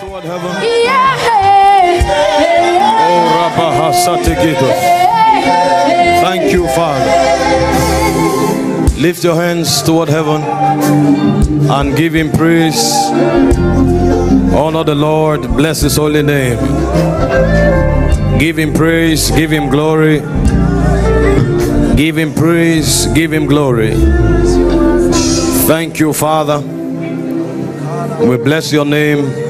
toward heaven. Yeah. Oh. Thank you, Father. Lift your hands toward heaven and give him praise. Honor the Lord. Bless his holy name. Give him praise. Give him glory. Give him praise. Give him glory. Thank you, Father. We bless your name.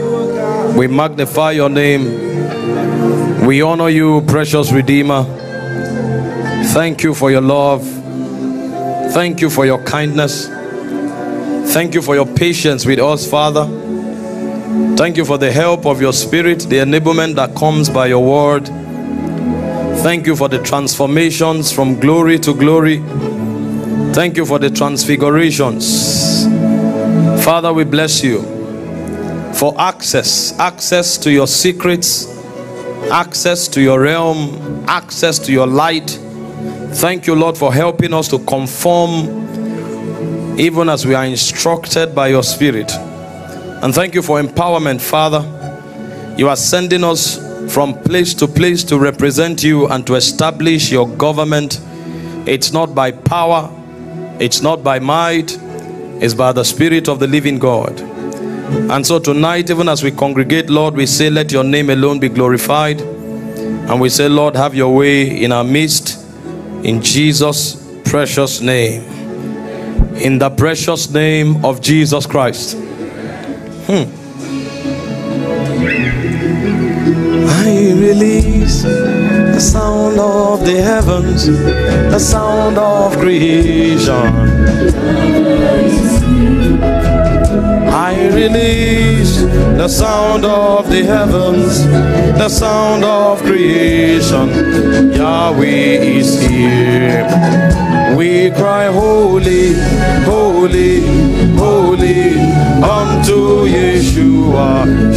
We magnify your name. We honor you, precious Redeemer. Thank you for your love. Thank you for your kindness. Thank you for your patience with us, Father. Thank you for the help of your Spirit, the enablement that comes by your word. Thank you for the transformations from glory to glory. Thank you for the transfigurations. Father, we bless you for access, access to your secrets, access to your realm, access to your light. Thank you, Lord, for helping us to conform even as we are instructed by your Spirit. And thank you for empowerment, Father. You are sending us from place to place to represent you and to establish your government. It's not by power, it's not by might, it's by the Spirit of the living God. And so tonight, even as we congregate, Lord, we say, Let your name alone be glorified. And we say, Lord, have your way in our midst. In Jesus' precious name. In the precious name of Jesus Christ. Hmm. I release the sound of the heavens, the sound of creation. Release the sound of the heavens, the sound of creation. Yahweh is here. We cry, Holy, Holy, Holy, unto Yeshua.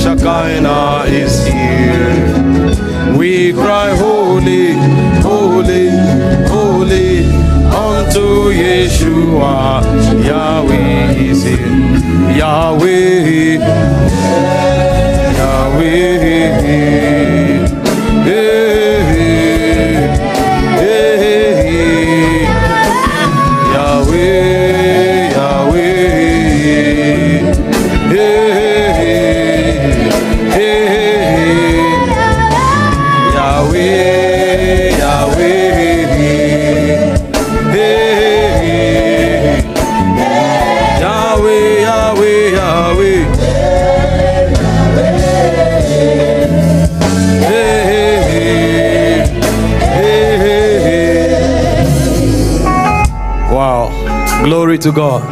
Shekinah is here. We cry, Holy, Holy, Holy, unto Yeshua. Yahweh is here. Yahweh, Yahweh, to God.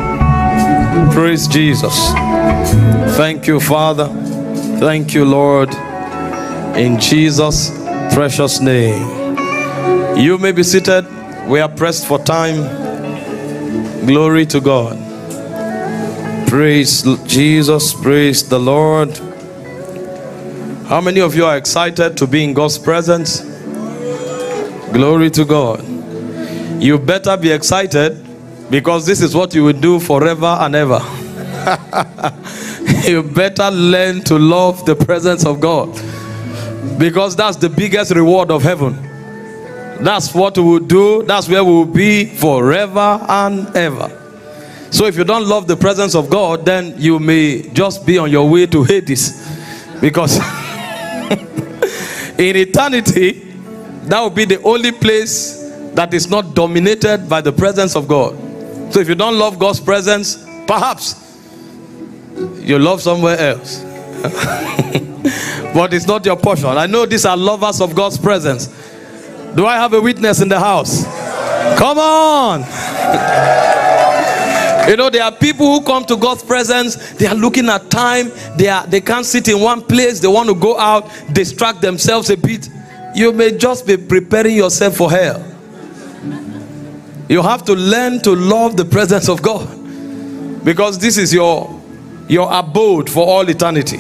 Praise Jesus. Thank you, Father. Thank you, Lord. In Jesus' precious name. You may be seated. We are pressed for time. Glory to God. Praise Jesus. Praise the Lord. How many of you are excited to be in God's presence? Glory to God. You better be excited because this is what you will do forever and ever. you better learn to love the presence of God because that's the biggest reward of heaven. That's what we will do, that's where we will be forever and ever. So if you don't love the presence of God, then you may just be on your way to Hades. Because in eternity, that will be the only place that is not dominated by the presence of God. So if you don't love God's presence, perhaps you love somewhere else. but it's not your portion. I know these are lovers of God's presence. Do I have a witness in the house? Come on. You know, there are people who come to God's presence, they are looking at time, they are they can't sit in one place, they want to go out, distract themselves a bit. You may just be preparing yourself for hell. You have to learn to love the presence of God because this is your your abode for all eternity.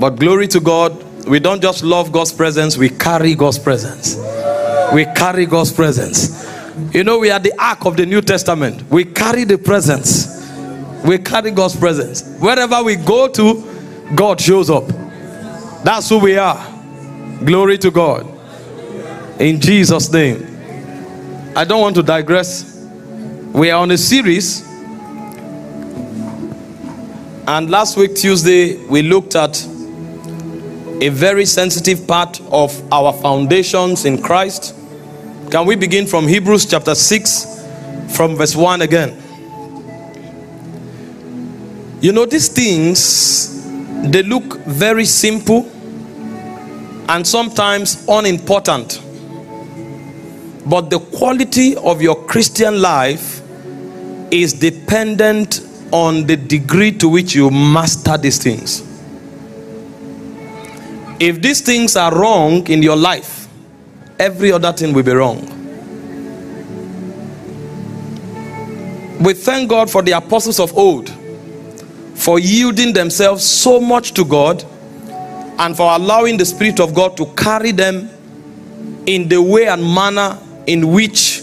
But glory to God, we don't just love God's presence, we carry God's presence. We carry God's presence. You know, we are the ark of the New Testament. We carry the presence. We carry God's presence. Wherever we go to, God shows up. That's who we are. Glory to God. In Jesus' name. I don't want to digress. We are on a series. And last week, Tuesday, we looked at a very sensitive part of our foundations in Christ. Can we begin from Hebrews chapter 6, from verse 1 again? You know, these things, they look very simple and sometimes unimportant. But the quality of your Christian life is dependent on the degree to which you master these things. If these things are wrong in your life, every other thing will be wrong. We thank God for the apostles of old for yielding themselves so much to God and for allowing the Spirit of God to carry them in the way and manner in which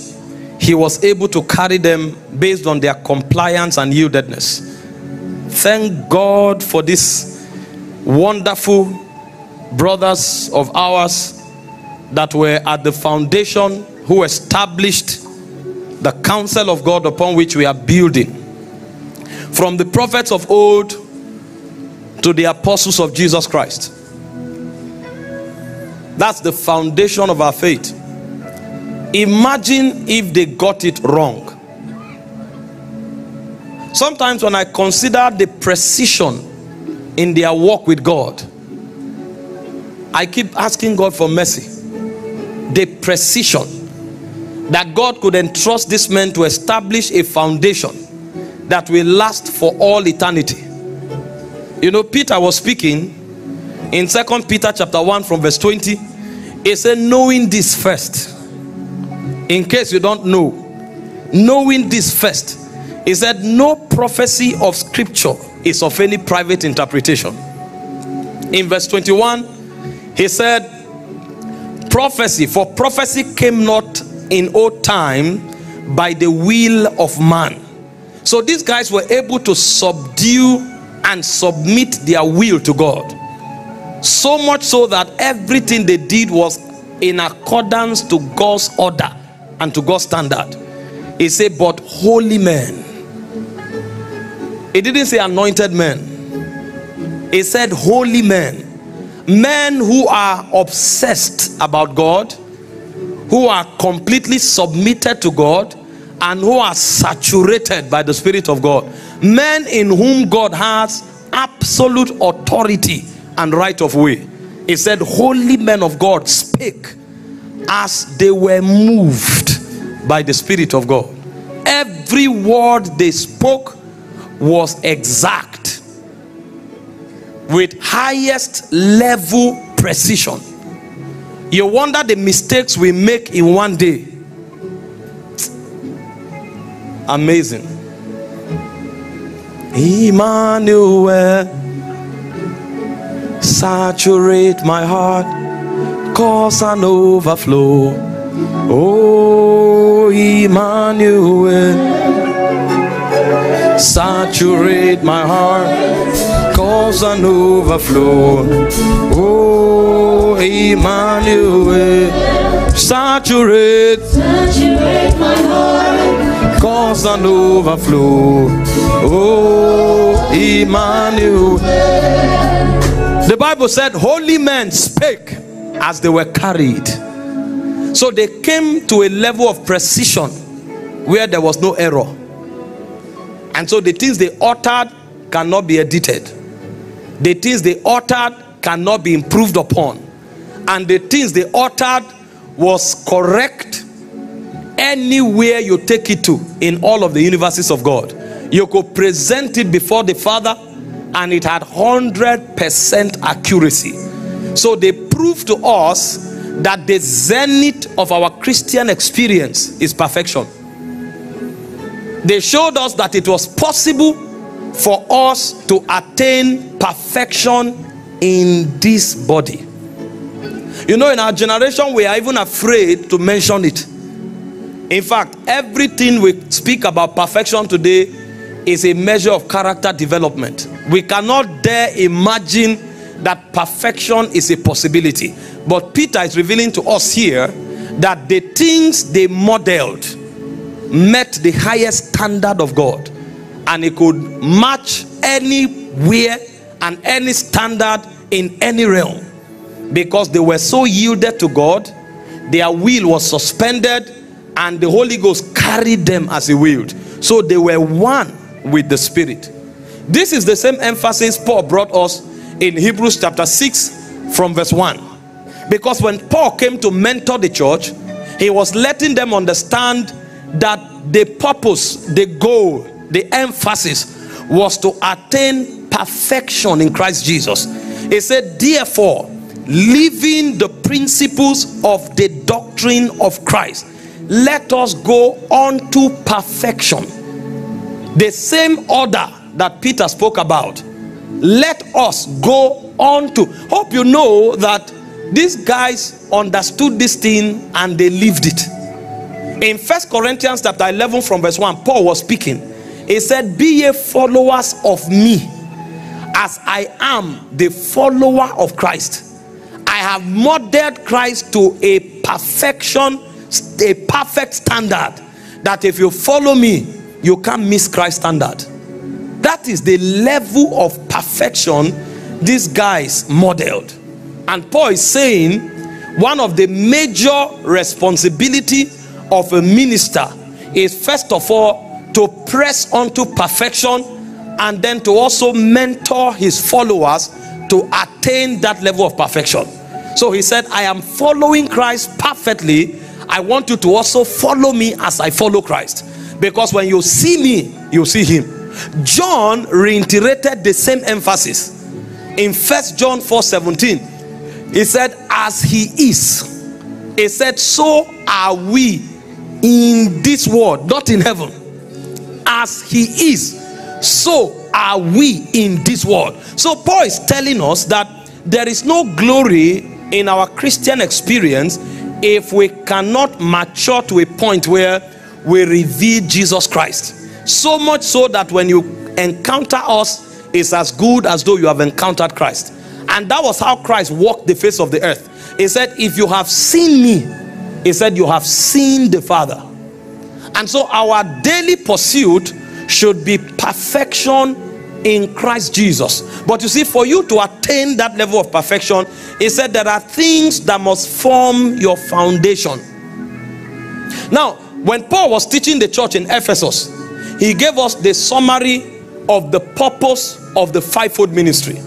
He was able to carry them based on their compliance and yieldedness. Thank God for these wonderful brothers of ours that were at the foundation who established the counsel of God upon which we are building from the prophets of old to the apostles of Jesus Christ. That's the foundation of our faith. Imagine if they got it wrong. Sometimes, when I consider the precision in their walk with God, I keep asking God for mercy. The precision that God could entrust this man to establish a foundation that will last for all eternity. You know, Peter was speaking in Second Peter chapter 1 from verse 20. He said, knowing this first. In case you don't know, knowing this first. He said, no prophecy of scripture is of any private interpretation. In verse 21, he said, prophecy, for prophecy came not in old time by the will of man so these guys were able to subdue and submit their will to God. So much so that everything they did was in accordance to God's order and to God's standard. He said, but holy men. He didn't say anointed men. He said holy men. Men who are obsessed about God, who are completely submitted to God, and who are saturated by the Spirit of God. Men in whom God has absolute authority and right of way. He said, Holy men of God spake as they were moved by the Spirit of God. Every word they spoke was exact with highest level precision. You wonder the mistakes we make in one day Amazing. Emmanuel, saturate my heart, cause an overflow. Oh, Emmanuel, saturate my heart, cause an overflow. Oh, Emmanuel, saturate, saturate my heart cause an overflow. Oh, Emmanuel. The Bible said, Holy men spake as they were carried. So they came to a level of precision where there was no error. And so the things they uttered cannot be edited. The things they uttered cannot be improved upon. And the things they uttered was correct anywhere you take it to in all of the universes of God. You could present it before the Father and it had 100% accuracy. So they prove to us that the zenith of our Christian experience is perfection. They showed us that it was possible for us to attain perfection in this body. You know, in our generation, we are even afraid to mention it in fact, everything we speak about perfection today is a measure of character development. We cannot dare imagine that perfection is a possibility. But Peter is revealing to us here that the things they modeled met the highest standard of God and it could match anywhere and any standard in any realm because they were so yielded to God, their will was suspended, and the Holy Ghost carried them as he willed. So they were one with the Spirit. This is the same emphasis Paul brought us in Hebrews chapter 6 from verse 1. Because when Paul came to mentor the church, he was letting them understand that the purpose, the goal, the emphasis was to attain perfection in Christ Jesus. He said, Therefore, living the principles of the doctrine of Christ, let us go on to perfection. The same order that Peter spoke about. Let us go on to. Hope you know that these guys understood this thing and they lived it. In First Corinthians chapter 11 from verse 1, Paul was speaking. He said, Be ye followers of me as I am the follower of Christ. I have modeled Christ to a perfection, a perfect standard that if you follow me, you can't miss Christ standard. That is the level of perfection these guys modeled. And Paul is saying one of the major responsibility of a minister is first of all to press on to perfection and then to also mentor his followers to attain that level of perfection. So he said, I am following Christ perfectly. I want you to also follow me as I follow Christ. Because when you see me, you see him. John reiterated the same emphasis in First John 4 17. He said, As he is, he said, So are we in this world, not in heaven. As he is, so are we in this world. So Paul is telling us that there is no glory in our Christian experience if we cannot mature to a point where we reveal Jesus Christ. So much so that when you encounter us, it's as good as though you have encountered Christ. And that was how Christ walked the face of the earth. He said, If you have seen me, he said, You have seen the Father. And so our daily pursuit should be perfection in Christ Jesus. But you see, for you to attain that level of perfection, he said there are things that must form your foundation. Now, when Paul was teaching the church in Ephesus, he gave us the summary of the purpose of the fivefold ministry.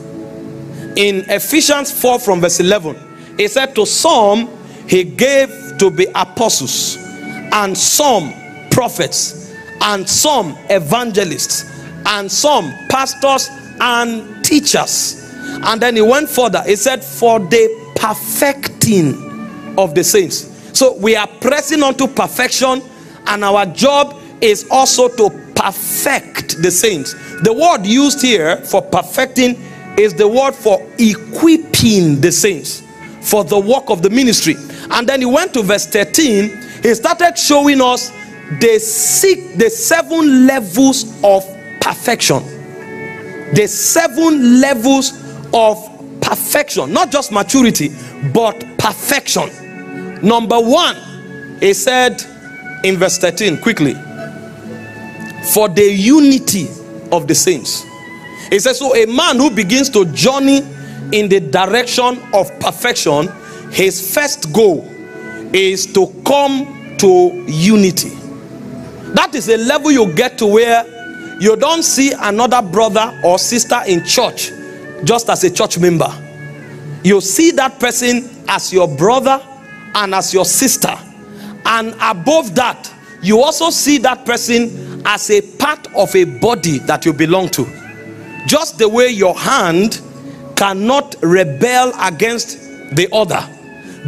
In Ephesians 4 from verse 11, he said, To some he gave to be apostles, and some prophets, and some evangelists, and some pastors and teachers. And then he went further. He said, For the perfecting of the saints. So we are pressing on to perfection, and our job is also to perfect the saints. The word used here for perfecting is the word for equipping the saints for the work of the ministry. And then he went to verse 13. He started showing us the six, the seven levels of perfection. The seven levels of perfection, not just maturity, but perfection. Number one, he said in verse 13, quickly, for the unity of the saints. He says, So a man who begins to journey in the direction of perfection, his first goal is to come to unity. That is a level you get to where you don't see another brother or sister in church just as a church member. You see that person as your brother and as your sister. And above that, you also see that person as a part of a body that you belong to. Just the way your hand cannot rebel against the other,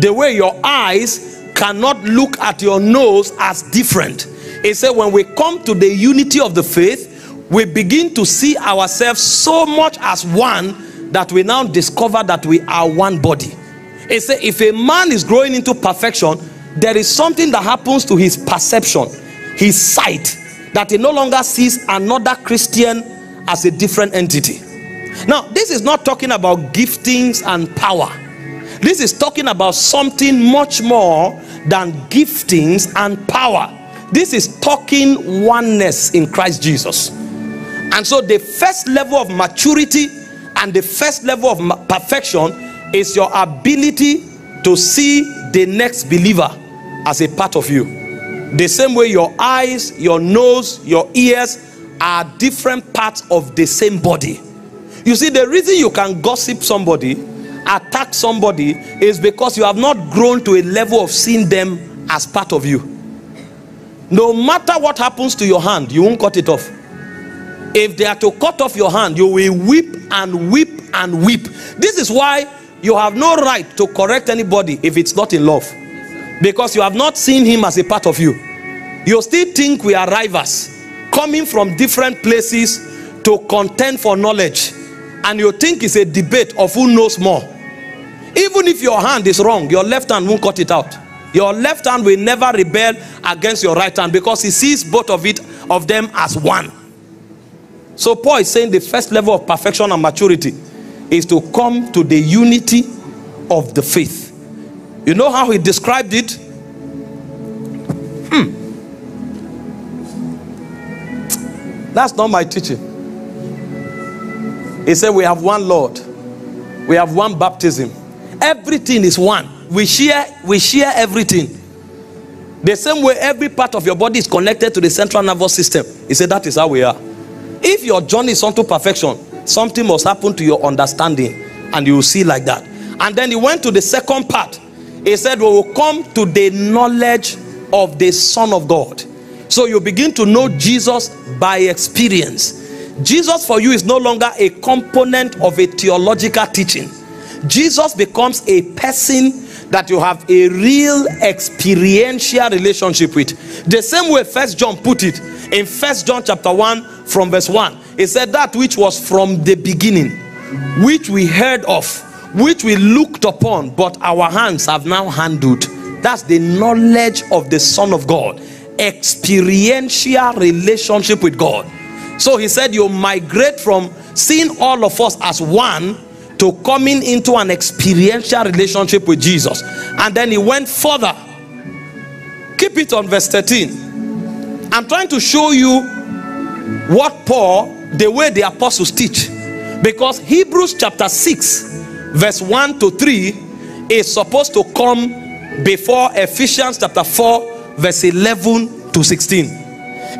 the way your eyes cannot look at your nose as different. He said, when we come to the unity of the faith, we begin to see ourselves so much as one that we now discover that we are one body. He said, if a man is growing into perfection, there is something that happens to his perception, his sight, that he no longer sees another Christian as a different entity. Now, this is not talking about giftings and power. This is talking about something much more than giftings and power. This is talking oneness in Christ Jesus. And so, the first level of maturity and the first level of perfection is your ability to see the next believer as a part of you. The same way your eyes, your nose, your ears are different parts of the same body. You see, the reason you can gossip somebody, attack somebody, is because you have not grown to a level of seeing them as part of you. No matter what happens to your hand, you won't cut it off. If they are to cut off your hand, you will weep and weep and weep. This is why you have no right to correct anybody if it's not in love. Because you have not seen him as a part of you. You still think we are rivals coming from different places to contend for knowledge. And you think it's a debate of who knows more. Even if your hand is wrong your left hand won't cut it out. Your left hand will never rebel against your right hand because he sees both of it of them as one. So paul is saying the first level of perfection and maturity is to come to the unity of the faith you know how he described it hmm. that's not my teaching he said, We have one Lord, we have one baptism. Everything is one. We share, we share everything. The same way every part of your body is connected to the central nervous system. He said, That is how we are. If your journey is unto perfection, something must happen to your understanding, and you will see like that. And then he went to the second part. He said, We will come to the knowledge of the Son of God. So you begin to know Jesus by experience. Jesus for you is no longer a component of a theological teaching. Jesus becomes a person that you have a real experiential relationship with. The same way First John put it in First John chapter 1 from verse 1. He said that which was from the beginning, which we heard of, which we looked upon, but our hands have now handled. That's the knowledge of the Son of God. Experiential relationship with God. So he said, You migrate from seeing all of us as one to coming into an experiential relationship with Jesus. And then he went further. Keep it on verse 13. I'm trying to show you what Paul, the way the apostles teach. Because Hebrews chapter 6, verse 1 to 3 is supposed to come before Ephesians chapter 4, verse 11 to 16.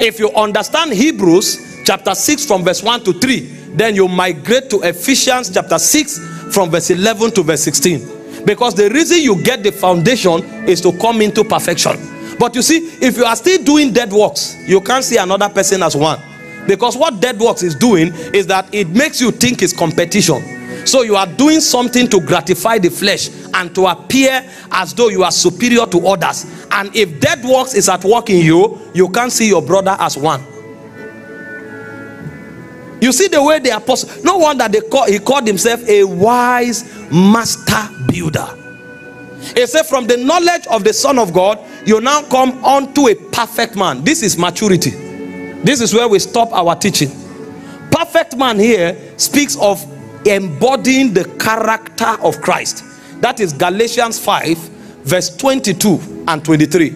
If you understand Hebrews, chapter 6 from verse 1 to 3 then you migrate to ephesians chapter 6 from verse 11 to verse 16 because the reason you get the foundation is to come into perfection. But you see if you are still doing dead works you can't see another person as one. Because what dead works is doing is that it makes you think it's competition so you are doing something to gratify the flesh and to appear as though you are superior to others and if dead works is at work in you you can't see your brother as one you see the way the apostle, no wonder they call, he called himself a wise master builder. He said, From the knowledge of the Son of God, you now come unto a perfect man. This is maturity. This is where we stop our teaching. Perfect man here speaks of embodying the character of Christ. That is Galatians 5, verse 22 and 23,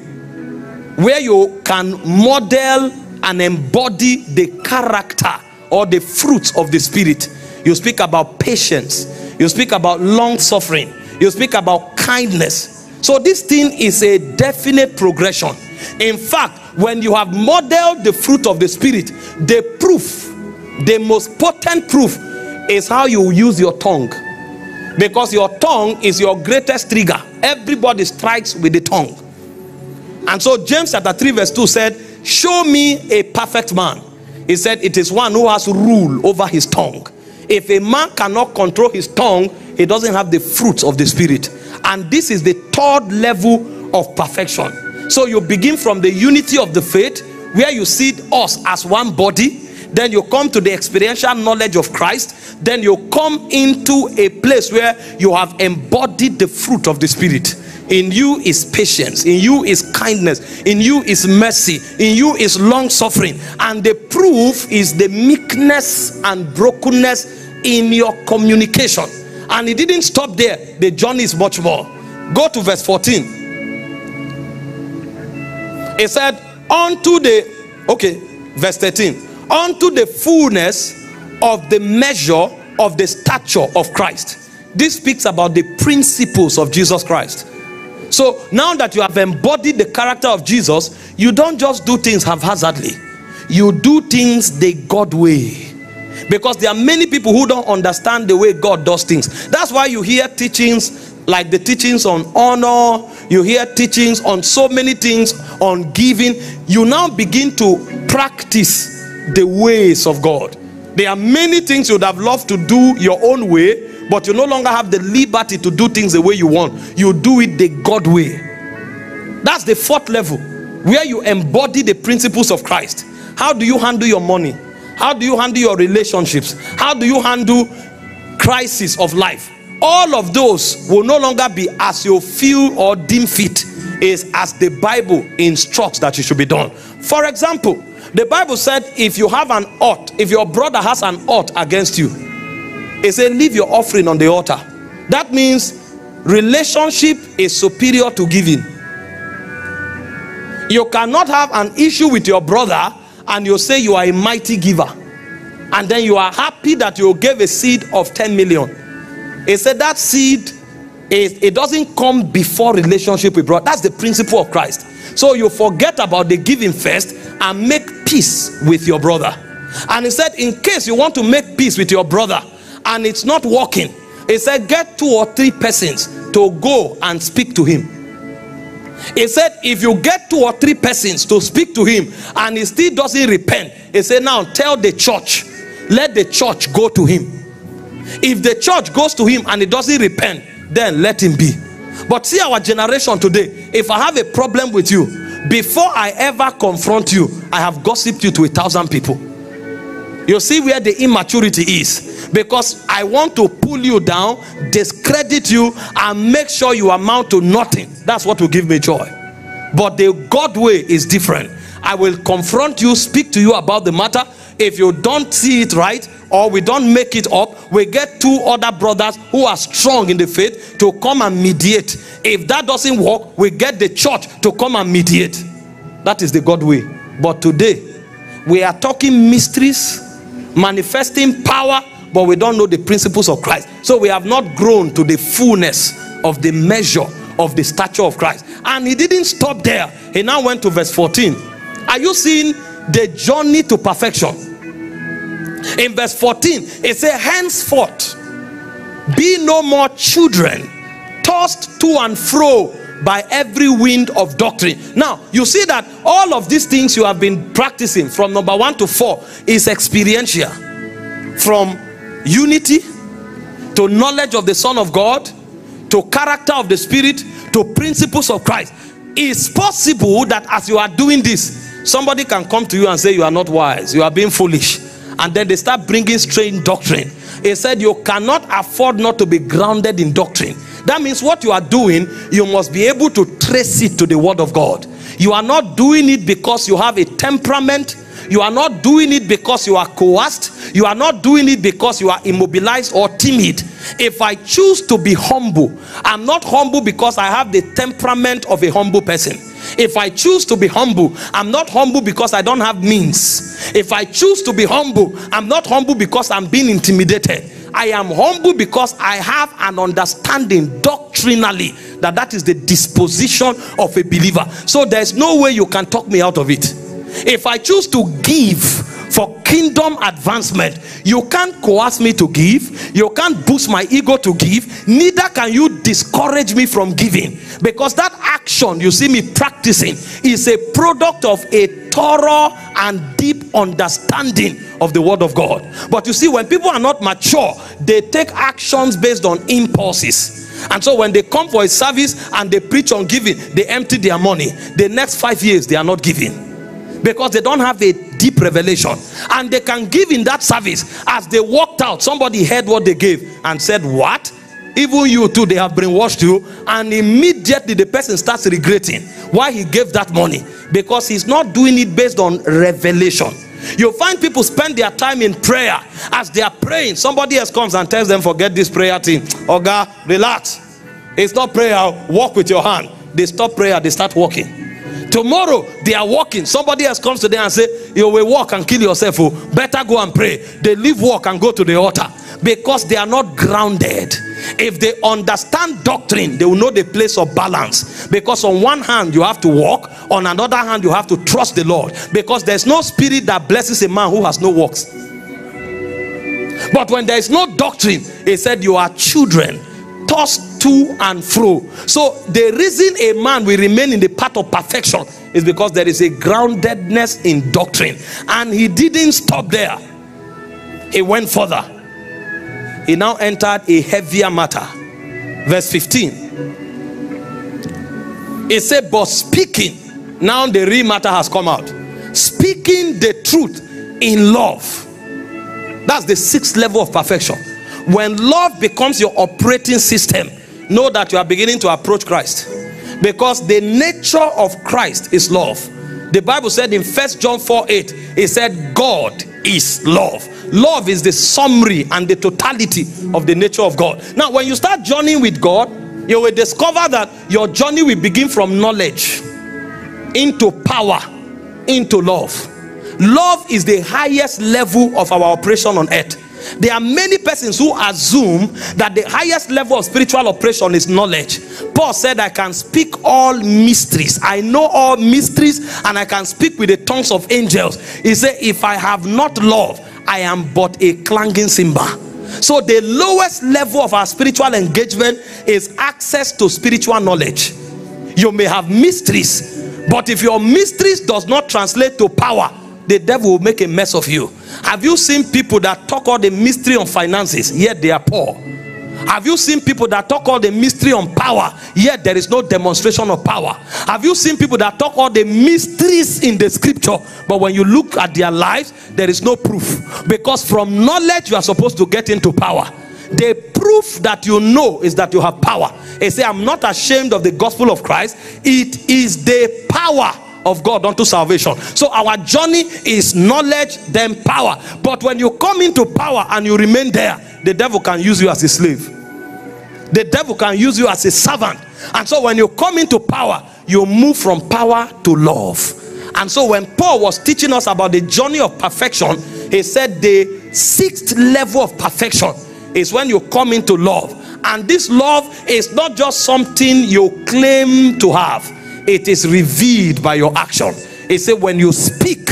where you can model and embody the character or the fruits of the spirit. You speak about patience. You speak about long suffering. You speak about kindness. So this thing is a definite progression. In fact when you have modeled the fruit of the spirit the proof the most potent proof is how you use your tongue because your tongue is your greatest trigger everybody strikes with the tongue and so james chapter 3 verse 2 said show me a perfect man he said, It is one who has rule over his tongue. If a man cannot control his tongue, he doesn't have the fruits of the spirit. And this is the third level of perfection. So you begin from the unity of the faith, where you see us as one body. Then you come to the experiential knowledge of Christ. Then you come into a place where you have embodied the fruit of the spirit in you is patience in you is kindness in you is mercy in you is long suffering and the proof is the meekness and brokenness in your communication. And it didn't stop there, the journey is much more. Go to verse 14. It said, Unto the, okay, verse 13, unto the fullness of the measure of the stature of Christ. This speaks about the principles of Jesus Christ. So now that you have embodied the character of Jesus, you don't just do things haphazardly, you do things the God way. Because there are many people who don't understand the way God does things. That's why you hear teachings like the teachings on honor, you hear teachings on so many things on giving. You now begin to practice the ways of God. There are many things you'd have loved to do your own way, but you no longer have the liberty to do things the way you want. You do it the God way. That's the fourth level where you embody the principles of Christ. How do you handle your money? How do you handle your relationships? How do you handle crisis of life? All of those will no longer be as you feel or deem fit, is as the Bible instructs that it should be done. For example, the Bible said if you have an ought, if your brother has an ought against you, it said leave your offering on the altar. That means relationship is superior to giving. You cannot have an issue with your brother and you say you are a mighty giver and then you are happy that you gave a seed of 10 million he said that seed is it doesn't come before relationship with brother that's the principle of christ so you forget about the giving first and make peace with your brother and he said in case you want to make peace with your brother and it's not working he said get two or three persons to go and speak to him he said, if you get two or three persons to speak to him and he still doesn't repent, he said, now tell the church, let the church go to him. If the church goes to him and he doesn't repent, then let him be. But see our generation today, if I have a problem with you, before I ever confront you, I have gossiped you to a thousand people. You see where the immaturity is because I want to pull you down, discredit you, and make sure you amount to nothing. That's what will give me joy. But the God way is different. I will confront you, speak to you about the matter. If you don't see it right, or we don't make it up, we get two other brothers who are strong in the faith to come and mediate. If that doesn't work, we get the church to come and mediate. That is the God way. But today, we are talking mysteries manifesting power, but we don't know the principles of Christ. So we have not grown to the fullness of the measure of the stature of Christ. And he didn't stop there. He now went to verse 14. Are you seeing the journey to perfection? In verse 14, it says, Henceforth, be no more children, tossed to and fro by every wind of doctrine. Now, you see that all of these things you have been practicing from number one to four is experiential. From unity to knowledge of the Son of God to character of the Spirit to principles of Christ. It's possible that as you are doing this, somebody can come to you and say, You are not wise, you are being foolish. And then they start bringing strange doctrine. He said, You cannot afford not to be grounded in doctrine. That means what you are doing, you must be able to trace it to the word of God. You are not doing it because you have a temperament. You are not doing it because you are coerced. You are not doing it because you are immobilized or timid. If I choose to be humble, I'm not humble because I have the temperament of a humble person. If I choose to be humble, I'm not humble because I don't have means. If I choose to be humble, I'm not humble because I'm being intimidated. I am humble because I have an understanding doctrinally that that is the disposition of a believer. So there's no way you can talk me out of it. If I choose to give for kingdom advancement, you can't coerce me to give, you can't boost my ego to give, neither can you discourage me from giving because that action you see me practicing is a product of a thorough and deep understanding of the word of God. But you see, when people are not mature, they take actions based on impulses. And so when they come for a service and they preach on giving, they empty their money. The next five years, they are not giving because they don't have a deep revelation and they can give in that service as they walked out somebody heard what they gave and said what even you too they have brainwashed you and immediately the person starts regretting why he gave that money because he's not doing it based on revelation You find people spend their time in prayer as they are praying. Somebody else comes and tells them, Forget this prayer thing. God, relax. It's not prayer. Walk with your hand. They stop prayer, they start walking. Tomorrow they are walking. Somebody else comes to them and say, You will walk and kill yourself. Oh, better go and pray. They leave work and go to the altar because they are not grounded. If they understand doctrine, they will know the place of balance. Because on one hand, you have to walk, on another hand, you have to trust the Lord. Because there's no spirit that blesses a man who has no works. But when there is no doctrine, he said, You are children tossed to and fro. So the reason a man will remain in the path of perfection is because there is a groundedness in doctrine. And he didn't stop there. He went further. He now entered a heavier matter. Verse 15. It said, But speaking, now the real matter has come out. Speaking the truth in love. That's the sixth level of perfection when love becomes your operating system, know that you are beginning to approach Christ. Because the nature of Christ is love. The Bible said in First John 4 8, it said, God is love. Love is the summary and the totality of the nature of God. Now, when you start journeying with God, you will discover that your journey will begin from knowledge into power, into love. Love is the highest level of our operation on earth. There are many persons who assume that the highest level of spiritual operation is knowledge. Paul said, I can speak all mysteries. I know all mysteries and I can speak with the tongues of angels. He said, If I have not love, I am but a clanging cymbal. So, the lowest level of our spiritual engagement is access to spiritual knowledge. You may have mysteries, but if your mysteries does not translate to power, the devil will make a mess of you. Have you seen people that talk all the mystery on finances, yet they are poor? Have you seen people that talk all the mystery on power, yet there is no demonstration of power? Have you seen people that talk all the mysteries in the scripture, but when you look at their lives, there is no proof? Because from knowledge, you are supposed to get into power. The proof that you know is that you have power. They say, I'm not ashamed of the gospel of Christ, it is the power of God unto salvation. So our journey is knowledge, then power. But when you come into power and you remain there, the devil can use you as a slave. The devil can use you as a servant. And so when you come into power, you move from power to love. And so when Paul was teaching us about the journey of perfection, he said the sixth level of perfection is when you come into love. And this love is not just something you claim to have it is revealed by your action. It said, when you speak,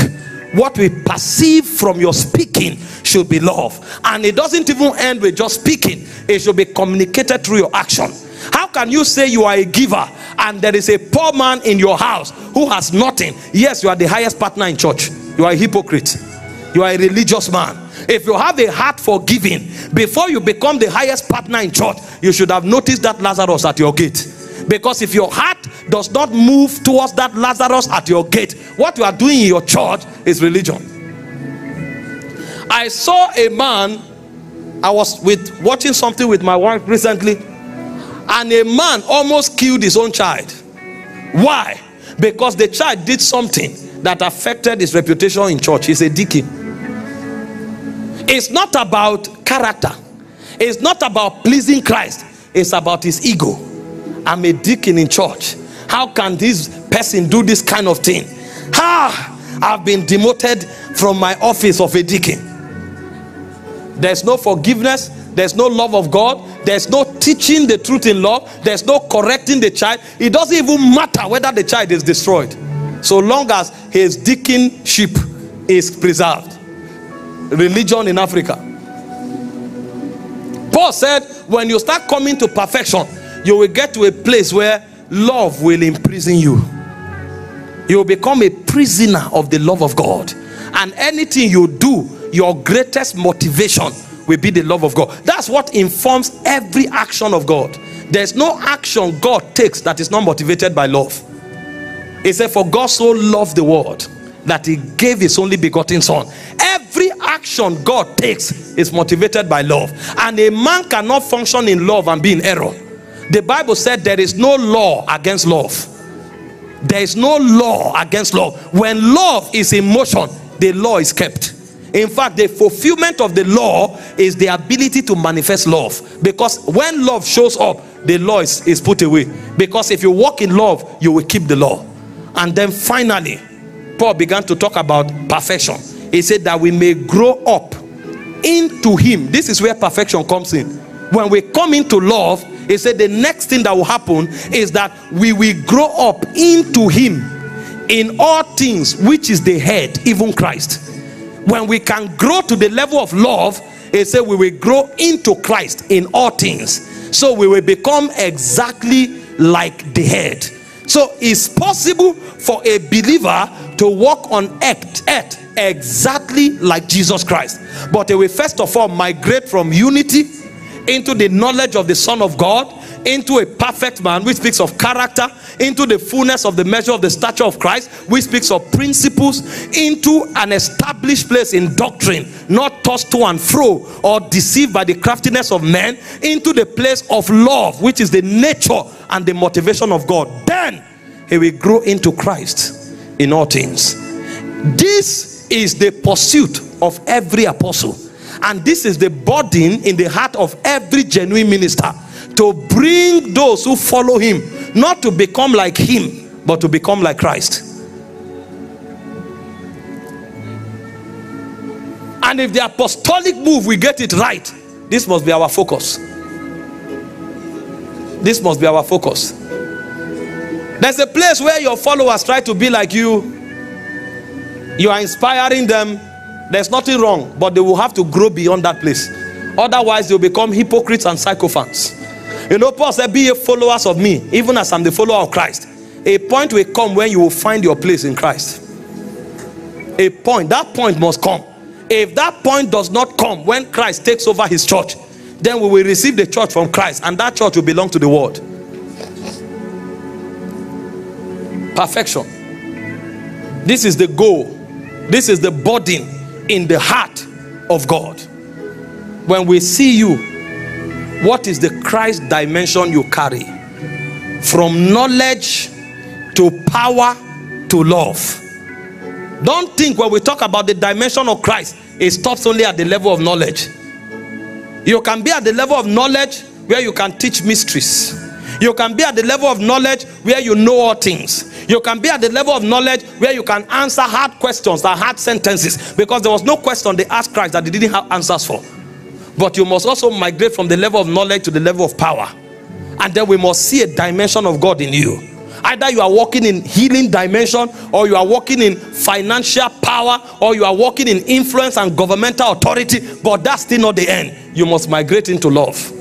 what we perceive from your speaking should be love. And it doesn't even end with just speaking, it should be communicated through your action. How can you say you are a giver and there is a poor man in your house who has nothing? Yes, you are the highest partner in church. You are a hypocrite. You are a religious man. If you have a heart for giving, before you become the highest partner in church, you should have noticed that Lazarus at your gate. Because if your heart does not move towards that Lazarus at your gate, what you are doing in your church is religion. I saw a man, I was with watching something with my wife recently, and a man almost killed his own child. Why? Because the child did something that affected his reputation in church. He's a deacon. It's not about character, it's not about pleasing Christ, it's about his ego. I'm a deacon in church. How can this person do this kind of thing? Ha! I've been demoted from my office of a deacon. There's no forgiveness, there's no love of God, there's no teaching the truth in love, there's no correcting the child. It doesn't even matter whether the child is destroyed, so long as his deaconship is preserved. Religion in Africa. Paul said, when you start coming to perfection, you will get to a place where love will imprison you. You will become a prisoner of the love of God. And anything you do, your greatest motivation will be the love of God. That's what informs every action of God. There's no action God takes that is not motivated by love. He said, For God so loved the world that he gave his only begotten son. Every action God takes is motivated by love. And a man cannot function in love and be in error. The Bible said there is no law against love. There is no law against love. When love is in motion, the law is kept. In fact, the fulfillment of the law is the ability to manifest love. Because when love shows up, the law is, is put away. Because if you walk in love, you will keep the law. And then finally, Paul began to talk about perfection. He said that we may grow up into Him. This is where perfection comes in. When we come into love, he said the next thing that will happen is that we will grow up into Him in all things, which is the head, even Christ. When we can grow to the level of love, he said we will grow into Christ in all things. So we will become exactly like the head. So it's possible for a believer to walk on earth, earth exactly like Jesus Christ. But they will first of all migrate from unity into the knowledge of the Son of God, into a perfect man, which speaks of character, into the fullness of the measure of the stature of Christ, which speaks of principles, into an established place in doctrine, not tossed to and fro or deceived by the craftiness of men, into the place of love, which is the nature and the motivation of God. Then he will grow into Christ in all things. This is the pursuit of every apostle and this is the burden in the heart of every genuine minister to bring those who follow him not to become like him, but to become like Christ. And if the apostolic move we get it right, this must be our focus. This must be our focus. There's a place where your followers try to be like you. You are inspiring them there's nothing wrong, but they will have to grow beyond that place. Otherwise, they'll become hypocrites and sycophants. You know, Paul said, Be a followers of me, even as I'm the follower of Christ. A point will come when you will find your place in Christ. A point, that point must come. If that point does not come when Christ takes over his church, then we will receive the church from Christ, and that church will belong to the world. Perfection. This is the goal, this is the burden in the heart of God. When we see you, what is the Christ dimension you carry? From knowledge to power to love. Don't think when we talk about the dimension of Christ, it stops only at the level of knowledge. You can be at the level of knowledge where you can teach mysteries. You can be at the level of knowledge where you know all things. You can be at the level of knowledge where you can answer hard questions and hard sentences because there was no question they asked Christ that they didn't have answers for. But you must also migrate from the level of knowledge to the level of power. And then we must see a dimension of God in you. Either you are walking in healing dimension or you are walking in financial power or you are walking in influence and governmental authority, but that's still not the end. You must migrate into love.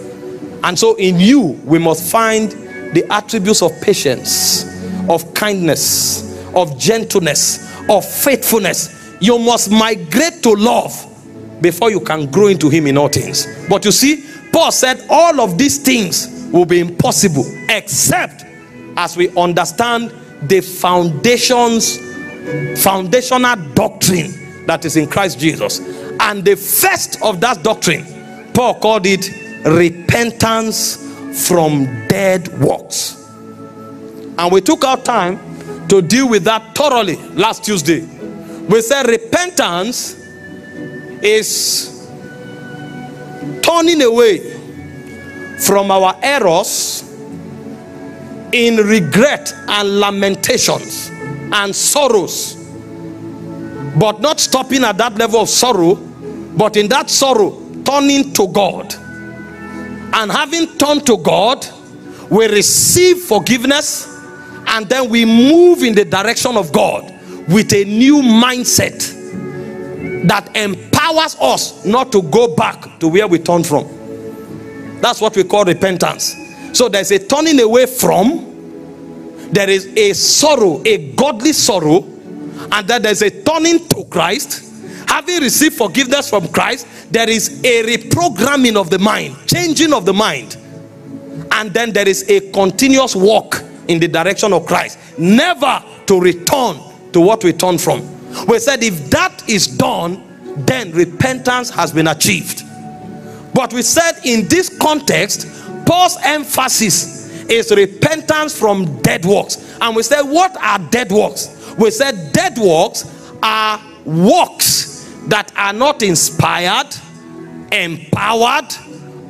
And so in you, we must find the attributes of patience, of kindness, of gentleness, of faithfulness. You must migrate to love before you can grow into Him in all things. But you see, Paul said all of these things will be impossible except as we understand the foundations, foundational doctrine that is in Christ Jesus. And the first of that doctrine, Paul called it repentance from dead works. And we took our time to deal with that thoroughly last Tuesday. We said repentance is turning away from our errors in regret and lamentations and sorrows, but not stopping at that level of sorrow, but in that sorrow, turning to God. And having turned to God, we receive forgiveness and then we move in the direction of God with a new mindset that empowers us not to go back to where we turned from. That's what we call repentance. So there's a turning away from, there is a sorrow, a godly sorrow, and then there's a turning to Christ. Having received forgiveness from Christ, there is a reprogramming of the mind, changing of the mind, and then there is a continuous walk in the direction of Christ, never to return to what we turn from. We said if that is done, then repentance has been achieved. But we said in this context, Paul's emphasis is repentance from dead works. And we said, what are dead works? We said dead works are works that are not inspired, empowered,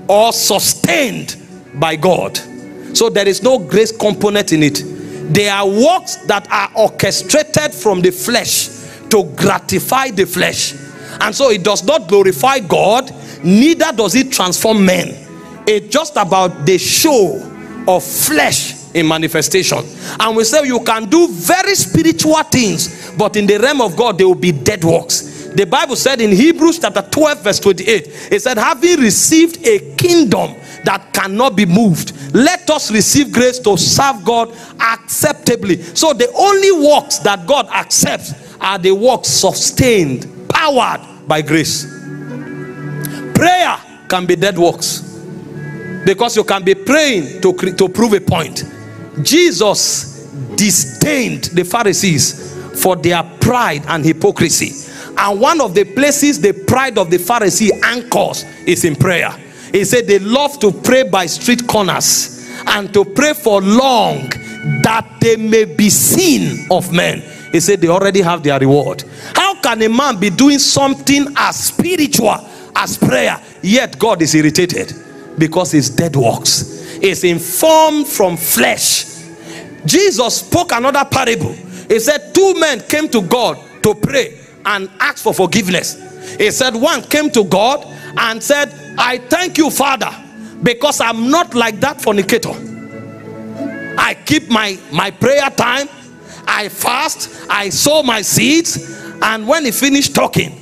or sustained by God. So there is no grace component in it. They are works that are orchestrated from the flesh to gratify the flesh. And so it does not glorify God, neither does it transform men. It's just about the show of flesh in manifestation. And we say you can do very spiritual things, but in the realm of God, they will be dead works. The Bible said in Hebrews chapter 12, verse 28, it said, Having received a kingdom that cannot be moved, let us receive grace to serve God acceptably. So the only works that God accepts are the works sustained, powered by grace. Prayer can be dead works because you can be praying to, to prove a point. Jesus disdained the Pharisees for their pride and hypocrisy. And one of the places the pride of the Pharisee anchors is in prayer. He said they love to pray by street corners and to pray for long that they may be seen of men. He said they already have their reward. How can a man be doing something as spiritual as prayer, yet God is irritated because his dead works is informed from flesh. Jesus spoke another parable. He said, Two men came to God to pray and ask for forgiveness. He said, One came to God and said, I thank you, Father, because I'm not like that fornicator. I keep my, my prayer time, I fast, I sow my seeds, and when he finished talking,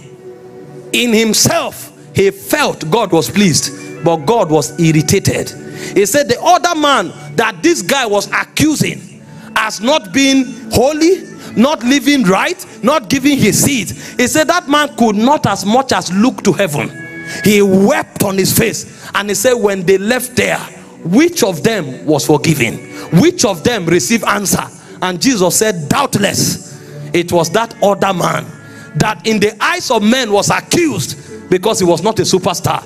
in himself, he felt God was pleased, but God was irritated. He said, The other man that this guy was accusing as not being holy, not living right, not giving his seed. He said that man could not as much as look to heaven. He wept on his face and he said, When they left there, which of them was forgiven? Which of them received answer? And Jesus said, Doubtless it was that other man that in the eyes of men was accused because he was not a superstar.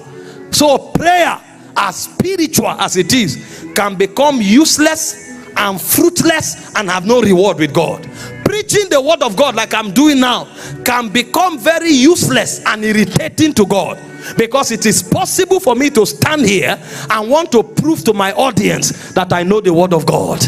So prayer, as spiritual as it is, can become useless and fruitless and have no reward with God preaching the word of God like I'm doing now can become very useless and irritating to God because it is possible for me to stand here and want to prove to my audience that I know the word of God.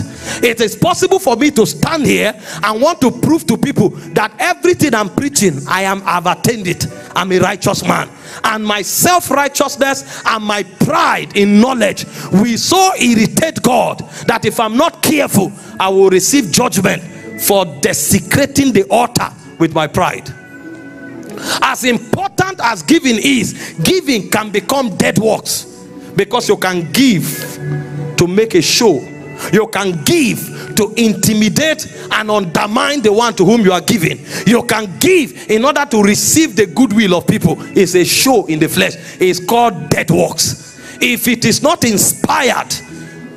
It is possible for me to stand here and want to prove to people that everything I'm preaching, I am I've attained it. I'm a righteous man. And my self-righteousness and my pride in knowledge will so irritate God that if I'm not careful, I will receive judgment for desecrating the altar with my pride. As important as giving is, giving can become dead works because you can give to make a show. You can give to intimidate and undermine the one to whom you are giving. You can give in order to receive the goodwill of people. It's a show in the flesh. It's called dead works. If it is not inspired,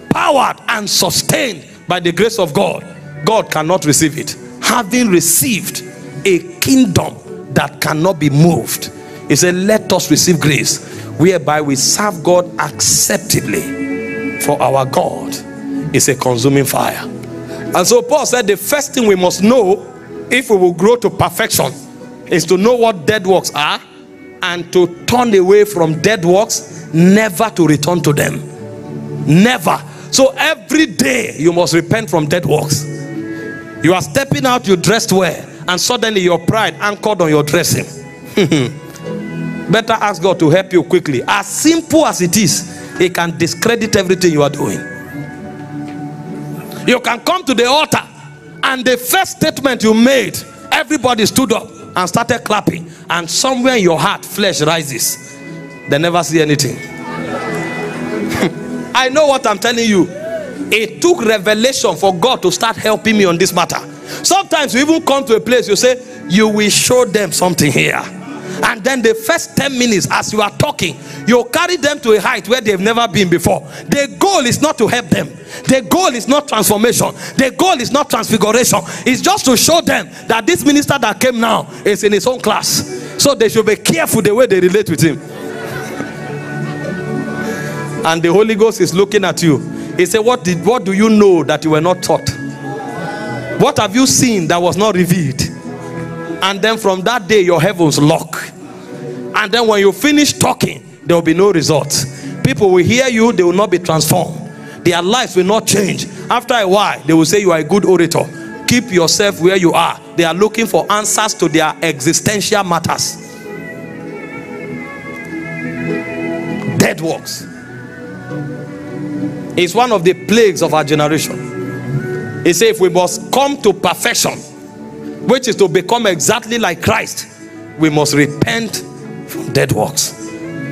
powered, and sustained by the grace of God, God cannot receive it. Having received a kingdom that cannot be moved, He said, Let us receive grace whereby we serve God acceptably. For our God is a consuming fire. And so Paul said, The first thing we must know if we will grow to perfection is to know what dead works are and to turn away from dead works, never to return to them. Never. So every day you must repent from dead works. You are stepping out, you dressed well, and suddenly your pride anchored on your dressing. Better ask God to help you quickly. As simple as it is, He can discredit everything you are doing. You can come to the altar, and the first statement you made, everybody stood up and started clapping, and somewhere in your heart, flesh rises. They never see anything. I know what I'm telling you. It took revelation for God to start helping me on this matter. Sometimes you even come to a place you say, You will show them something here. And then the first 10 minutes, as you are talking, you carry them to a height where they've never been before. The goal is not to help them, the goal is not transformation, the goal is not transfiguration. It's just to show them that this minister that came now is in his own class. So they should be careful the way they relate with him. and the Holy Ghost is looking at you. He said, What did what do you know that you were not taught? What have you seen that was not revealed? And then from that day, your heavens lock. And then when you finish talking, there will be no results. People will hear you, they will not be transformed. Their lives will not change. After a while, they will say you are a good orator. Keep yourself where you are. They are looking for answers to their existential matters. Dead works. It's one of the plagues of our generation. He said, if we must come to perfection, which is to become exactly like Christ, we must repent from dead works.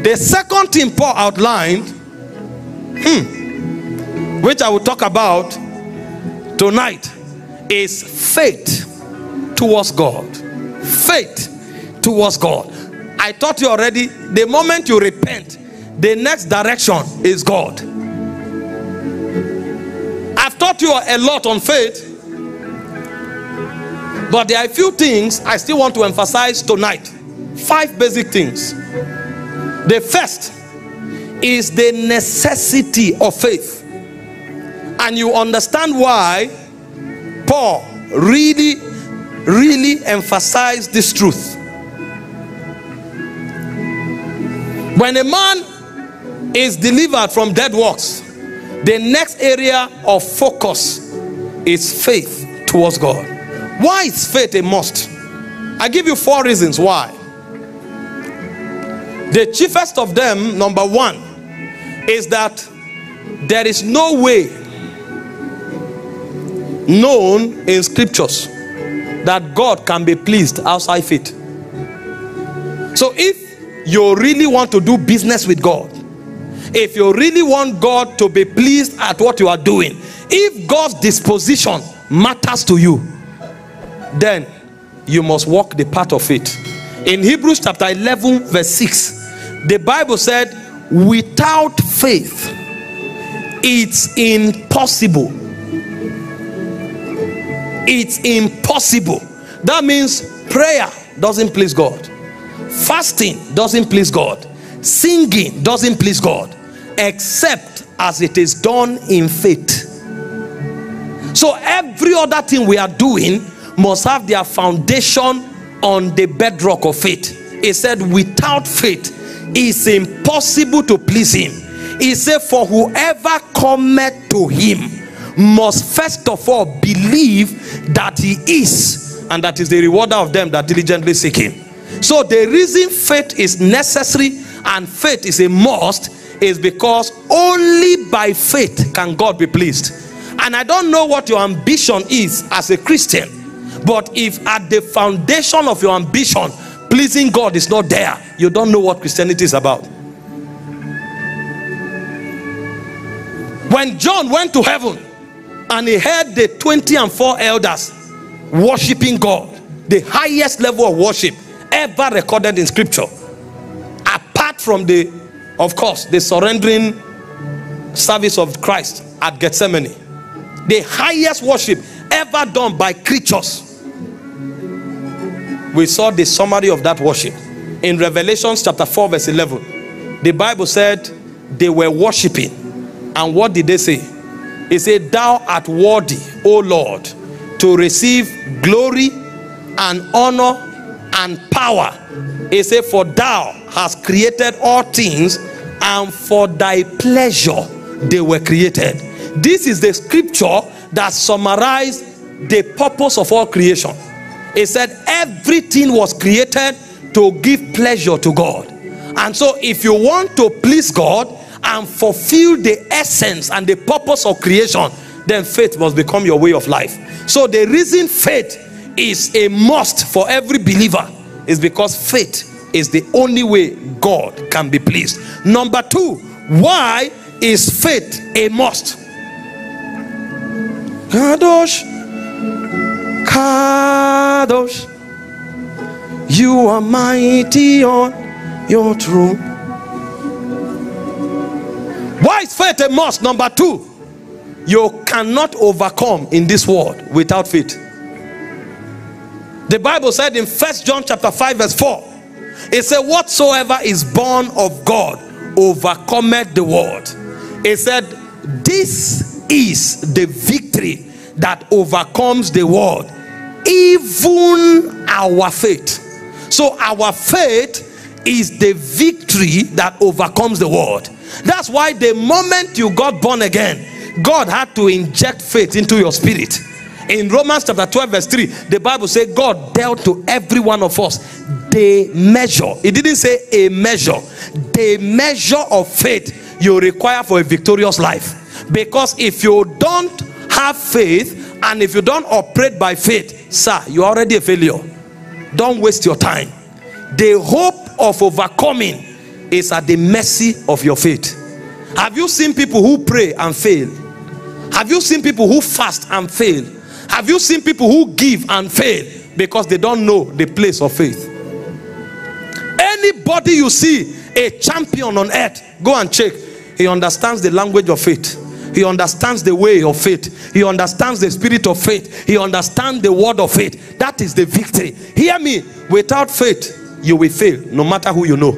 The second thing Paul outlined, hmm, which I will talk about tonight, is faith towards God. Faith towards God. I taught you already, the moment you repent, the next direction is God. Taught you a lot on faith, but there are a few things I still want to emphasize tonight. Five basic things. The first is the necessity of faith. And you understand why Paul really, really emphasized this truth. When a man is delivered from dead works, the next area of focus is faith towards God. Why is faith a must? I give you four reasons why. The chiefest of them, number one, is that there is no way known in scriptures that God can be pleased outside faith. So if you really want to do business with God, if you really want God to be pleased at what you are doing, if God's disposition matters to you, then you must walk the path of it. In Hebrews chapter 11, verse 6, the Bible said, without faith, it's impossible. It's impossible. That means prayer doesn't please God, fasting doesn't please God, singing doesn't please God, except as it is done in faith. So every other thing we are doing must have their foundation on the bedrock of faith. He said, without faith, it's impossible to please him. He said, For whoever cometh to him must first of all believe that he is, and that is the rewarder of them that diligently seek him. So, the reason faith is necessary and faith is a must is because only by faith can God be pleased. And I don't know what your ambition is as a Christian, but if at the foundation of your ambition pleasing God is not there, you don't know what Christianity is about. When John went to heaven and he heard the 20 and 4 elders worshiping God, the highest level of worship ever recorded in scripture, apart from the, of course, the surrendering service of Christ at Gethsemane, the highest worship ever done by creatures we saw the summary of that worship in Revelations chapter 4, verse 11. The Bible said they were worshiping, and what did they say? It said, Thou art worthy, O Lord, to receive glory and honor and power. It said, For thou hast created all things, and for thy pleasure they were created. This is the scripture that summarized the purpose of all creation. It said everything was created to give pleasure to God. And so, if you want to please God and fulfill the essence and the purpose of creation, then faith must become your way of life. So, the reason faith is a must for every believer is because faith is the only way God can be pleased. Number two, why is faith a must? Kadosh, Kadosh, you are mighty on your throne. Why is faith a must? Number two, you cannot overcome in this world without faith. The Bible said in First John chapter 5, verse 4, it said, Whatsoever is born of God overcometh the world. It said, This is the victory that overcomes the world, even our faith. So our faith is the victory that overcomes the world. That's why the moment you got born again, God had to inject faith into your spirit. In Romans chapter 12, verse 3, the Bible says God dealt to every one of us the measure. It didn't say a measure, the measure of faith you require for a victorious life. Because if you don't have faith and if you don't operate by faith, sir, you're already a failure. Don't waste your time. The hope of overcoming is at the mercy of your faith. Have you seen people who pray and fail? Have you seen people who fast and fail? Have you seen people who give and fail because they don't know the place of faith? Anybody you see a champion on earth, go and check. He understands the language of faith. He understands the way of faith. He understands the spirit of faith. He understands the word of faith. That is the victory. Hear me. Without faith, you will fail no matter who you know.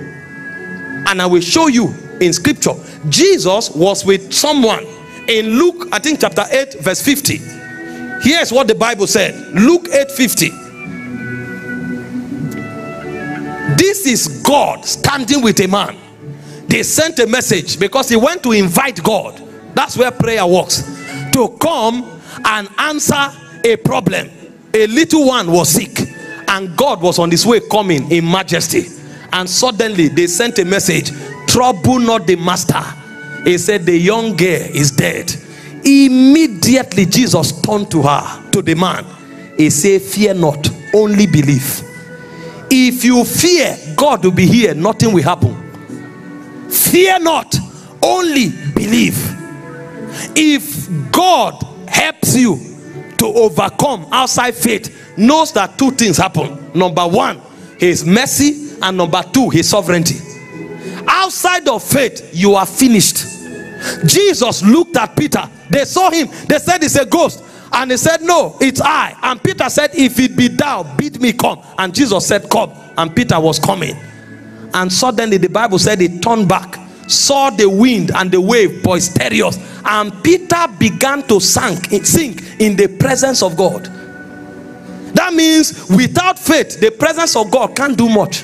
And I will show you in scripture. Jesus was with someone in Luke, I think chapter 8, verse 50. Here's what the Bible said. Luke 8 50. This is God standing with a man. They sent a message because he went to invite God that's where prayer works. To come and answer a problem. A little one was sick, and God was on his way coming in majesty. And suddenly they sent a message Trouble not the master. He said, The young girl is dead. Immediately, Jesus turned to her, to the man. He said, Fear not, only believe. If you fear, God will be here, nothing will happen. Fear not, only believe. If God helps you to overcome outside faith, knows that two things happen. Number one, his mercy, and number two, his sovereignty. Outside of faith, you are finished. Jesus looked at Peter. They saw him. They said it's a ghost. And he said, No, it's I. And Peter said, If it be thou, bid me come. And Jesus said, Come. And Peter was coming. And suddenly the Bible said he turned back saw the wind and the wave boisterous and peter began to sink, sink in the presence of god that means without faith the presence of god can't do much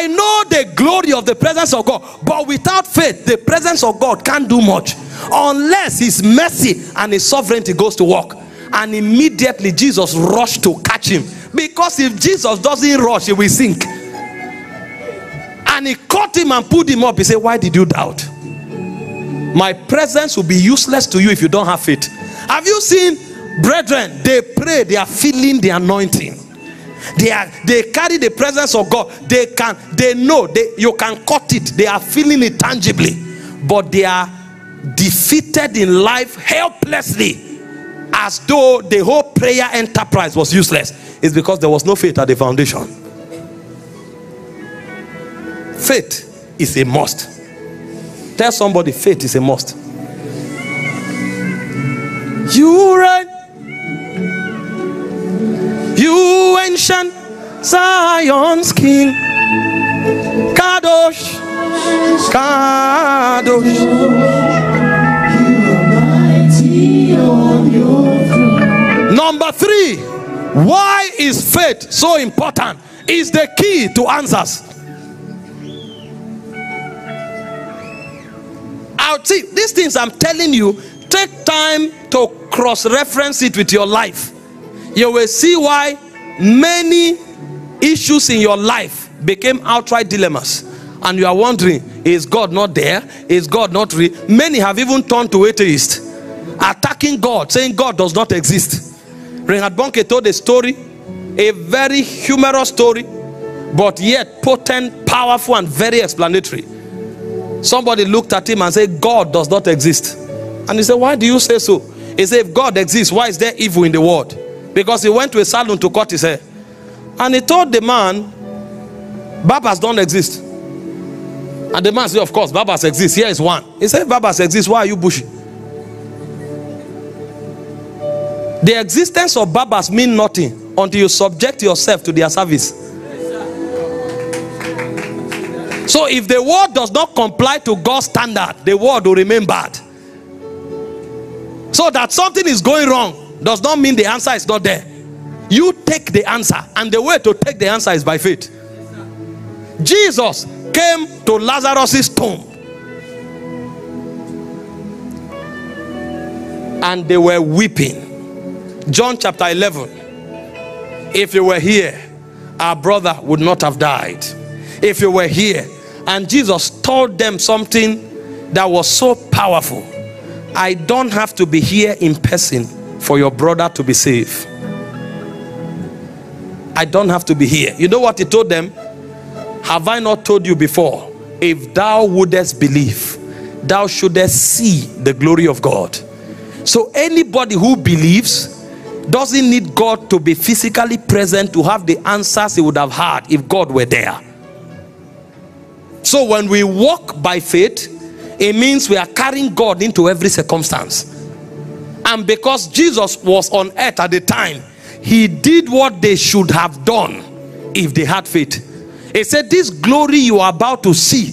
i know the glory of the presence of god but without faith the presence of god can't do much unless his mercy and his sovereignty goes to work and immediately jesus rushed to catch him because if jesus doesn't rush he will sink and he caught him and pulled him up. He said, Why did you doubt? My presence will be useless to you if you don't have faith. Have you seen, brethren? They pray, they are feeling the anointing. They are they carry the presence of God. They can they know they you can cut it, they are feeling it tangibly, but they are defeated in life helplessly as though the whole prayer enterprise was useless. It's because there was no faith at the foundation. Faith is a must. Tell somebody faith is a must. You reign, you ancient Zion's king, Kadosh, Kadosh. Number three, why is faith so important? Is the key to answers. out. See, these things I'm telling you, take time to cross reference it with your life. You will see why many issues in your life became outright dilemmas. And you are wondering, is God not there? Is God not real? Many have even turned to atheist attacking God, saying God does not exist. Reinhard Bonnke told a story, a very humorous story, but yet potent, powerful, and very explanatory Somebody looked at him and said, God does not exist. And he said, Why do you say so? He said, If God exists, why is there evil in the world? Because he went to a salon to cut his hair. And he told the man, Barbers don't exist. And the man said, Of course, Barbers exist. Here is one. He said, Barbers exist. Why are you bushy? The existence of barbers mean nothing until you subject yourself to their service. So if the word does not comply to God's standard, the word will remain bad. So that something is going wrong does not mean the answer is not there. You take the answer, and the way to take the answer is by faith. Jesus came to Lazarus's tomb, and they were weeping. John chapter 11. If you were here, our brother would not have died. If you were here, and Jesus told them something that was so powerful. I don't have to be here in person for your brother to be saved. I don't have to be here. You know what he told them? Have I not told you before? If thou wouldest believe, thou shouldest see the glory of God. So, anybody who believes doesn't need God to be physically present to have the answers he would have had if God were there. So, when we walk by faith, it means we are carrying God into every circumstance. And because Jesus was on earth at the time, he did what they should have done if they had faith. He said, This glory you are about to see,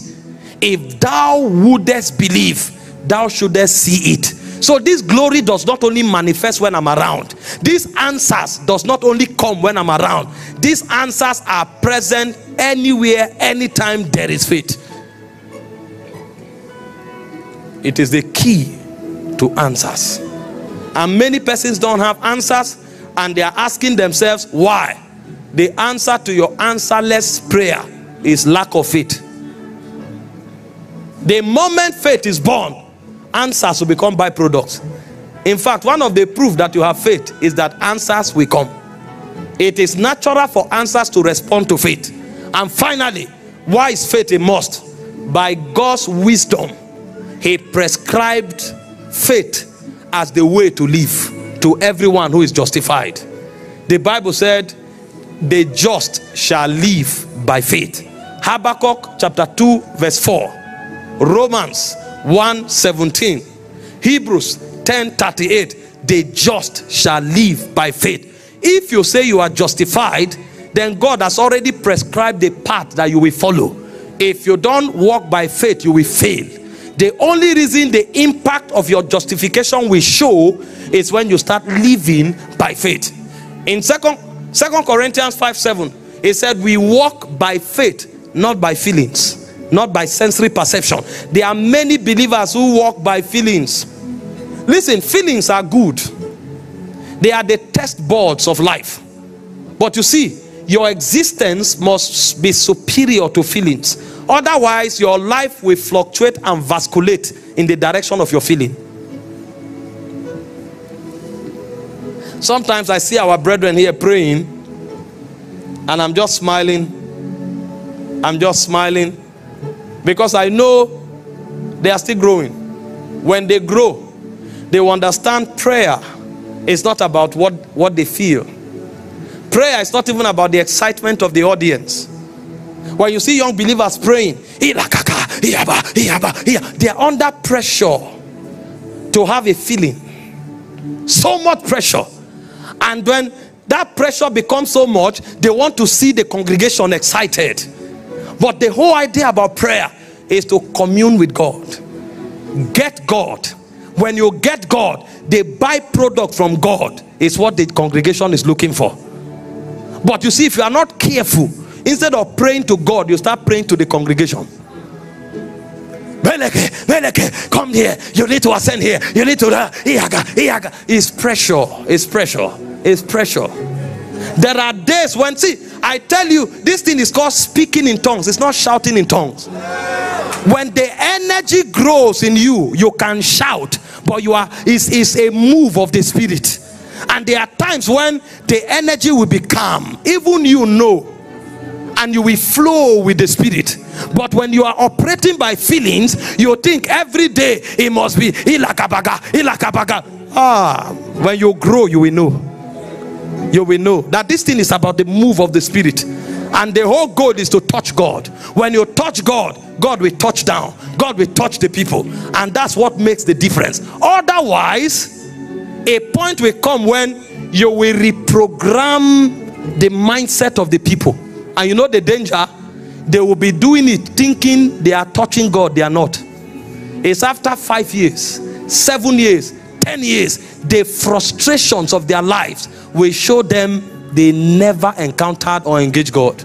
if thou wouldest believe, thou shouldest see it. So this glory does not only manifest when I'm around. These answers does not only come when I'm around. These answers are present anywhere, anytime there is faith. It is the key to answers. And many persons don't have answers and they are asking themselves why. The answer to your answerless prayer is lack of faith. The moment faith is born, answers will become byproducts. In fact, one of the proof that you have faith is that answers will come. It is natural for answers to respond to faith. And finally, why is faith a must? By God's wisdom, He prescribed faith as the way to live to everyone who is justified. The Bible said, The just shall live by faith. Habakkuk chapter 2, verse 4. Romans 1 17. Hebrews 10 38. The just shall live by faith. If you say you are justified, then God has already prescribed the path that you will follow. If you don't walk by faith, you will fail. The only reason the impact of your justification will show is when you start living by faith. In second, second Corinthians 5 7, it said, We walk by faith, not by feelings, not by sensory perception. There are many believers who walk by feelings. Listen, feelings are good, they are the test boards of life. But you see, your existence must be superior to feelings. Otherwise, your life will fluctuate and vasculate in the direction of your feeling. Sometimes I see our brethren here praying, and I'm just smiling. I'm just smiling because I know they are still growing. When they grow, they will understand prayer is not about what, what they feel. Prayer is not even about the excitement of the audience. When you see young believers praying, they are under pressure to have a feeling. So much pressure. And when that pressure becomes so much, they want to see the congregation excited. But the whole idea about prayer is to commune with God. Get God. When you get God, the byproduct from God is what the congregation is looking for. But you see, if you are not careful, instead of praying to God, you start praying to the congregation. Meleke, Meleke, come here. You need to ascend here. You need to. Iaga, iaga. It's pressure. It's pressure. It's pressure. There are days when, see, I tell you, this thing is called speaking in tongues. It's not shouting in tongues. When the energy grows in you, you can shout, but you are is is a move of the spirit. And there are times when the energy will be calm, even you know, and you will flow with the spirit. But when you are operating by feelings, you think every day it must be ilakabaga, ilakabaga. Ah, when you grow, you will know. You will know that this thing is about the move of the spirit. And the whole goal is to touch God. When you touch God, God will touch down. God will touch the people. And that's what makes the difference. Otherwise, a point will come when you will reprogram the mindset of the people. And you know the danger? They will be doing it thinking they are touching God. They are not. It's after five years, seven years, 10 years, the frustrations of their lives will show them they never encountered or engaged God.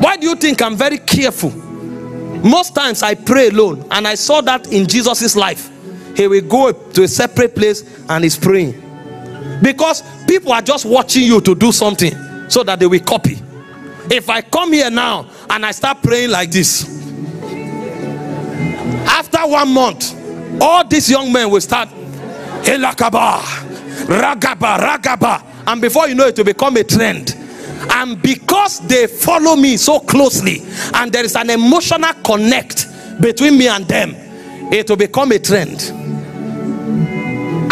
Why do you think I'm very careful? Most times I pray alone, and I saw that in Jesus' life. He will go to a separate place and he's praying because people are just watching you to do something so that they will copy. If I come here now and I start praying like this, after one month, all these young men will start Elakaba, Ragaba, Ragaba, and before you know it, will become a trend. And because they follow me so closely, and there is an emotional connect between me and them, it will become a trend.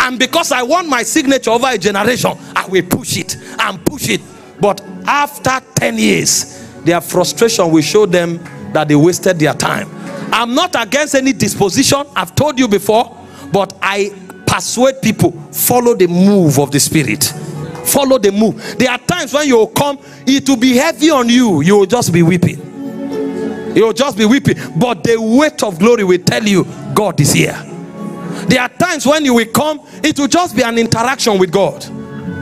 And because I want my signature over a generation, I will push it and push it. But after 10 years, their frustration will show them that they wasted their time. I'm not against any disposition, I've told you before, but I persuade people follow the move of the spirit. Follow the move. There are times when you will come, it will be heavy on you, you will just be weeping. You will just be weeping, but the weight of glory will tell you God is here. There are times when you will come, it will just be an interaction with God.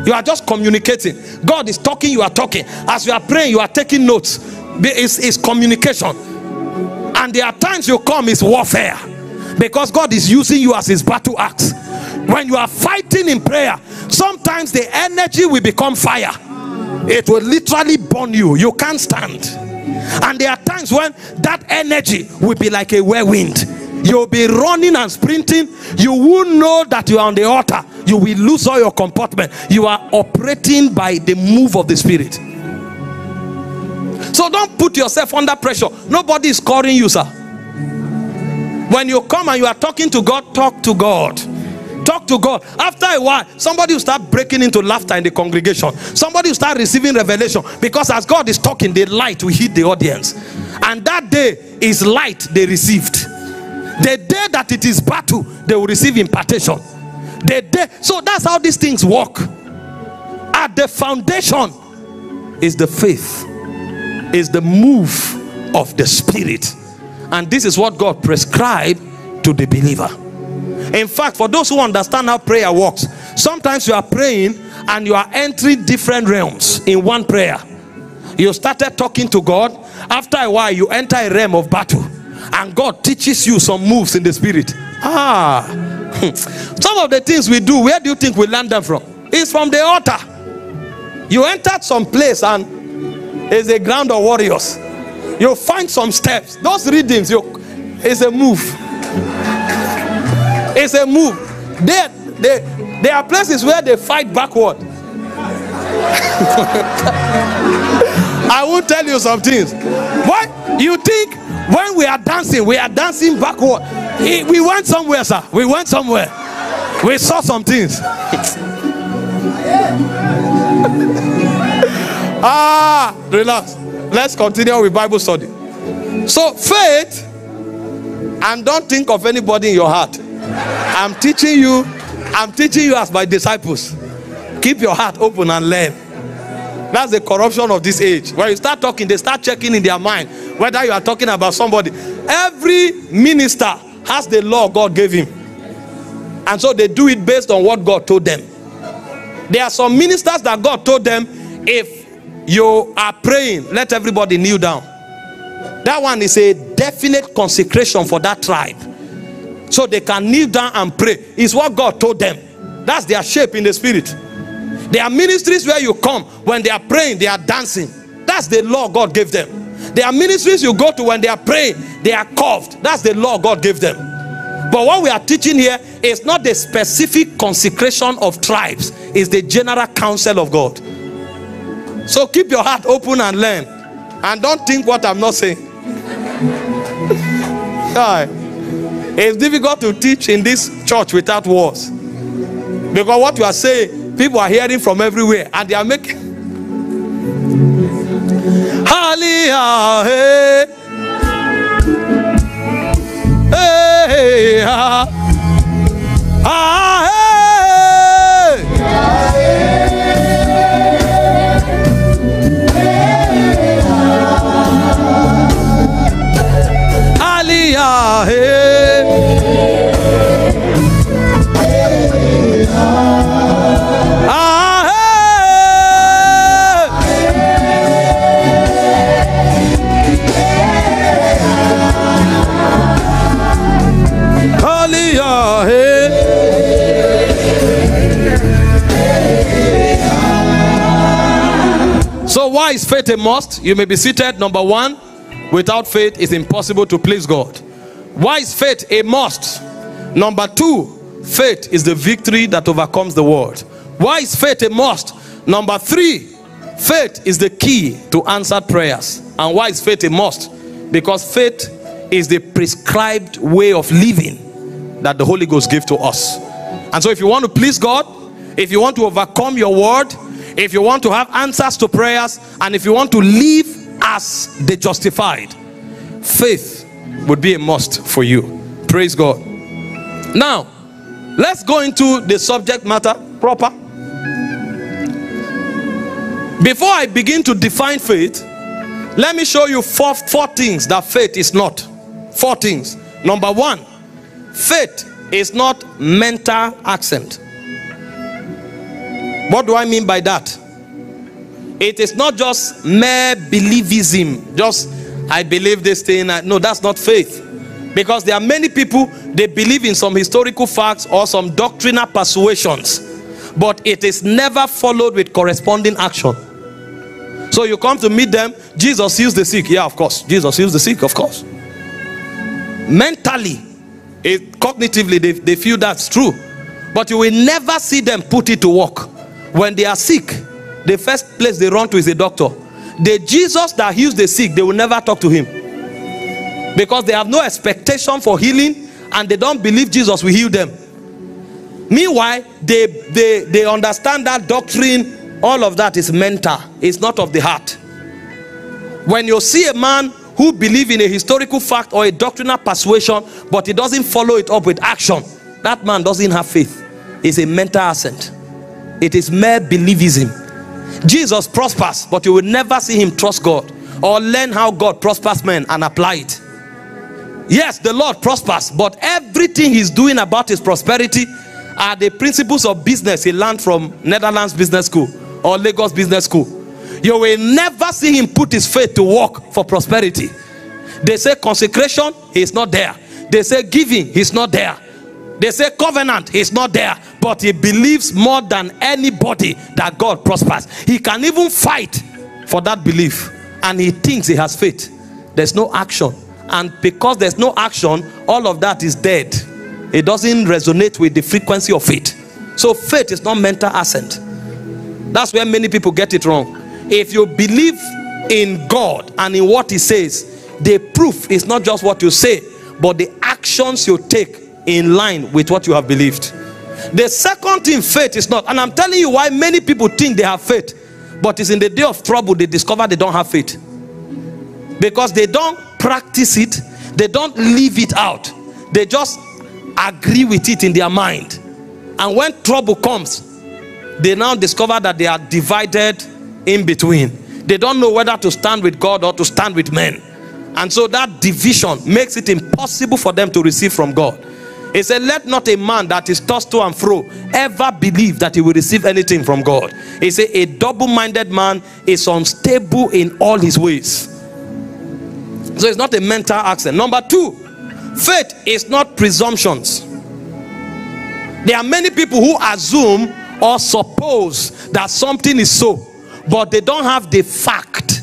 You are just communicating. God is talking, you are talking. As you are praying, you are taking notes. It's, it's communication. And there are times you come, it's warfare. Because God is using you as his battle axe. When you are fighting in prayer, sometimes the energy will become fire. It will literally burn you. You can't stand. And there are times when that energy will be like a whirlwind You'll be running and sprinting. You will know that you are on the altar. You will lose all your comportment. You are operating by the move of the Spirit. So don't put yourself under pressure. Nobody is calling you, sir. When you come and you are talking to God, talk to God. Talk to God. After a while, somebody will start breaking into laughter in the congregation. Somebody will start receiving revelation because as God is talking, the light will hit the audience. And that day is light they received. The day that it is battle, they will receive impartation. The day, so that's how these things work. At the foundation is the faith, is the move of the spirit. And this is what God prescribed to the believer. In fact, for those who understand how prayer works, sometimes you are praying and you are entering different realms in one prayer. You started talking to God, after a while, you enter a realm of battle and God teaches you some moves in the spirit. Ah, some of the things we do, where do you think we learn them from? It's from the altar. You entered some place and it's a ground of warriors. You find some steps. Those readings, you, it's a move. It's a move. There, there, there are places where they fight backward. I will tell you some things. What you think when we are dancing, we are dancing backward. We went somewhere, sir. We went somewhere. We saw some things. ah, relax. Let's continue with Bible study. So, faith, and don't think of anybody in your heart. I'm teaching you, I'm teaching you as my disciples. Keep your heart open and learn. That's the corruption of this age. When you start talking, they start checking in their mind whether you are talking about somebody. Every minister has the law God gave him. And so they do it based on what God told them. There are some ministers that God told them if you are praying, let everybody kneel down. That one is a definite consecration for that tribe. So they can kneel down and pray. Is what God told them. That's their shape in the spirit. There are ministries where you come when they are praying, they are dancing. That's the law God gave them. There are ministries you go to when they are praying, they are curved. That's the law God gave them. But what we are teaching here is not the specific consecration of tribes, it's the general counsel of God. So keep your heart open and learn. And don't think what I'm not saying. it's difficult to teach in this church without words. Because what you are saying, people are hearing from everywhere and they are making Hallelujah. Hey. Hey. Ah. Ah. Hey. Hallelujah. So, why is faith a must? You may be seated. Number one, without faith, it's impossible to please God. Why is faith a must? Number two, faith is the victory that overcomes the world. Why is faith a must? Number three, faith is the key to answered prayers. And why is faith a must? Because faith is the prescribed way of living that the Holy Ghost gave to us. And so, if you want to please God, if you want to overcome your word, if you want to have answers to prayers, and if you want to live as the justified, faith would be a must for you. Praise God. Now, let's go into the subject matter proper. Before I begin to define faith, let me show you four, four things that faith is not. Four things. Number one, faith is not mental assent. What do I mean by that? It is not just mere believism, just I believe this thing. No, that's not faith. Because there are many people, they believe in some historical facts or some doctrinal persuasions, but it is never followed with corresponding action. So you come to meet them, Jesus heals the sick. Yeah, of course. Jesus heals the sick, of course. Mentally, it, cognitively, they, they feel that's true. But you will never see them put it to work. When they are sick, the first place they run to is a doctor. The Jesus that heals the sick, they will never talk to him. Because they have no expectation for healing and they don't believe Jesus will heal them. Meanwhile, they, they, they understand that doctrine, all of that is mental, it's not of the heart. When you see a man who believe in a historical fact or a doctrinal persuasion, but he doesn't follow it up with action, that man doesn't have faith. It's a mental assent. It is mere believism. Jesus prospers, but you will never see him trust God or learn how God prospers men and apply it. Yes, the Lord prospers, but everything he's doing about his prosperity are the principles of business he learned from Netherlands Business School or Lagos Business School. You will never see him put his faith to work for prosperity. They say consecration, he's not there. They say giving, he's not there. They say covenant, he's not there. But he believes more than anybody that God prospers. He can even fight for that belief. And he thinks he has faith. There's no action. And because there's no action, all of that is dead. It doesn't resonate with the frequency of faith. So faith is not mental assent. That's where many people get it wrong. If you believe in God and in what He says, the proof is not just what you say, but the actions you take in line with what you have believed. The second thing, faith is not, and I'm telling you why many people think they have faith, but it's in the day of trouble they discover they don't have faith because they don't practice it, they don't live it out, they just agree with it in their mind. And when trouble comes, they now discover that they are divided in between. They don't know whether to stand with God or to stand with men. And so that division makes it impossible for them to receive from God. He said, Let not a man that is tossed to and fro ever believe that he will receive anything from God. He said, A double minded man is unstable in all his ways. So it's not a mental assent. Number two, faith is not presumptions. There are many people who assume or suppose that something is so, but they don't have the fact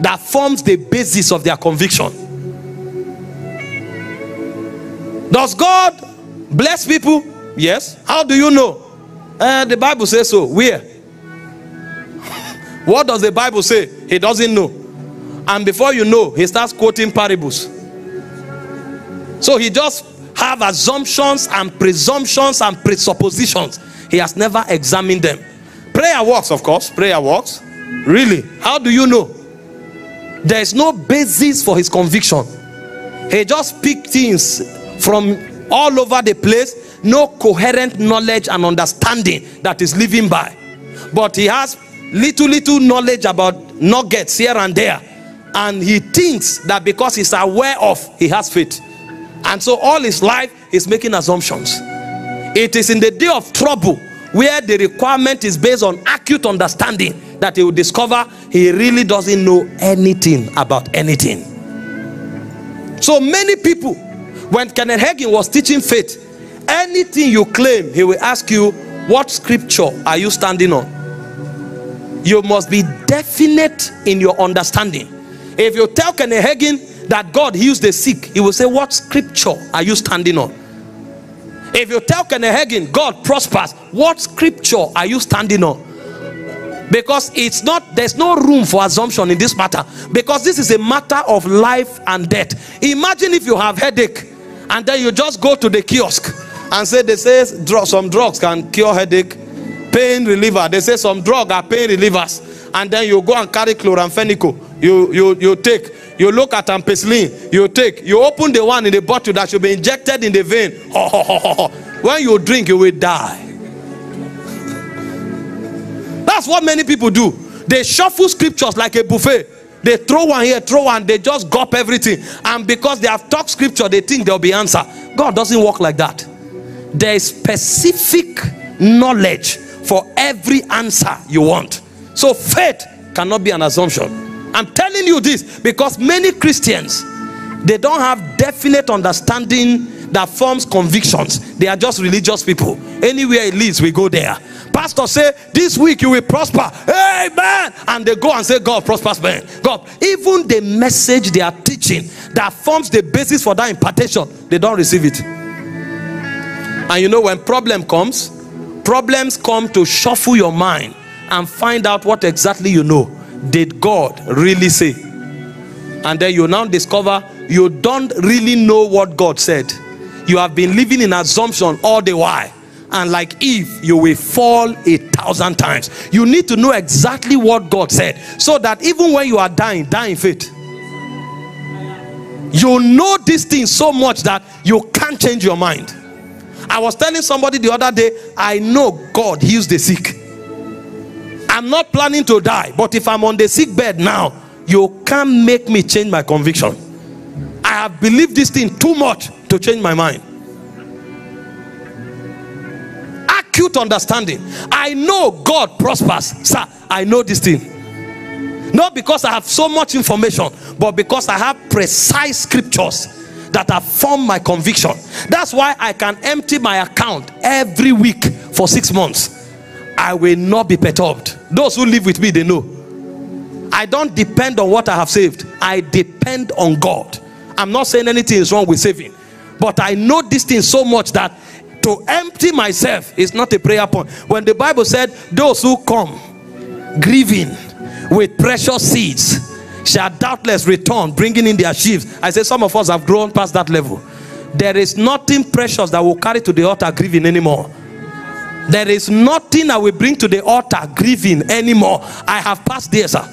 that forms the basis of their conviction. Does God bless people? Yes. How do you know? Uh, the Bible says so. Where? what does the Bible say? He doesn't know. And before you know, he starts quoting parables. So he just have assumptions and presumptions and presuppositions. He has never examined them. Prayer works, of course. Prayer works. Really? How do you know? There is no basis for his conviction. He just picked things from all over the place, no coherent knowledge and understanding that is living by. But he has little, little knowledge about nuggets here and there. And he thinks that because he's aware of, he has faith. And so all his life is making assumptions. It is in the day of trouble where the requirement is based on acute understanding that he will discover he really doesn't know anything about anything. So many people, when Kenneth Hagin was teaching faith, anything you claim, he will ask you, What scripture are you standing on? You must be definite in your understanding. If you tell Kenneth Hagin that God heals the sick, he will say, What scripture are you standing on? If you tell Kenneth Hagin God prospers, what scripture are you standing on? Because it's not, there's no room for assumption in this matter. Because this is a matter of life and death. Imagine if you have headache and then you just go to the kiosk and say they say some drugs can cure headache pain reliever. They say some drug are pain relievers. And then you go and carry chloramphenicol. You you you take you look at ampicillin. You take you open the one in the bottle that should be injected in the vein. When you drink you will die. That's what many people do. They shuffle scriptures like a buffet they throw one here, throw one, they just gulp everything. And because they have talked scripture, they think there'll be answer. God doesn't work like that. There is specific knowledge for every answer you want. So faith cannot be an assumption. I'm telling you this because many Christians they don't have definite understanding that forms convictions. They are just religious people. Anywhere it leads, we go there. Pastor say, this week you will prosper. Amen. And they go and say, God prospers man. God, even the message they are teaching that forms the basis for that impartation, they don't receive it. And you know when problem comes, problems come to shuffle your mind and find out what exactly you know. Did God really say? And then you now discover you don't really know what God said. You have been living in assumption all the while and like Eve, you will fall a thousand times. You need to know exactly what God said so that even when you are dying, die in faith. You know these things so much that you can't change your mind. I was telling somebody the other day, I know God heals the sick. I'm not planning to die, but if I'm on the sick bed now, you can't make me change my conviction. I have believed this thing too much to change my mind. acute understanding. I know God prospers. Sir, I know this thing. Not because I have so much information, but because I have precise scriptures that have formed my conviction. That's why I can empty my account every week for six months. I will not be perturbed. Those who live with me, they know. I don't depend on what I have saved, I depend on God. I'm not saying anything is wrong with saving, but I know this thing so much that to empty myself is not a prayer point. When the Bible said, Those who come grieving with precious seeds shall doubtless return, bringing in their sheaves. I say, Some of us have grown past that level. There is nothing precious that will carry to the altar grieving anymore. There is nothing I will bring to the altar grieving anymore. I have passed there, sir.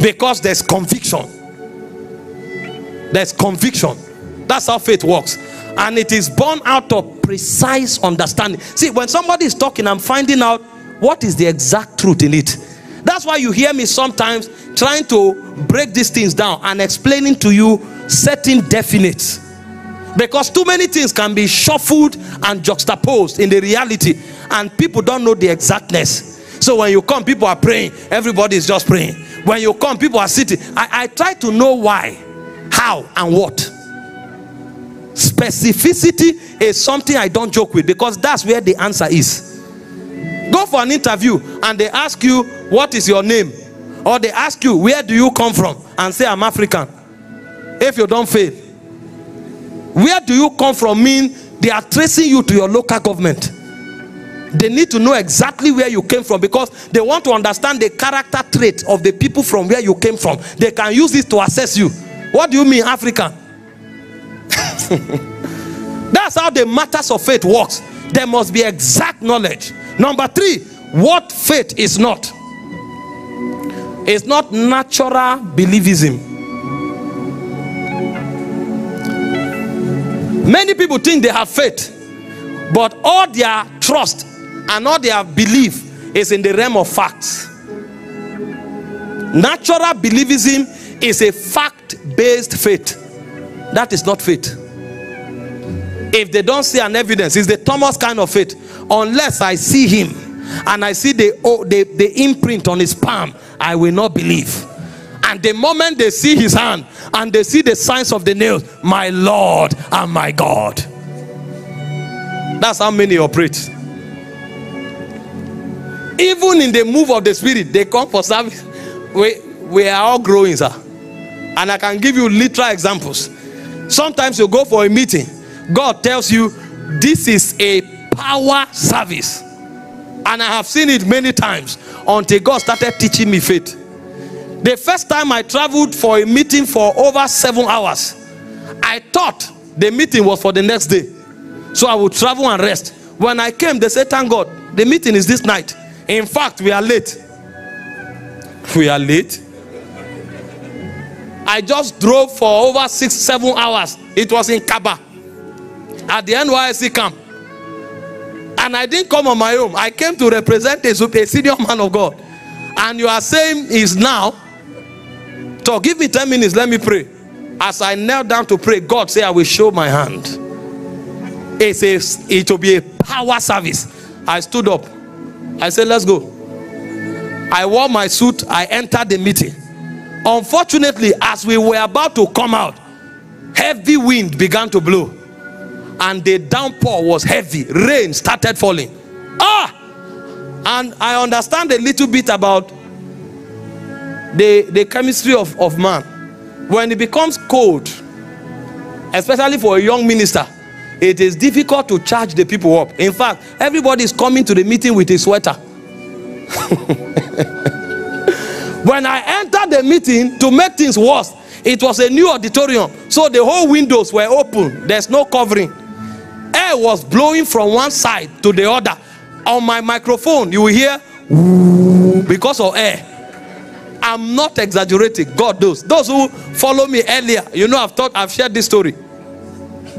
Because there's conviction. There's conviction. That's how faith works. And it is born out of precise understanding. See, when somebody is talking, I'm finding out what is the exact truth in it. That's why you hear me sometimes trying to break these things down and explaining to you certain definites. Because too many things can be shuffled and juxtaposed in the reality, and people don't know the exactness. So when you come, people are praying, everybody is just praying. When you come, people are sitting. I, I try to know why, how, and what. Specificity is something I don't joke with because that's where the answer is. Go for an interview and they ask you, What is your name? Or they ask you, Where do you come from? And say, I'm African. If you don't fail, where do you come from? Mean they are tracing you to your local government. They need to know exactly where you came from because they want to understand the character trait of the people from where you came from. They can use this to assess you. What do you mean, African? That's how the matters of faith works. There must be exact knowledge. Number three, what faith is not. It's not natural believism. Many people think they have faith, but all their trust and all their belief is in the realm of facts. Natural believism is a fact based faith. That is not faith. If they don't see an evidence, it's the Thomas kind of faith. Unless I see him and I see the, oh, the, the imprint on his palm, I will not believe. And the moment they see his hand and they see the signs of the nails, my Lord and my God. That's how many operate. Even in the move of the spirit, they come for service. We, we are all growing, sir. And I can give you literal examples. Sometimes you go for a meeting, God tells you, This is a power service. And I have seen it many times until God started teaching me faith. The first time I traveled for a meeting for over seven hours, I thought the meeting was for the next day. So I would travel and rest. When I came, they said, Thank God, the meeting is this night. In fact, we are late. We are late. I just drove for over six, seven hours. It was in Kaba at the NYSC camp. And I didn't come on my own. I came to represent a, a senior man of God. And you are saying is now. So give me 10 minutes, let me pray. As I knelt down to pray, God said, I will show my hand. It says it will be a power service. I stood up. I said, Let's go. I wore my suit. I entered the meeting. Unfortunately, as we were about to come out, heavy wind began to blow, and the downpour was heavy. Rain started falling. Ah! And I understand a little bit about the, the chemistry of, of man. When it becomes cold, especially for a young minister, it is difficult to charge the people up. In fact, everybody is coming to the meeting with a sweater. when I entered the meeting to make things worse, it was a new auditorium. So the whole windows were open. There's no covering. Air was blowing from one side to the other. On my microphone, you will hear because of air. I'm not exaggerating. God knows. Those who follow me earlier, you know, I've thought I've shared this story.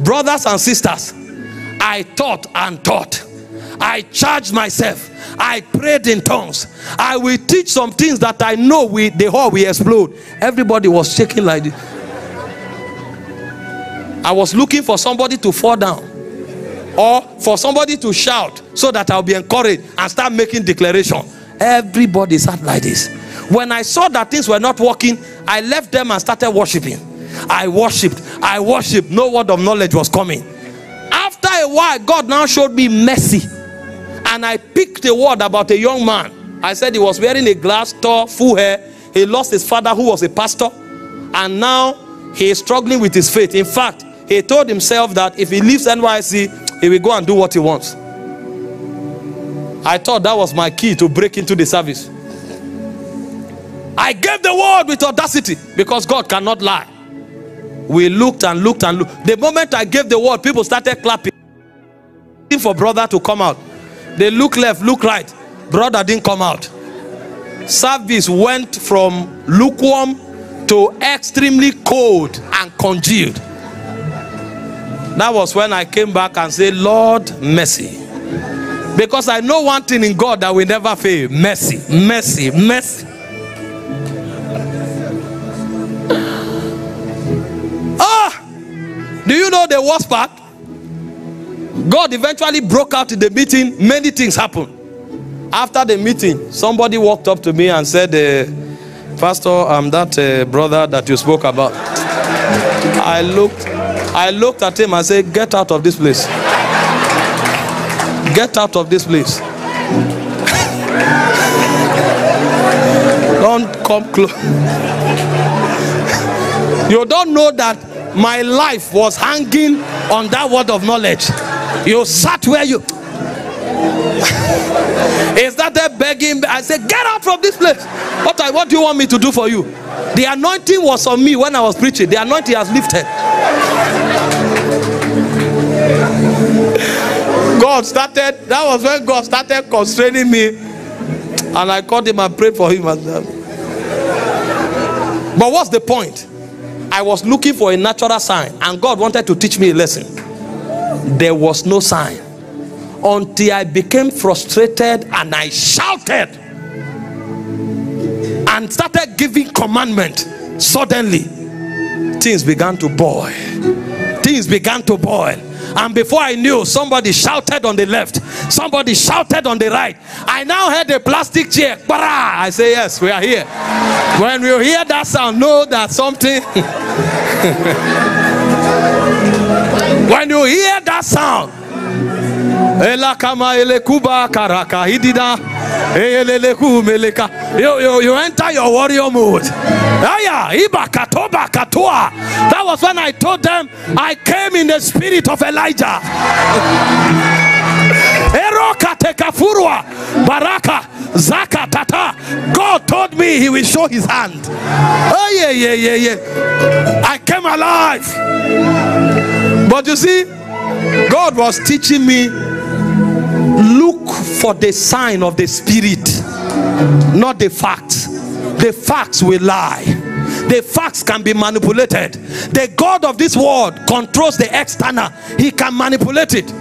Brothers and sisters, I thought and thought. I charged myself. I prayed in tongues. I will teach some things that I know we the whole will explode. Everybody was shaking like this. I was looking for somebody to fall down or for somebody to shout so that I'll be encouraged and start making declaration. Everybody sat like this. When I saw that things were not working, I left them and started worshiping. I worshiped. I worshiped. No word of knowledge was coming. After a while, God now showed me mercy and I picked a word about a young man. I said he was wearing a glass tall, full hair. He lost his father, who was a pastor, and now he is struggling with his faith. In fact, he told himself that if he leaves NYSC, he will go and do what he wants. I thought that was my key to break into the service. I gave the word with audacity because God cannot lie. We looked and looked and looked. The moment I gave the word, people started clapping for brother to come out. They look left, look right. Brother didn't come out. Service went from lukewarm to extremely cold and congealed. That was when I came back and said, Lord, mercy. Because I know one thing in God that will never fail mercy, mercy, mercy. Ah! Do you know the worst part? God eventually broke out in the meeting. Many things happened. After the meeting, somebody walked up to me and said, uh, Pastor, I'm that uh, brother that you spoke about. I looked, I looked at him and said, Get out of this place. Get out of this place. don't come close. you don't know that my life was hanging on that word of knowledge. You sat where you. he started begging. I said, Get out from this place. What, I, what do you want me to do for you? The anointing was on me when I was preaching. The anointing has lifted. God started, that was when God started constraining me. And I called him and prayed for him. Um, but what's the point? I was looking for a natural sign, and God wanted to teach me a lesson there was no sign until I became frustrated and I shouted and started giving commandment. Suddenly, things began to boil. things began to boil. And before I knew, somebody shouted on the left, somebody shouted on the right. I now heard a plastic chair. I say, Yes, we are here. When you hear that sound, know that something. when you hear that sound. You, you, you enter your warrior katoa. That was when I told them I came in the spirit of Elijah. Baraka zaka tata. God told me he will show his hand. Oh yeah, yeah, yeah, yeah. I came alive. But you see, God was teaching me look for the sign of the spirit, not the facts. The facts will lie. The facts can be manipulated. The God of this world controls the external, He can manipulate it.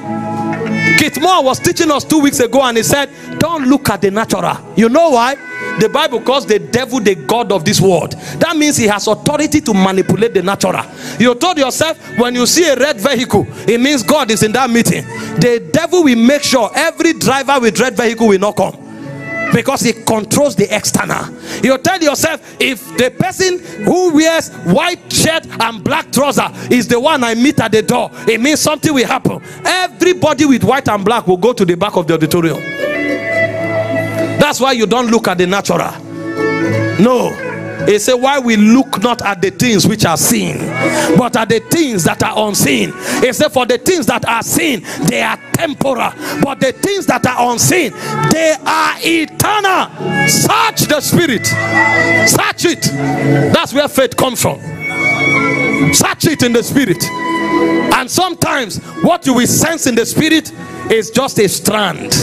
Moore was teaching us two weeks ago, and he said, Don't look at the natural. You know why? The Bible calls the devil the God of this world. That means he has authority to manipulate the natural. You told yourself when you see a red vehicle, it means God is in that meeting. The devil will make sure every driver with red vehicle will not come because he controls the external. You tell yourself if the person who wears white shirt and black trouser is the one I meet at the door, it means something will happen. Everybody with white and black will go to the back of the auditorium. That's why you don't look at the natural. No. He said, Why we look not at the things which are seen, but at the things that are unseen. He said, For the things that are seen, they are temporal, but the things that are unseen, they are eternal. Search the spirit, search it. That's where faith comes from. Search it in the spirit. And sometimes what you will sense in the spirit is just a strand.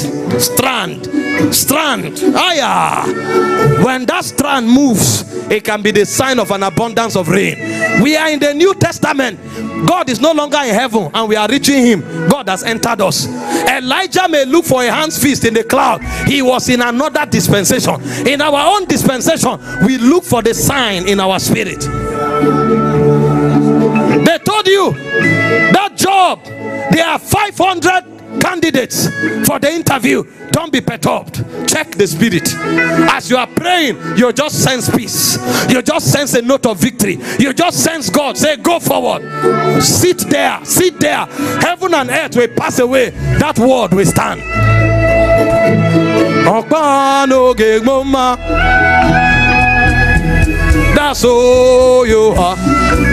Strand. Strand. Aya. When that strand moves, it can be the sign of an abundance of rain. We are in the New Testament. God is no longer in heaven and we are reaching him. God has entered us. Elijah may look for a hand's fist in the cloud. He was in another dispensation. In our own dispensation, we look for the sign in our spirit. They told you that job, there are 500 candidates for the interview. Don't be perturbed. Check the spirit. As you are praying, you just sense peace. You just sense a note of victory. You just sense God. Say, Go forward. Sit there. Sit there. Heaven and earth will pass away. That word will stand. That's who you are.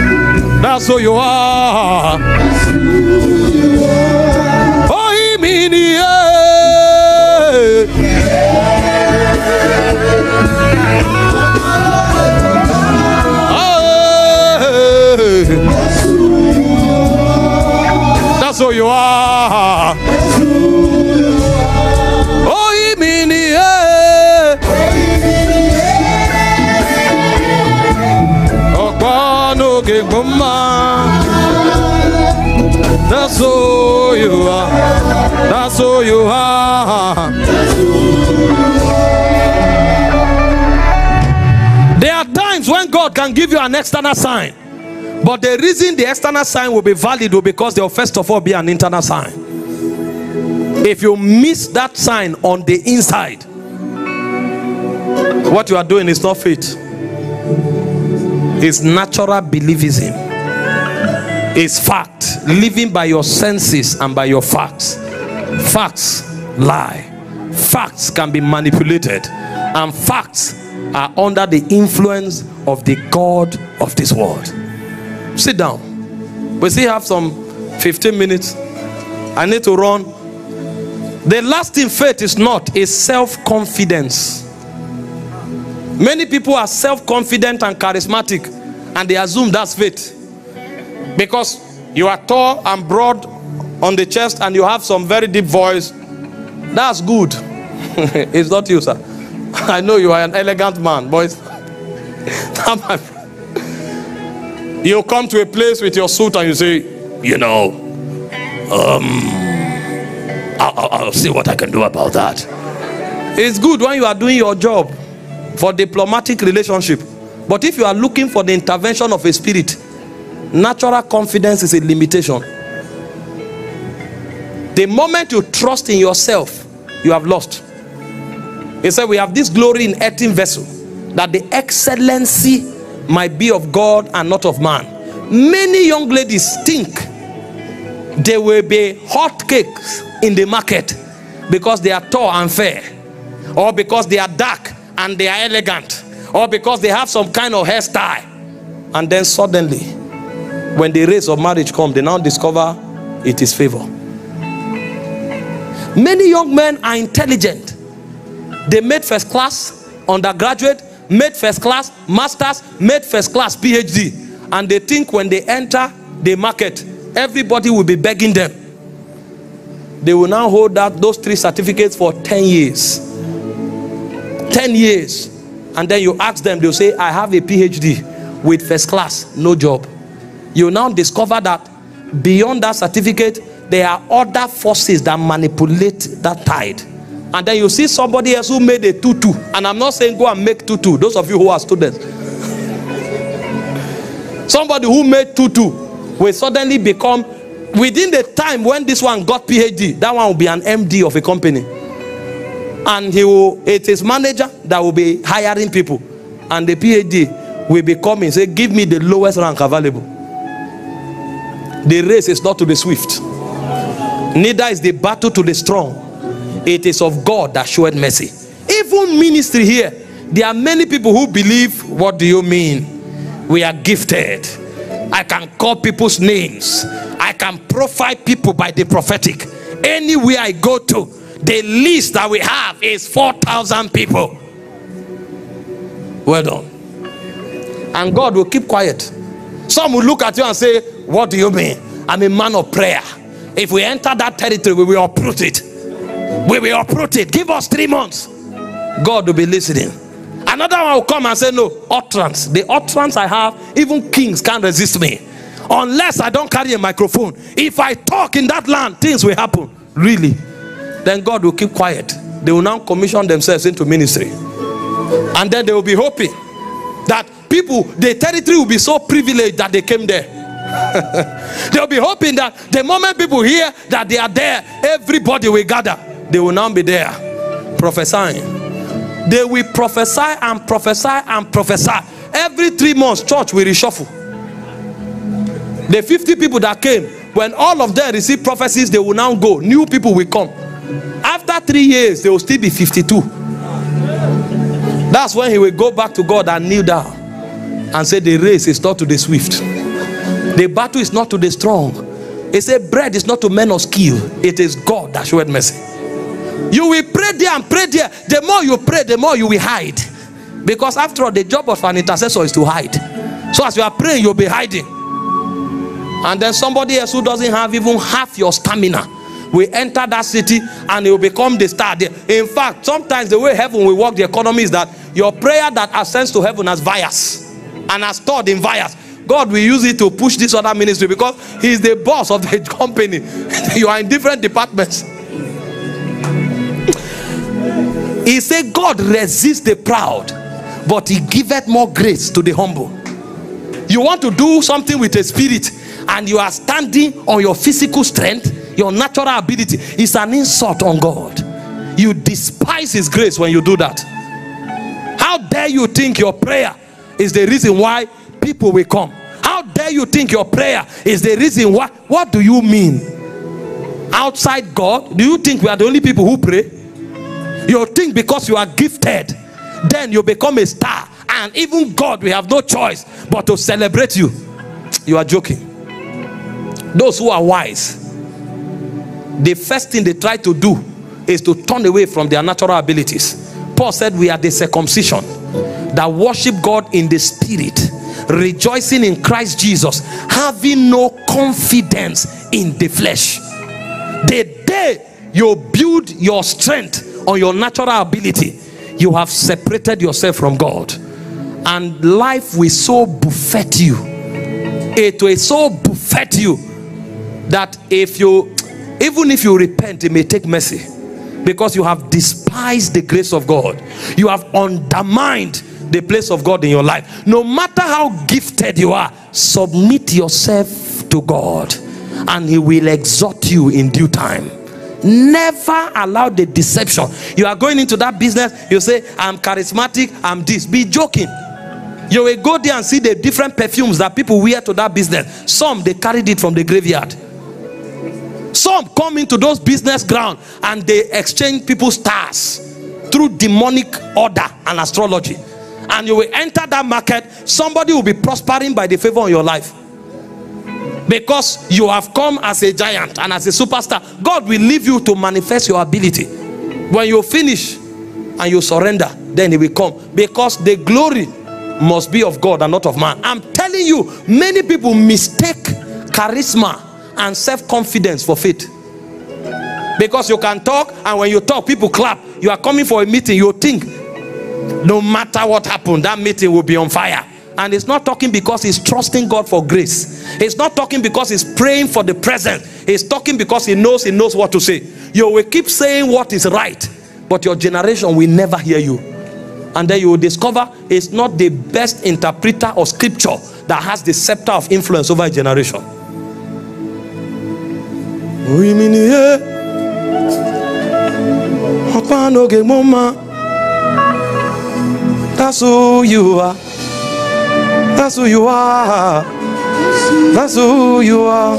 That's who you are. Oh, mini, That's who you are. You are. There are times when God can give you an external sign. But the reason the external sign will be valid will because there will first of all be an internal sign. If you miss that sign on the inside, what you are doing is not faith. It's natural believism. It's fact. Living by your senses and by your facts. Facts lie. Facts can be manipulated. And facts are under the influence of the God of this world. Sit down. We still have some 15 minutes. I need to run. The lasting faith is not a self-confidence. Many people are self-confident and charismatic and they assume that's faith. Because you are tall and broad on the chest and you have some very deep voice. That's good. it's not you, sir. I know you are an elegant man, boys. you come to a place with your suit and you say, you know, um, I'll, I'll see what I can do about that. It's good when you are doing your job for diplomatic relationship. But if you are looking for the intervention of a spirit, Natural confidence is a limitation. The moment you trust in yourself, you have lost. He said, We have this glory in earthen vessel, that the excellency might be of God and not of man. Many young ladies think they will be hot cakes in the market because they are tall and fair, or because they are dark and they are elegant, or because they have some kind of hairstyle. And then suddenly, when the race of marriage come, they now discover it is favor. Many young men are intelligent. They made first class, undergraduate, made first class, masters, made first class, PhD. And they think when they enter the market, everybody will be begging them. They will now hold that those three certificates for 10 years. 10 years. And then you ask them, they'll say, I have a PhD with first class, no job. You now discover that beyond that certificate, there are other forces that manipulate that tide. And then you see somebody else who made a tutu. And i'm not saying go and make tutu. Those of you who are students. Somebody who made tutu will suddenly become within the time when this one got phd that one will be an md of a company. And he will it's manager that will be hiring people. And the phd will be coming say give me the lowest rank available. The race is not to the swift neither is the battle to the strong. It is of god that showed mercy. Even ministry here there are many people who believe what do you mean? We are gifted. I can call people's names. I can profile people by the prophetic. Anywhere i go to the list that we have is 4000 people. Well done. And god will keep quiet. Some will look at you and say what do you mean? I'm a man of prayer if we enter that territory, we will uproot it. We will uproot it. Give us three months. God will be listening. Another one will come and say, No, utterance. The utterance I have, even kings can't resist me. Unless I don't carry a microphone. If I talk in that land, things will happen. Really. Then God will keep quiet. They will now commission themselves into ministry. And then they will be hoping that people, the territory will be so privileged that they came there. They'll be hoping that the moment people hear that they are there, everybody will gather. They will now be there prophesying. They will prophesy and prophesy and prophesy. Every three months, church will reshuffle. The 50 people that came, when all of them receive prophecies, they will now go. New people will come. After three years, they will still be 52. That's when he will go back to God and kneel down and say, The race is not to the swift the battle is not to the strong. He said, Bread is not to men of skill, it is God that showed mercy. You will pray there and pray there. The more you pray, the more you will hide. Because after all, the job of an intercessor is to hide. So as you are praying, you'll be hiding. And then somebody else who doesn't have even half your stamina will enter that city and he will become the star there. In fact, sometimes the way heaven will work the economy is that your prayer that ascends to heaven as vias and as stored in vias God will use it to push this other ministry because He's the boss of the company. you are in different departments. He said, God resists the proud, but He giveth more grace to the humble. You want to do something with a spirit, and you are standing on your physical strength, your natural ability. It's an insult on God. You despise His grace when you do that. How dare you think your prayer is the reason why people will come. How dare you think your prayer is the reason why? What do you mean? Outside God, do you think we are the only people who pray? You think because you are gifted, then you become a star, and even God will have no choice but to celebrate you. You are joking. Those who are wise, the first thing they try to do is to turn away from their natural abilities. Paul said, We are the circumcision that worship God in the spirit rejoicing in Christ Jesus, having no confidence in the flesh. The day you build your strength on your natural ability, you have separated yourself from God, and life will so buffet you. It will so buffet you that if you, even if you repent, it may take mercy because you have despised the grace of God, you have undermined the place of God in your life. No matter how gifted you are, submit yourself to God and He will exhort you in due time. Never allow the deception. You are going into that business, you say, I'm charismatic, I'm this. Be joking. You will go there and see the different perfumes that people wear to that business. Some they carried it from the graveyard. Some come into those business ground and they exchange people's stars through demonic order and astrology. And you will enter that market, somebody will be prospering by the favor on your life. Because you have come as a giant and as a superstar. God will leave you to manifest your ability. When you finish and you surrender then he will come. Because the glory must be of god and not of man. I'm telling you many people mistake charisma and self-confidence for faith. Because you can talk and when you talk people clap. You are coming for a meeting you think no matter what happened that meeting will be on fire and he's not talking because he's trusting God for grace. He's not talking because he's praying for the present. He's talking because he knows he knows what to say. You will keep saying what is right, but your generation will never hear you. And then you will discover it's not the best interpreter of scripture that has the scepter of influence over a generation. That's who you are. That's who you are. That's who you are.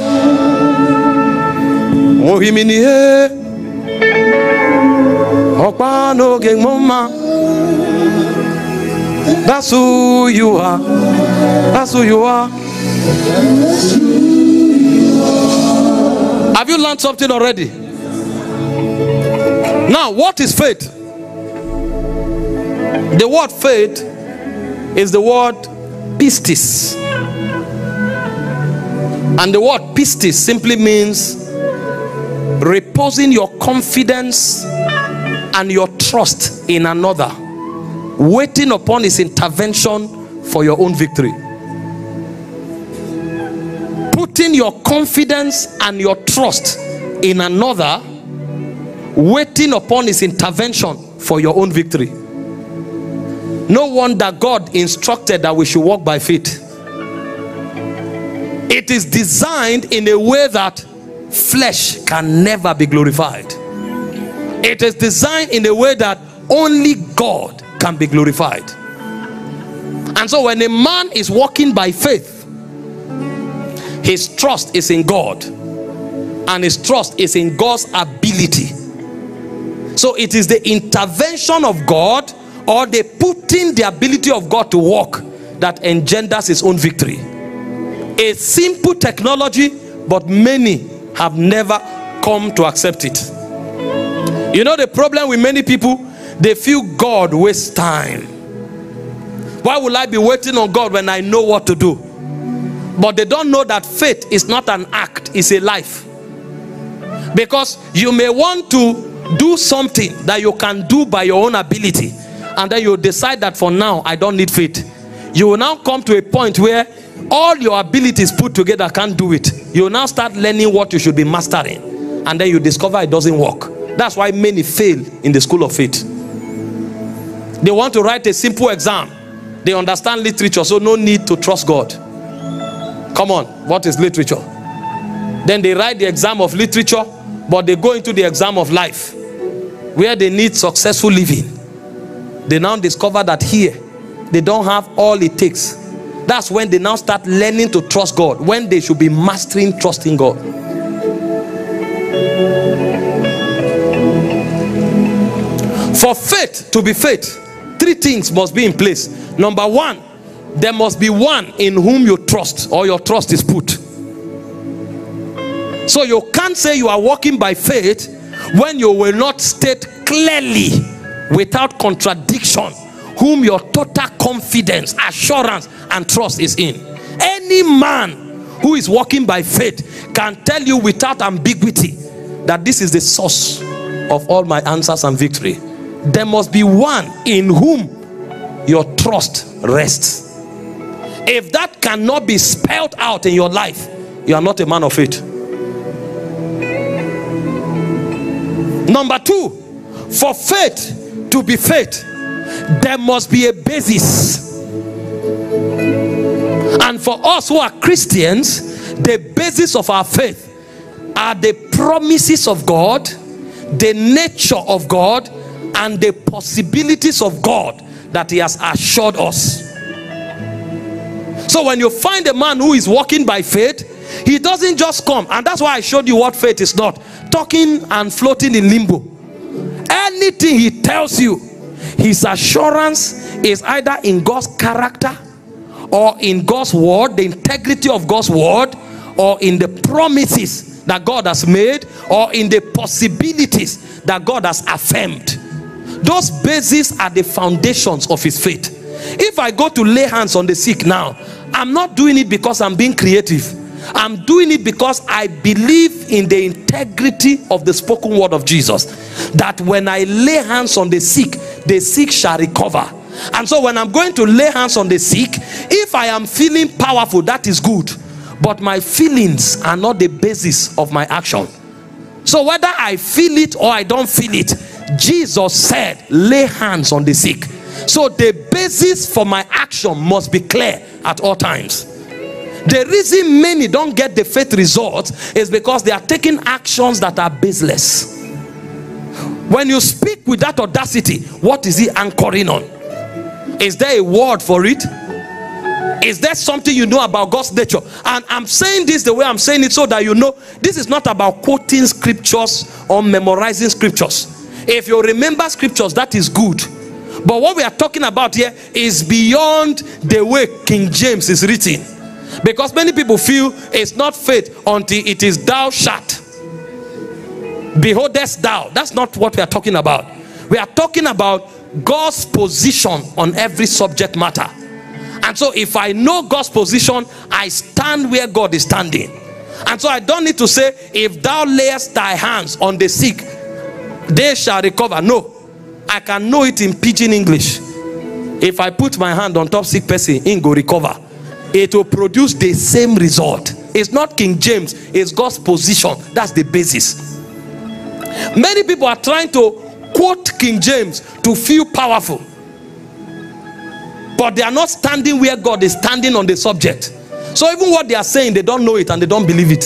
Ohiminie. Ọ̀pá n'oge mma. That's who you are. That's who you are. Have you learned something already? Now, what is faith? The word faith is the word pistis. And the word pistis simply means reposing your confidence and your trust in another, waiting upon his intervention for your own victory. Putting your confidence and your trust in another, waiting upon his intervention for your own victory. No wonder God instructed that we should walk by faith. It is designed in a way that flesh can never be glorified. It is designed in a way that only God can be glorified. And so when a man is walking by faith, his trust is in God and his trust is in God's ability. So it is the intervention of God or they put in the ability of God to work that engenders his own victory. A simple technology, but many have never come to accept it. You know the problem with many people, they feel God wastes time. Why will I be waiting on God when I know what to do? But they don't know that faith is not an act, it's a life. Because you may want to do something that you can do by your own ability and then you decide that for now I don't need faith. You will now come to a point where all your abilities put together can't do it. You will now start learning what you should be mastering, and then you discover it doesn't work. That's why many fail in the school of faith. They want to write a simple exam, they understand literature, so no need to trust God. Come on, what is literature? Then they write the exam of literature, but they go into the exam of life where they need successful living they now discover that here they don't have all it takes. That's when they now start learning to trust god when they should be mastering trusting god. For faith to be faith three things must be in place. Number one there must be one in whom you trust or your trust is put. So you can't say you are walking by faith when you will not state clearly without contradiction whom your total confidence assurance and trust is in. Any man who is walking by faith can tell you without ambiguity that this is the source of all my answers and victory. There must be one in whom your trust rests. If that cannot be spelled out in your life you are not a man of faith. Number two for faith to be faith there must be a basis. And for us who are Christians, the basis of our faith are the promises of God, the nature of God, and the possibilities of God that He has assured us. So when you find a man who is walking by faith, he doesn't just come, and that's why I showed you what faith is not talking and floating in limbo. Anything he tells you, his assurance is either in God's character or in God's word, the integrity of God's word, or in the promises that God has made, or in the possibilities that God has affirmed. Those bases are the foundations of his faith. If I go to lay hands on the sick now, I'm not doing it because I'm being creative. I'm doing it because I believe in the integrity of the spoken word of Jesus. That when I lay hands on the sick, the sick shall recover. And so when I'm going to lay hands on the sick, if I am feeling powerful, that is good. But my feelings are not the basis of my action. So whether I feel it or I don't feel it, Jesus said, lay hands on the sick. So the basis for my action must be clear at all times. The reason many don't get the faith results is because they are taking actions that are baseless. When you speak with that audacity, what is he anchoring on? Is there a word for it? Is there something you know about God's nature? And I'm saying this the way I'm saying it so that you know this is not about quoting scriptures or memorizing scriptures. If you remember scriptures, that is good. But what we are talking about here is beyond the way King James is written. Because many people feel it's not faith until it is thou shalt. Beholdest thou. That's not what we are talking about. We are talking about God's position on every subject matter. And so if I know God's position, I stand where God is standing. And so I don't need to say, if thou layest thy hands on the sick, they shall recover. No. I can know it in pidgin English. If I put my hand on top sick person, in go recover it will produce the same result. It's not King James, it's God's position. That's the basis. Many people are trying to quote King James to feel powerful, but they are not standing where God is standing on the subject. So, even what they are saying, they don't know it and they don't believe it.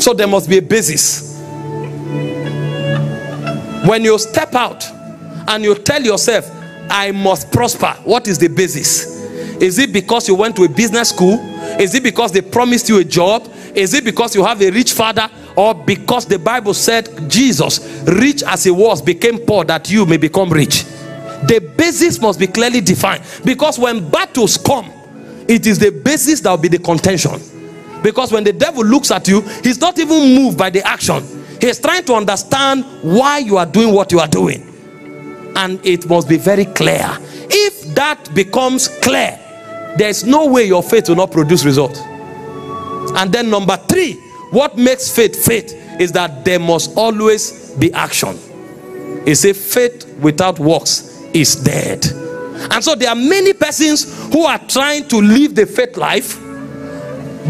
So, there must be a basis. When you step out and you tell yourself, I must prosper, what is the basis? Is it because you went to a business school? Is it because they promised you a job? Is it because you have a rich father? Or because the Bible said Jesus, rich as he was, became poor that you may become rich? The basis must be clearly defined. Because when battles come, it is the basis that will be the contention. Because when the devil looks at you, he's not even moved by the action. He's trying to understand why you are doing what you are doing. And it must be very clear. If that becomes clear, there's no way your faith will not produce results. And then number three, what makes faith faith is that there must always be action. It's a faith without works is dead. And so there are many persons who are trying to live the faith life,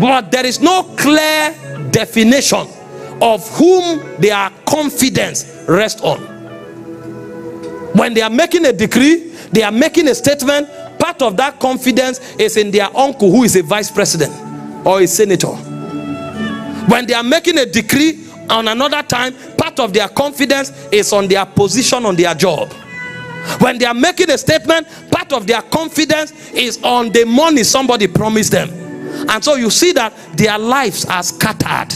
but there is no clear definition of whom their confidence rests on. When they are making a decree, they are making a statement, part of that confidence is in their uncle who is a vice president or a senator. When they are making a decree on another time, part of their confidence is on their position on their job. When they are making a statement, part of their confidence is on the money somebody promised them. And so you see that their lives are scattered.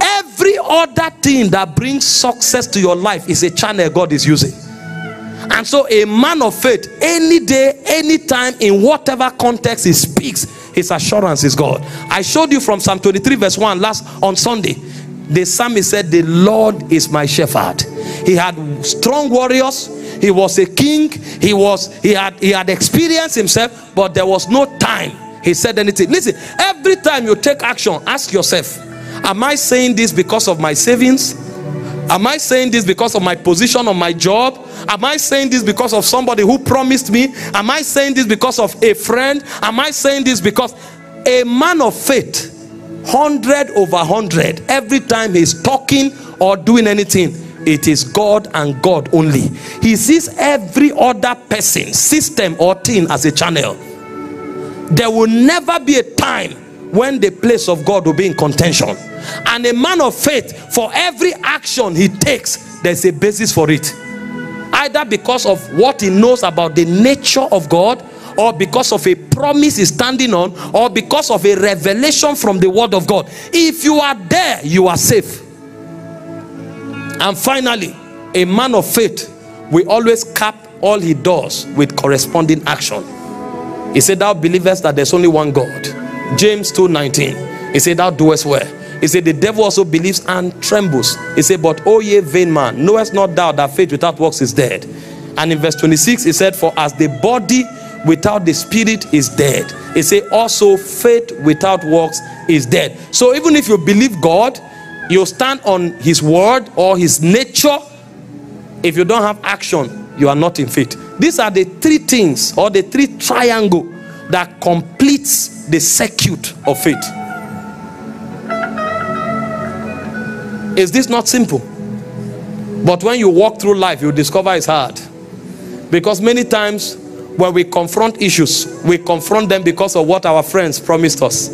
Every other thing that brings success to your life is a channel God is using. And so, a man of faith, any day, anytime, in whatever context he speaks, his assurance is God. I showed you from Psalm 23, verse 1 last on Sunday. The psalmist said, The Lord is my shepherd. He had strong warriors, he was a king, he was he had he had experienced himself, but there was no time he said anything. Listen, every time you take action, ask yourself, Am I saying this because of my savings? Am I saying this because of my position on my job? Am I saying this because of somebody who promised me? Am I saying this because of a friend? Am I saying this because a man of faith, 100 over 100, every time he's talking or doing anything, it is God and God only. He sees every other person, system, or thing as a channel. There will never be a time when the place of God will be in contention. And a man of faith, for every action he takes, there's a basis for it. Either because of what he knows about the nature of God, or because of a promise he's standing on, or because of a revelation from the word of God. If you are there, you are safe. And finally, a man of faith will always cap all he does with corresponding action. He said, Thou believest that there's only one God. James 2 19. He said, Thou doest well. He said, The devil also believes and trembles. He said, But O ye vain man, knowest not thou that faith without works is dead? And in verse 26, he said, For as the body without the spirit is dead, he said, Also faith without works is dead. So even if you believe God, you stand on his word or his nature. If you don't have action, you are not in faith. These are the three things or the three triangle that completes the circuit of faith. Is this not simple? But when you walk through life, you discover it's hard. Because many times when we confront issues, we confront them because of what our friends promised us.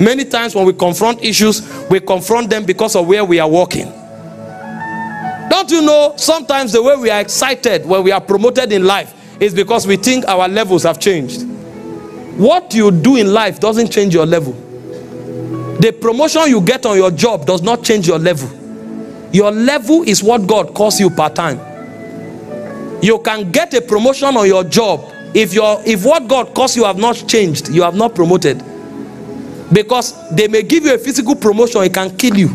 Many times when we confront issues, we confront them because of where we are walking. Don't you know sometimes the way we are excited when we are promoted in life is because we think our levels have changed. What you do in life doesn't change your level. The promotion you get on your job does not change your level. Your level is what God calls you part time. You can get a promotion on your job if your if what God calls you have not changed, you have not promoted. Because they may give you a physical promotion, it can kill you.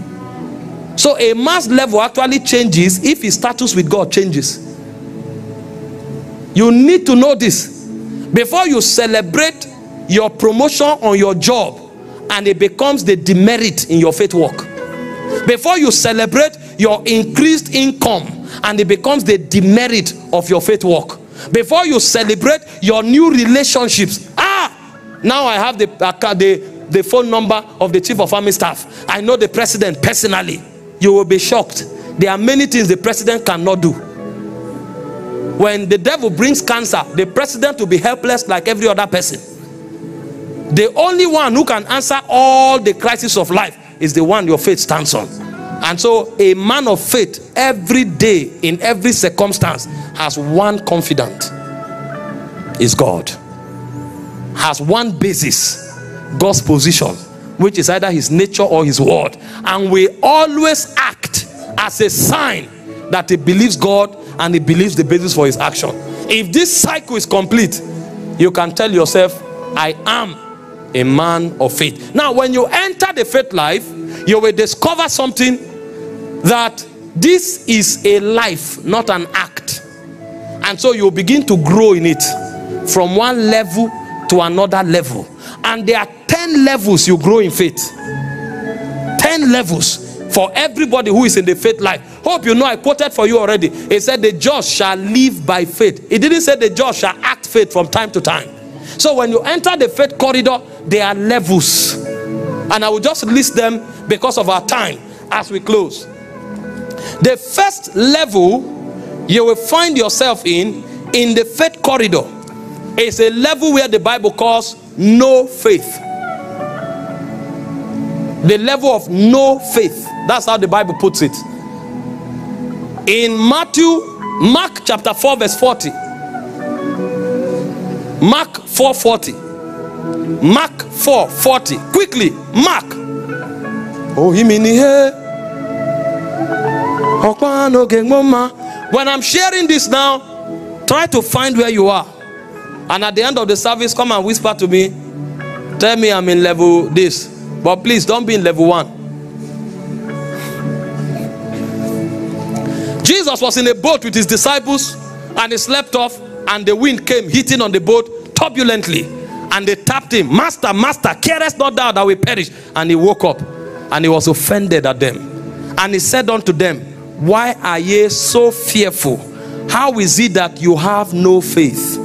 So a man's level actually changes if his status with God changes. You need to know this before you celebrate your promotion on your job and it becomes the demerit in your faith work. Before you celebrate your increased income and it becomes the demerit of your faith work. Before you celebrate your new relationships. Ah, now I have the, uh, the, the phone number of the chief of army staff. I know the president personally. You will be shocked. There are many things the president cannot do. When the devil brings cancer, the president will be helpless like every other person. The only one who can answer all the crises of life is the one your faith stands on. And so, a man of faith, every day, in every circumstance, has one confidant is God. Has one basis, God's position, which is either his nature or his word. And we always act as a sign that he believes God and he believes the basis for his action. If this cycle is complete, you can tell yourself, I am a man of faith. Now, when you enter the faith life, you will discover something that this is a life, not an act. And so you begin to grow in it from one level to another level. And there are 10 levels you grow in faith. 10 levels for everybody who is in the faith life. Hope you know I quoted for you already. It said the just shall live by faith. It didn't say the just shall act faith from time to time. So when you enter the faith corridor, there are levels. And I will just list them because of our time as we close. The first level you will find yourself in, in the faith corridor, is a level where the Bible calls no faith. The level of no faith. That's how the Bible puts it. In Matthew, Mark chapter 4, verse 40. Mark 4:40. Mark 4:40. Quickly, Mark. Oh, him in here. When I'm sharing this now, try to find where you are. And at the end of the service, come and whisper to me. Tell me I'm in level this. But please don't be in level one. Jesus was in a boat with his disciples and he slept off, and the wind came hitting on the boat turbulently. And they tapped him, Master, Master, carest not thou that we perish. And he woke up and he was offended at them. And he said unto them, why are ye so fearful? How is it that you have no faith?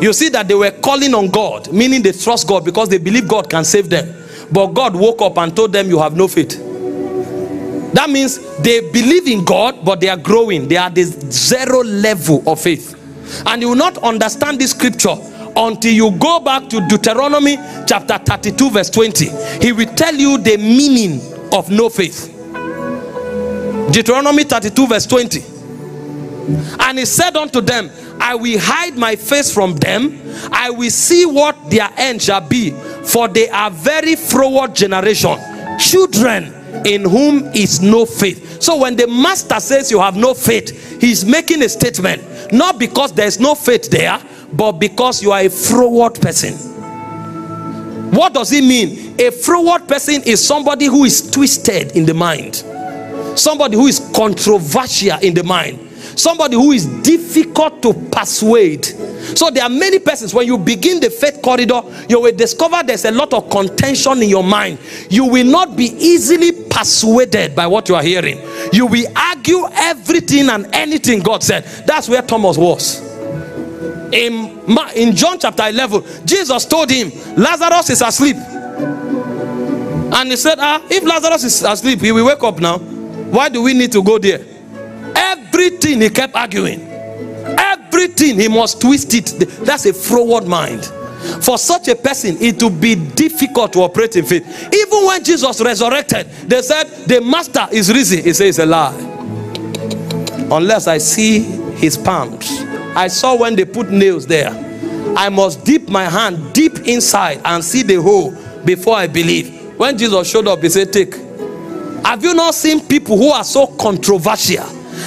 You see that they were calling on God, meaning they trust God because they believe God can save them. But God woke up and told them, You have no faith. That means they believe in God, but they are growing. They are the zero level of faith. And you will not understand this scripture until you go back to Deuteronomy chapter 32, verse 20. He will tell you the meaning of no faith. Deuteronomy 32, verse 20. And he said unto them, I will hide my face from them, I will see what their end shall be, for they are very froward generation, children in whom is no faith. So when the master says you have no faith, he's making a statement, not because there's no faith there, but because you are a froward person. What does it mean? A froward person is somebody who is twisted in the mind, somebody who is controversial in the mind, somebody who is difficult to persuade. So there are many persons when you begin the faith corridor, you will discover there's a lot of contention in your mind. You will not be easily persuaded by what you are hearing. You will argue everything and anything God said. That's where Thomas was. In, in John chapter 11, Jesus told him, Lazarus is asleep. And he said, Ah, if Lazarus is asleep, he will wake up now. Why do we need to go there? Everything he kept arguing. Everything he must twist it. That's a froward mind. For such a person, it will be difficult to operate in faith. Even when Jesus resurrected, they said, The master is risen. He says, It's a lie. Unless I see his palms. I saw when they put nails there. I must dip my hand deep inside and see the hole before I believe. When Jesus showed up, he said, Take. Have you not seen people who are so controversial?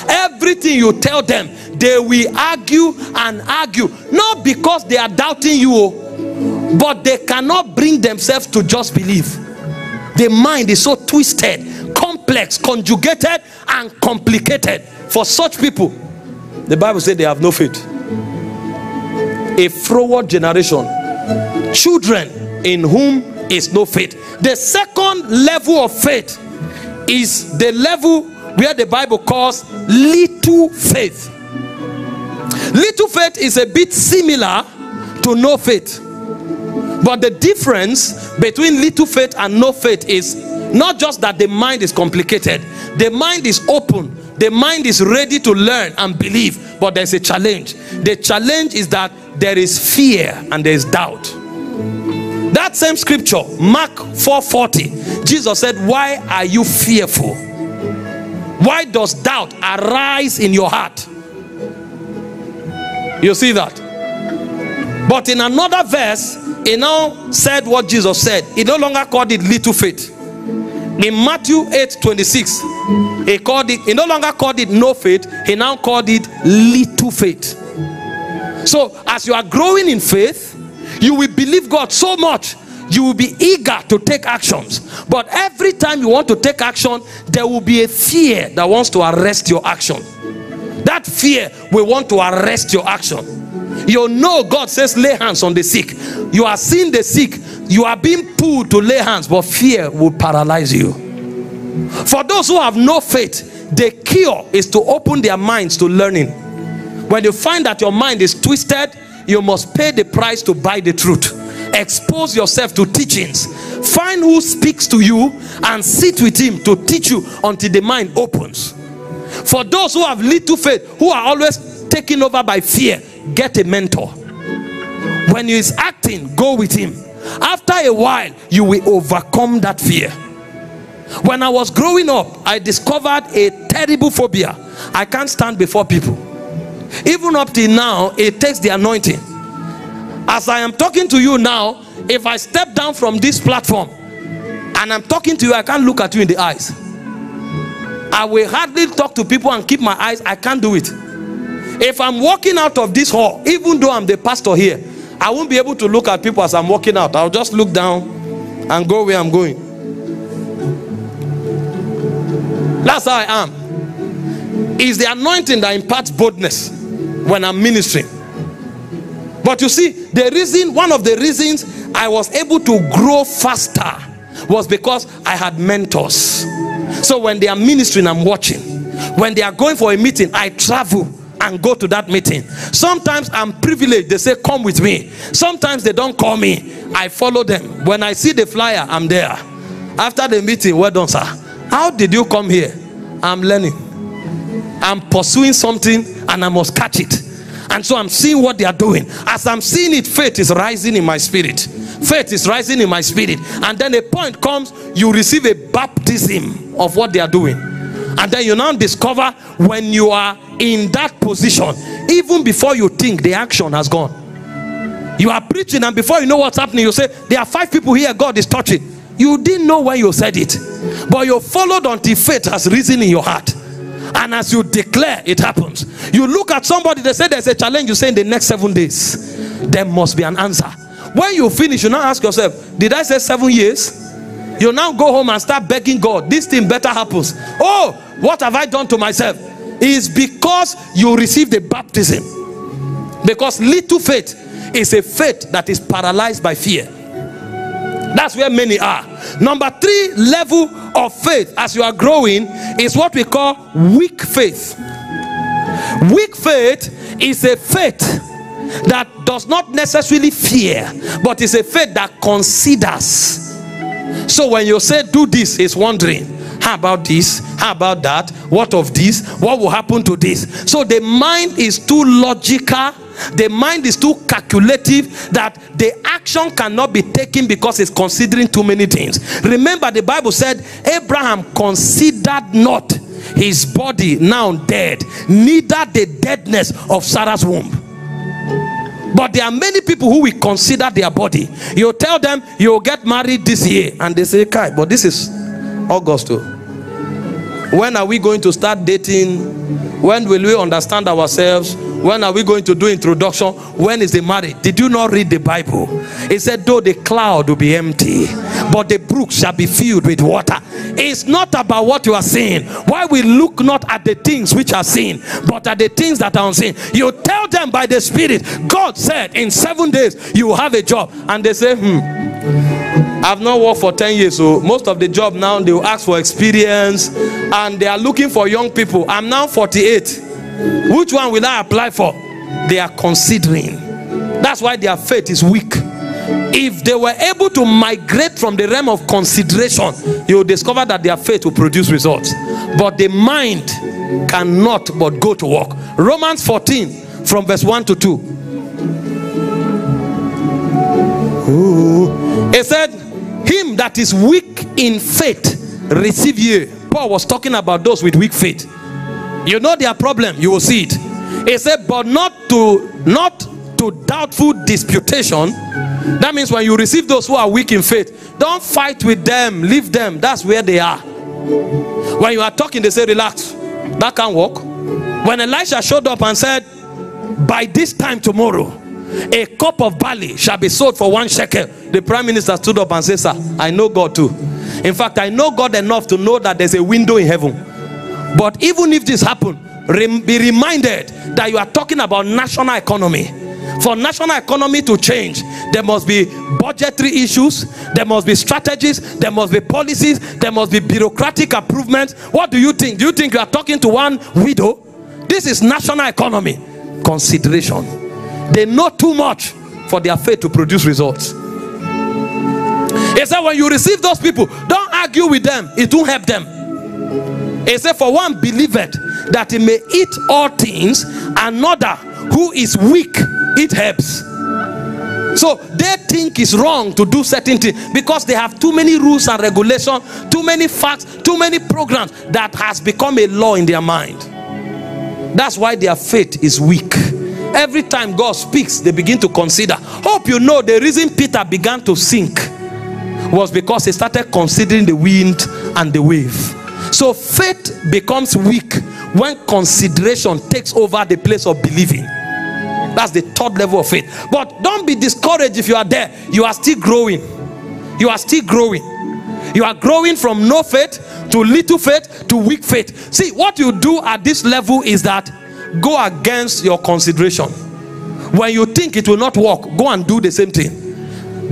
Everything you tell them, they will argue and argue. Not because they are doubting you, oh, but they cannot bring themselves to just believe. The mind is so twisted, complex, conjugated, and complicated. For such people, the Bible says they have no faith. A forward generation, children in whom is no faith. The second level of faith is the level where the Bible calls little faith. Faith is a bit similar to no faith. But the difference between little faith and no faith is not just that the mind is complicated, the mind is open, the mind is ready to learn and believe, but there's a challenge. The challenge is that there is fear and there is doubt. That same scripture, Mark 4:40, Jesus said, Why are you fearful? Why does doubt arise in your heart? You see that? But in another verse, he now said what Jesus said. He no longer called it little faith. In Matthew 8 26, he called it, he no longer called it no faith, he now called it little faith. So, as you are growing in faith, you will believe God so much you will be eager to take actions. But every time you want to take action, there will be a fear that wants to arrest your action. That fear will want to arrest your action. You know, God says, lay hands on the sick. You are seeing the sick, you are being pulled to lay hands, but fear will paralyze you. For those who have no faith, the cure is to open their minds to learning. When you find that your mind is twisted, you must pay the price to buy the truth. Expose yourself to teachings. Find who speaks to you and sit with him to teach you until the mind opens. For those who have little faith, who are always taken over by fear, get a mentor. When he is acting, go with him. After a while, you will overcome that fear. When I was growing up, I discovered a terrible phobia. I can't stand before people. Even up till now, it takes the anointing. As I am talking to you now, if I step down from this platform and I'm talking to you, I can't look at you in the eyes. I will hardly talk to people and keep my eyes. I can't do it. If I'm walking out of this hall, even though I'm the pastor here, I won't be able to look at people as I'm walking out. I'll just look down and go where I'm going. That's how I am. It's the anointing that imparts boldness when I'm ministering. But you see, the reason, one of the reasons I was able to grow faster was because I had mentors. So when they are ministering, I'm watching. When they are going for a meeting, I travel and go to that meeting. Sometimes I'm privileged. They say, Come with me. Sometimes they don't call me. I follow them. When I see the flyer, I'm there. After the meeting, well done, sir. How did you come here? I'm learning. I'm pursuing something and I must catch it. And so I'm seeing what they are doing. As I'm seeing it, faith is rising in my spirit. Faith is rising in my spirit. And then a point comes, you receive a baptism of what they are doing. And then you now discover when you are in that position, even before you think, the action has gone. You are preaching, and before you know what's happening, you say, There are five people here God is touching. You didn't know when you said it, but you followed until faith has risen in your heart. And as you declare, it happens. You look at somebody, they say there's a challenge, you say in the next seven days, there must be an answer. When you finish, you now ask yourself, Did I say seven years? You now go home and start begging God, this thing better happens. Oh, what have I done to myself? Is because you received the baptism. Because little faith is a faith that is paralyzed by fear. That's where many are. Number three level of faith as you are growing is what we call weak faith. Weak faith is a faith that does not necessarily fear, but is a faith that considers. So when you say do this, it's wondering. How about this? How about that? What of this? What will happen to this? So the mind is too logical the mind is too calculative that the action cannot be taken because it's considering too many things. Remember, the Bible said Abraham considered not his body now dead, neither the deadness of Sarah's womb. But there are many people who will consider their body. You tell them you'll get married this year, and they say, Kai, but this is August. Oh. When are we going to start dating? When will we understand ourselves? When are we going to do introduction? When is the marriage? Did you not read the Bible? It said, though the cloud will be empty, but the brook shall be filled with water. It's not about what you are saying. Why we look not at the things which are seen, but at the things that are unseen. You tell them by the Spirit, God said, in seven days you will have a job. And they say, hmm. I've not worked for 10 years, so most of the job now they will ask for experience and they are looking for young people. I'm now 48. Which one will I apply for? They are considering. That's why their faith is weak. If they were able to migrate from the realm of consideration, you will discover that their faith will produce results. But the mind cannot but go to work. Romans 14, from verse 1 to 2. Ooh. It said, Him that is weak in faith, receive ye. Paul was talking about those with weak faith. You know their problem you will see it. He said but not to not to doubtful disputation. That means when you receive those who are weak in faith don't fight with them leave them. That's where they are. When you are talking they say relax. That can't work. When elisha showed up and said by this time tomorrow a cup of barley shall be sold for one shekel the prime minister stood up and said sir i know god too in fact i know god enough to know that there's a window in heaven but even if this happen, be reminded that you are talking about national economy. For national economy to change, there must be budgetary issues, there must be strategies, there must be policies, there must be bureaucratic improvements. What do you think? Do you think you are talking to one widow? This is national economy. Consideration. They know too much for their faith to produce results. He said, when you receive those people, don't argue with them, it won't help them. He said, For one believeth that he may eat all things, another who is weak, it helps. So they think it's wrong to do certain things because they have too many rules and regulations, too many facts, too many programs that has become a law in their mind. That's why their faith is weak. Every time God speaks, they begin to consider. Hope you know the reason Peter began to sink was because he started considering the wind and the wave. So faith becomes weak when consideration takes over the place of believing. That's the third level of faith. But don't be discouraged if you are there. You are still growing. You are still growing. You are growing from no faith to little faith to weak faith. See, what you do at this level is that go against your consideration. When you think it will not work, go and do the same thing.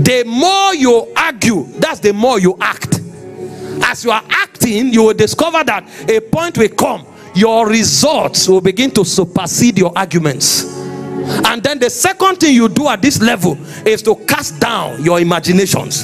The more you argue, that's the more you act. As you are acting, you will discover that a point will come, your results will begin to supersede your arguments. And then the second thing you do at this level is to cast down your imaginations.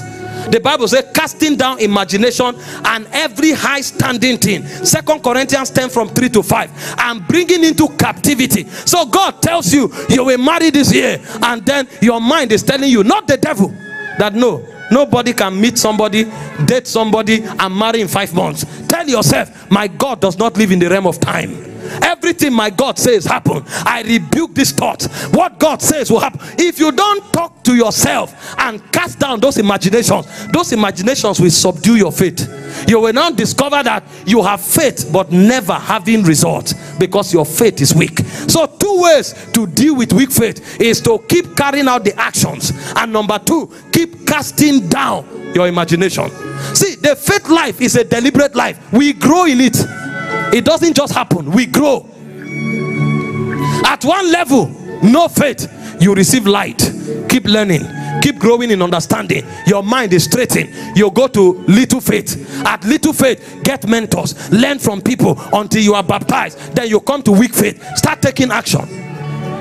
The Bible says, casting down imagination and every high standing thing. Second Corinthians 10 from 3 to 5. And bringing into captivity. So God tells you, you will marry this year. And then your mind is telling you, not the devil, that no, nobody can meet somebody, date somebody, and marry in five months. Tell yourself, my God does not live in the realm of time. Everything my God says happen. I rebuke this thought. What God says will happen. If you don't talk to yourself and cast down those imaginations, those imaginations will subdue your faith. You will now discover that you have faith but never having results because your faith is weak. So, two ways to deal with weak faith is to keep carrying out the actions, and number two, keep casting down your imagination. See, the faith life is a deliberate life, we grow in it. It doesn't just happen, we grow. At one level, no faith, you receive light. Keep learning, keep growing in understanding. Your mind is straightened. You go to little faith. At little faith, get mentors, learn from people until you are baptized. Then you come to weak faith, start taking action.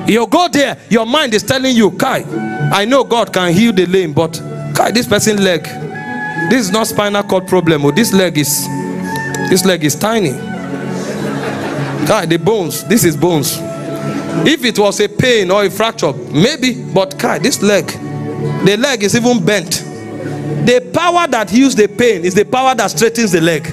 You go there, your mind is telling you, Kai, I know God can heal the lame, but this person leg, this is not spinal cord problem. Oh, this leg is this leg is tiny. Ah, the bones. This is bones. If it was a pain or a fracture, maybe. But kai, this leg, the leg is even bent. The power that heals the pain is the power that straightens the leg.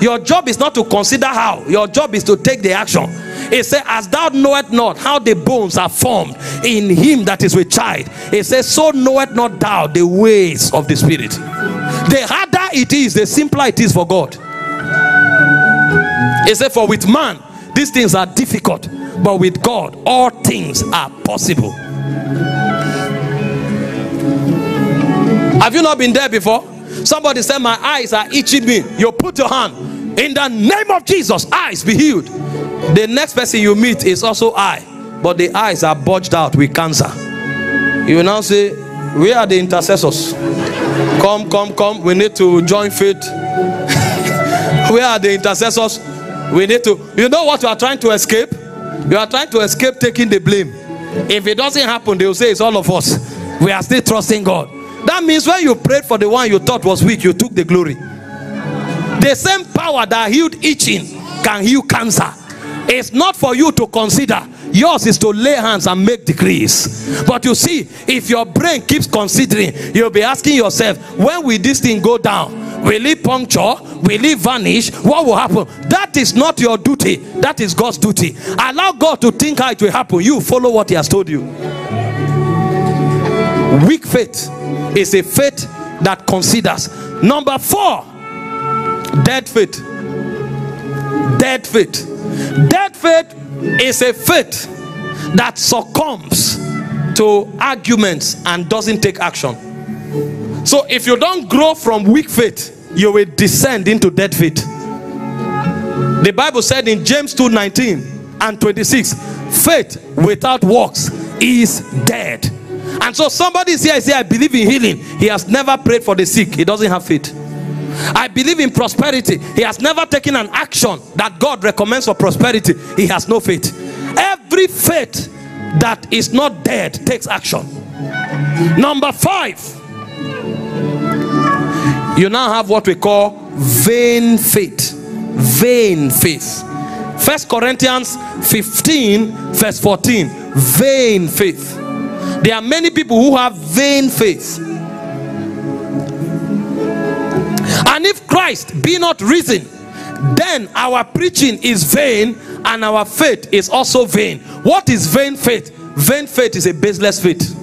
Your job is not to consider how. Your job is to take the action. It says, As thou knowest not how the bones are formed in him that is with child. It says, So knoweth not thou the ways of the spirit. The harder it is, the simpler it is for God. It says, For with man these things are difficult, but with God, all things are possible. Have you not been there before? Somebody said, My eyes are itching me. You put your hand in the name of Jesus, eyes be healed. The next person you meet is also eye, but the eyes are budged out with cancer. You now say, Where are the intercessors? Come, come, come. We need to join faith. Where are the intercessors? We need to, you know what you are trying to escape? You are trying to escape taking the blame. If it doesn't happen, they will say it's all of us. We are still trusting God. That means when you prayed for the one you thought was weak, you took the glory. The same power that healed itching can heal cancer. It's not for you to consider. Yours is to lay hands and make decrees. But you see, if your brain keeps considering, you'll be asking yourself, when will this thing go down? Will it puncture? Will it vanish? What will happen? That is not your duty. That is God's duty. Allow God to think how it will happen. You follow what He has told you. Weak faith is a faith that considers. Number four, dead faith. Dead faith. Dead faith is a faith that succumbs to arguments and doesn't take action. So if you don't grow from weak faith, you will descend into dead faith. The Bible said in James 2 19 and 26, faith without works is dead. And so somebody is here, I say, I believe in healing. He has never prayed for the sick, he doesn't have faith. I believe in prosperity. He has never taken an action that God recommends for prosperity. He has no faith. Every faith that is not dead takes action. Number five, you now have what we call vain faith. Vain faith. First Corinthians 15, verse 14. Vain faith. There are many people who have vain faith. And if Christ be not risen, then our preaching is vain and our faith is also vain. What is vain faith? Vain faith is a baseless faith.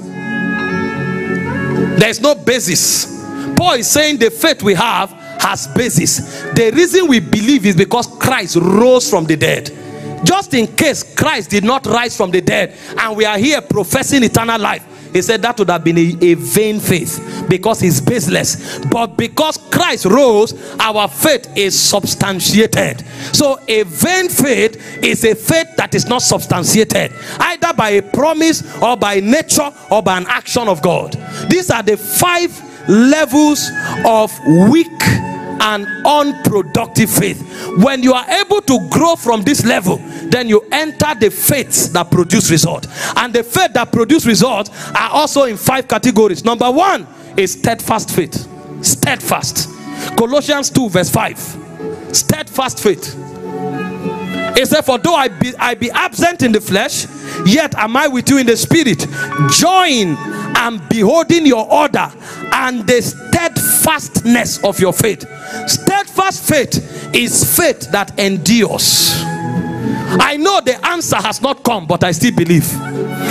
There is no basis. Paul is saying the faith we have has basis. The reason we believe is because Christ rose from the dead. Just in case Christ did not rise from the dead and we are here professing eternal life, he said that would have been a, a, vain faith because it's baseless. But because Christ rose, our faith is substantiated. So a vain faith is a faith that is not substantiated either by a promise or by nature or by an action of God. These are the five levels of weak and unproductive faith. When you are able to grow from this level, then you enter the faiths that produce result. And the faith that produce result are also in five categories. Number one is steadfast faith. steadfast. Colossians 2, verse 5. Steadfast faith. It said, For though I be, I be absent in the flesh, yet am I with you in the spirit. Join and beholding your order and the steadfastness of your faith. Steadfast faith is faith that endures. I know the answer has not come, but I still believe.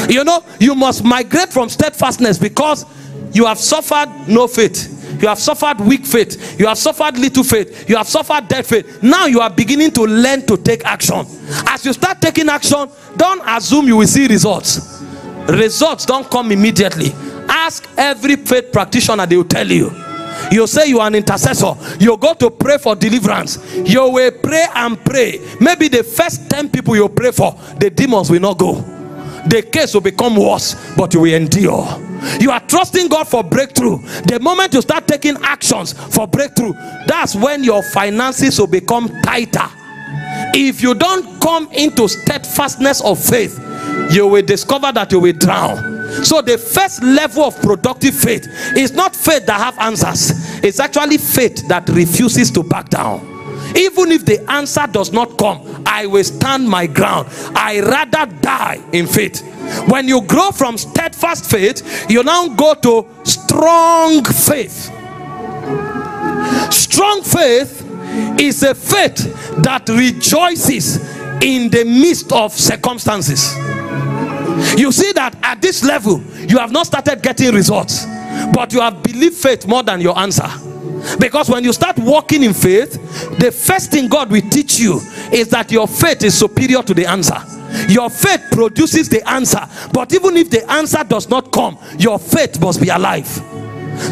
You know, you must migrate from steadfastness because you have suffered no faith. You have suffered weak faith. You have suffered little faith. You have suffered dead faith. Now you are beginning to learn to take action. As you start taking action, don't assume you will see results. Results don't come immediately. Ask every faith practitioner, they will tell you. You say you are an intercessor. You go to pray for deliverance. You will pray and pray. Maybe the first 10 people you pray for, the demons will not go. The case will become worse, but you will endure. You are trusting God for breakthrough. The moment you start taking actions for breakthrough, that's when your finances will become tighter. If you don't come into steadfastness of faith, you will discover that you will drown. So the first level of productive faith is not faith that have answers. It's actually faith that refuses to back down. Even if the answer does not come, I will stand my ground. I rather die in faith. When you grow from steadfast faith, you now go to strong faith. Strong faith is a faith that rejoices in the midst of circumstances. You see that at this level, you have not started getting results, but you have believed faith more than your answer. Because when you start walking in faith, the first thing God will teach you is that your faith is superior to the answer. Your faith produces the answer, but even if the answer does not come, your faith must be alive.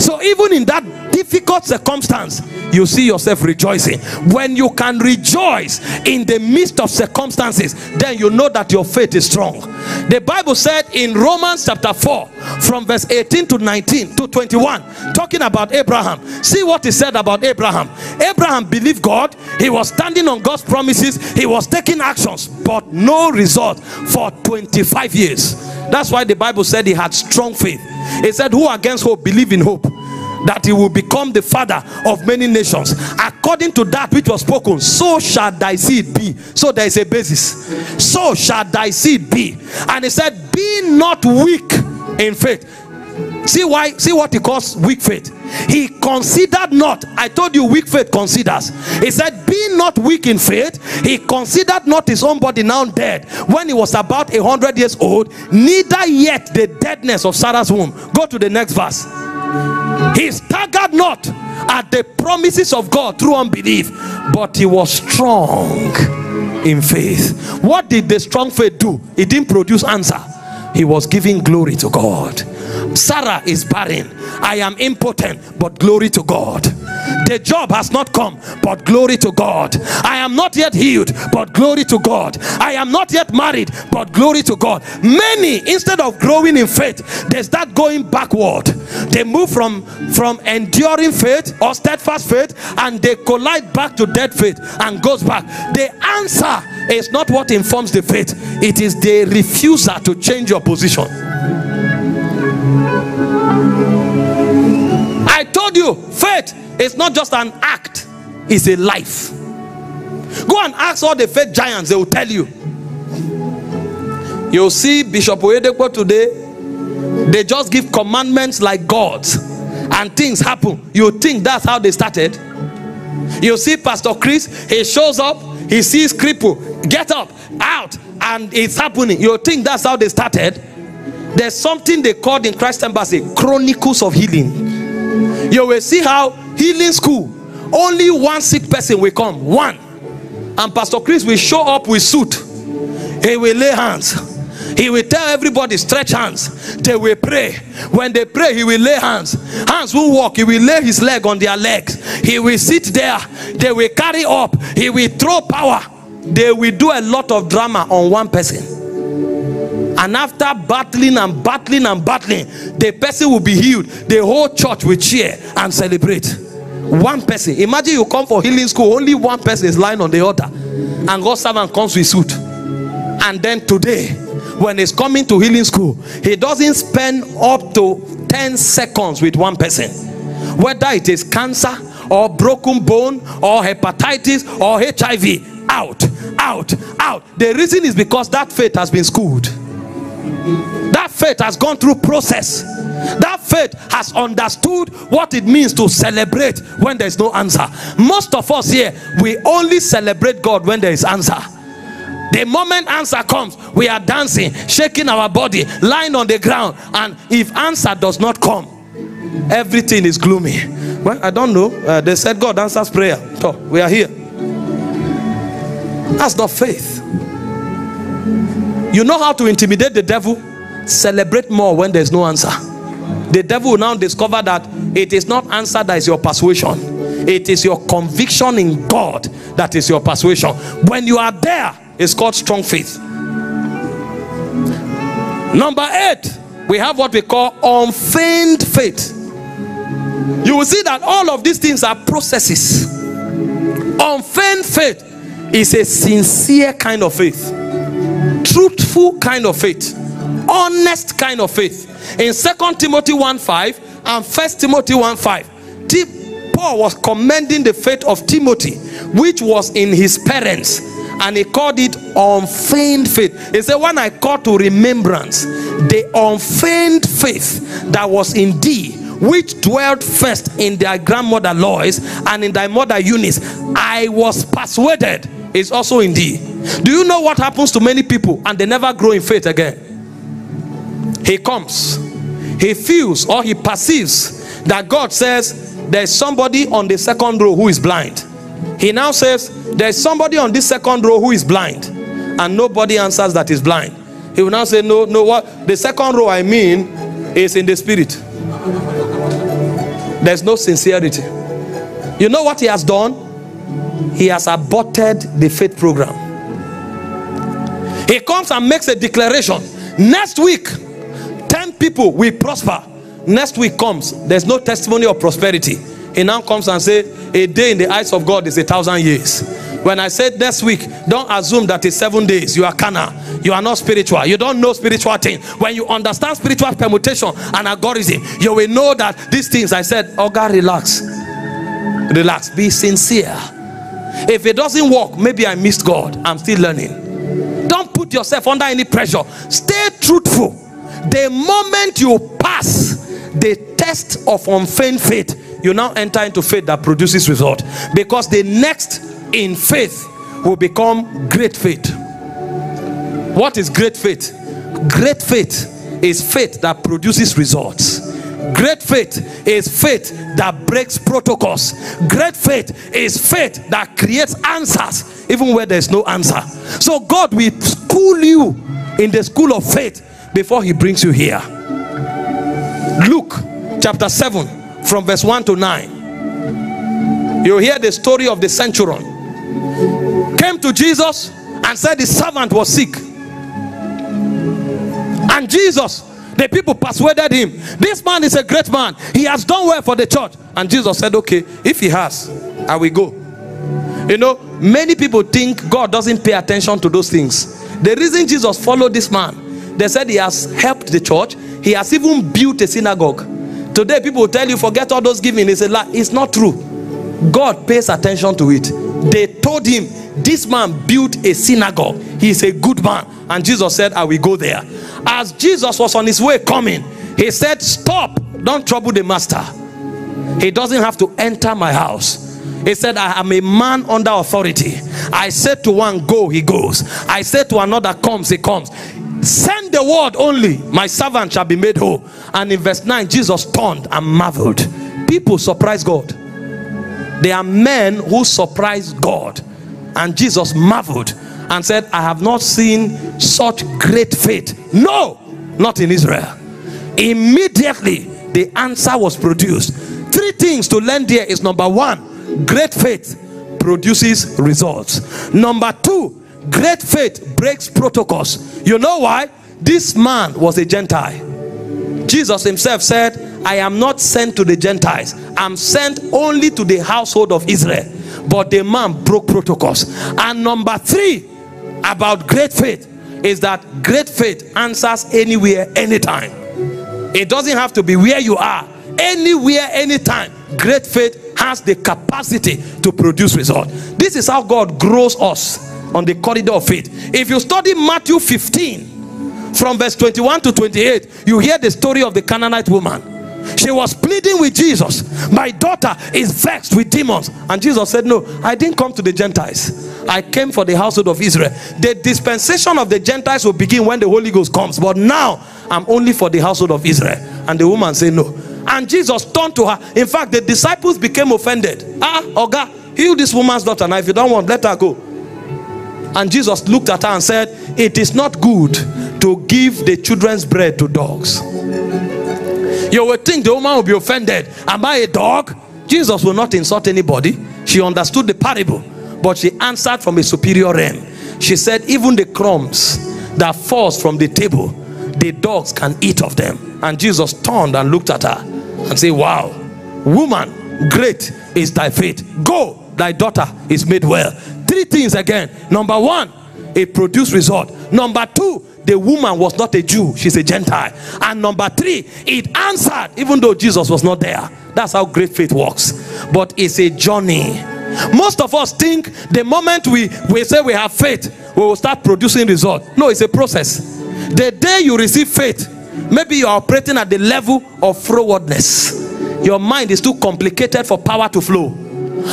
So, even in that difficult circumstance, you see yourself rejoicing. When you can rejoice in the midst of circumstances, then you know that your faith is strong. The Bible said in Romans chapter 4, from verse 18 to 19 to 21, talking about Abraham. See what he said about Abraham. Abraham believed God, he was standing on God's promises, he was taking actions, but no result for 25 years. That's why the Bible said he had strong faith. He said, Who against hope believe in hope? That he will become the father of many nations. According to that which was spoken so shall thy seed be. So there is a basis. So shall thy seed be. And he said be not weak in faith. See why see what he calls weak faith. He considered not. I told you weak faith considers. He said be not weak in faith. He considered not his own body now dead when he was about a hundred years old neither yet the deadness of sarah's womb. Go to the next verse he staggered not at the promises of God through unbelief, but he was strong in faith. What did the strong faith do? It didn't produce answer. He was giving glory to God. Sarah is barren. I am impotent, but glory to God. The job has not come, but glory to God. I am not yet healed, but glory to God. I am not yet married, but glory to God. Many, instead of growing in faith, they start going backward. They move from, from enduring faith or steadfast faith and they collide back to dead faith and goes back. The answer is not what informs the faith, it is the refuser to change your position. I told you, faith is not just an act, it's a life. Go and ask all the faith giants, they will tell you. You'll see Bishop Oyedepo today, they just give commandments like gods, and things happen. You think that's how they started? You see Pastor Chris, he shows up, he sees cripple, get up, out, and it's happening. You think that's how they started? There's something they called in Christ Embassy Chronicles of Healing. You will see how healing school only one sick person will come one. And pastor chris will show up with suit. He will lay hands. He will tell everybody stretch hands. They will pray. When they pray he will lay hands. Hands will walk he will lay his leg on their legs. He will sit there. They will carry up. He will throw power they will do a lot of drama on one person. And after battling and battling and battling the person will be healed. The whole church will cheer and celebrate. One person. Imagine you come for healing school only one person is lying on the altar. And god's servant comes with suit. And then today when he's coming to healing school he doesn't spend up to 10 seconds with one person. Whether it is cancer or broken bone or hepatitis or HIV, out, out, out. The reason is because that faith has been schooled. That faith has gone through process. That faith has understood what it means to celebrate when there is no answer. Most of us here, we only celebrate God when there is answer. The moment answer comes, we are dancing, shaking our body, lying on the ground, and if answer does not come, everything is gloomy. Well, I don't know. Uh, they said God answers prayer. So we are here. That's not faith. You know how to intimidate the devil? Celebrate more when there's no answer. The devil will now discover that it is not answer that is your persuasion, it is your conviction in God that is your persuasion. When you are there, it's called strong faith. Number eight, we have what we call unfeigned faith. You will see that all of these things are processes. Unfeigned faith is a sincere kind of faith, truthful kind of faith, honest kind of faith. In Second Timothy 1 5 and First Timothy 1 5, Paul was commending the faith of Timothy, which was in his parents and he called it unfeigned faith. He said, When I call to remembrance the unfeigned faith that was in thee, which dwelt first in thy grandmother Lois and in thy mother Eunice, I was persuaded is also in thee. Do you know what happens to many people and they never grow in faith again? He comes, he feels or he perceives that God says there's somebody on the second row who is blind. He now says there's somebody on this second row who is blind and nobody answers that is blind. He will now say, No, no, what the second row I mean is in the spirit. There's no sincerity. You know what he has done? He has aborted the faith program. He comes and makes a declaration. Next week, 10 people will prosper. Next week comes, there's no testimony of prosperity. He now comes and says, A day in the eyes of God is a thousand years. When I said next week, don't assume that it's seven days. You are carnal. You are not spiritual. You don't know spiritual things. When you understand spiritual permutation and algorithm, you will know that these things I said, oh God, relax. Relax. Be sincere. If it doesn't work, maybe I missed God. I'm still learning. Don't put yourself under any pressure. Stay truthful. The moment you pass the test of unfeigned faith, you now enter into faith that produces result. Because the next in faith will become great faith. What is great faith? Great faith is faith that produces results. Great faith is faith that breaks protocols. Great faith is faith that creates answers even where there's no answer. So God will school you in the school of faith before he brings you here. Luke chapter 7 from verse 1 to 9. You hear the story of the centurion came to Jesus and said the servant was sick. And Jesus, the people persuaded him. This man is a great man. He has done well for the church. And Jesus said, Okay, if he has, I will go. You know, many people think God doesn't pay attention to those things. The reason Jesus followed this man, they said he has helped the church, he has even built a synagogue. Today, people will tell you, forget all those giving. It's a lie. It's not true. God pays attention to it. They told him, This man built a synagogue. He's a good man. And Jesus said, I will go there. As Jesus was on his way coming, he said, Stop, don't trouble the master. He doesn't have to enter my house. He said, I am a man under authority. I said to one, Go, he goes. I said to another, Comes, he comes. Send the word only, my servant shall be made whole. And in verse 9, Jesus turned and marveled. People surprise God. There are men who surprise God. And Jesus marveled and said, I have not seen such great faith. No, not in Israel. Immediately, the answer was produced. Three things to learn there is number one, great faith produces results. Number two, great faith breaks protocols. You know why? This man was a Gentile. Jesus himself said, I am not sent to the Gentiles, I'm sent only to the household of Israel. But the man broke protocols. And number three, about great faith, is that great faith answers anywhere, anytime. It doesn't have to be where you are, anywhere, anytime. great faith has the capacity to produce result. This is how God grows us on the corridor of faith. If you study Matthew 15 from verse 21 to 28, you hear the story of the Canaanite woman. She was pleading with Jesus, My daughter is vexed with demons. And Jesus said, No, I didn't come to the Gentiles. I came for the household of Israel. The dispensation of the Gentiles will begin when the Holy Ghost comes. But now I'm only for the household of Israel. And the woman said, No. And Jesus turned to her. In fact, the disciples became offended. Ah, Oga, heal this woman's daughter. Now, if you don't want, let her go. And Jesus looked at her and said, It is not good to give the children's bread to dogs. You would think the woman will be offended. Am I a dog? Jesus will not insult anybody. She understood the parable, but she answered from a superior realm. She said, Even the crumbs that falls from the table, the dogs can eat of them. And Jesus turned and looked at her and said, Wow, woman, great is thy faith. Go, thy daughter is made well. Three things again. Number one, it produced result. Number two, the woman was not a Jew, she's a Gentile. And number three, it answered, even though Jesus was not there. That's how great faith works. But it's a journey. Most of us think the moment we, we say we have faith, we will start producing result. No, it's a process. The day you receive faith, maybe you are operating at the level of frowardness. Your mind is too complicated for power to flow.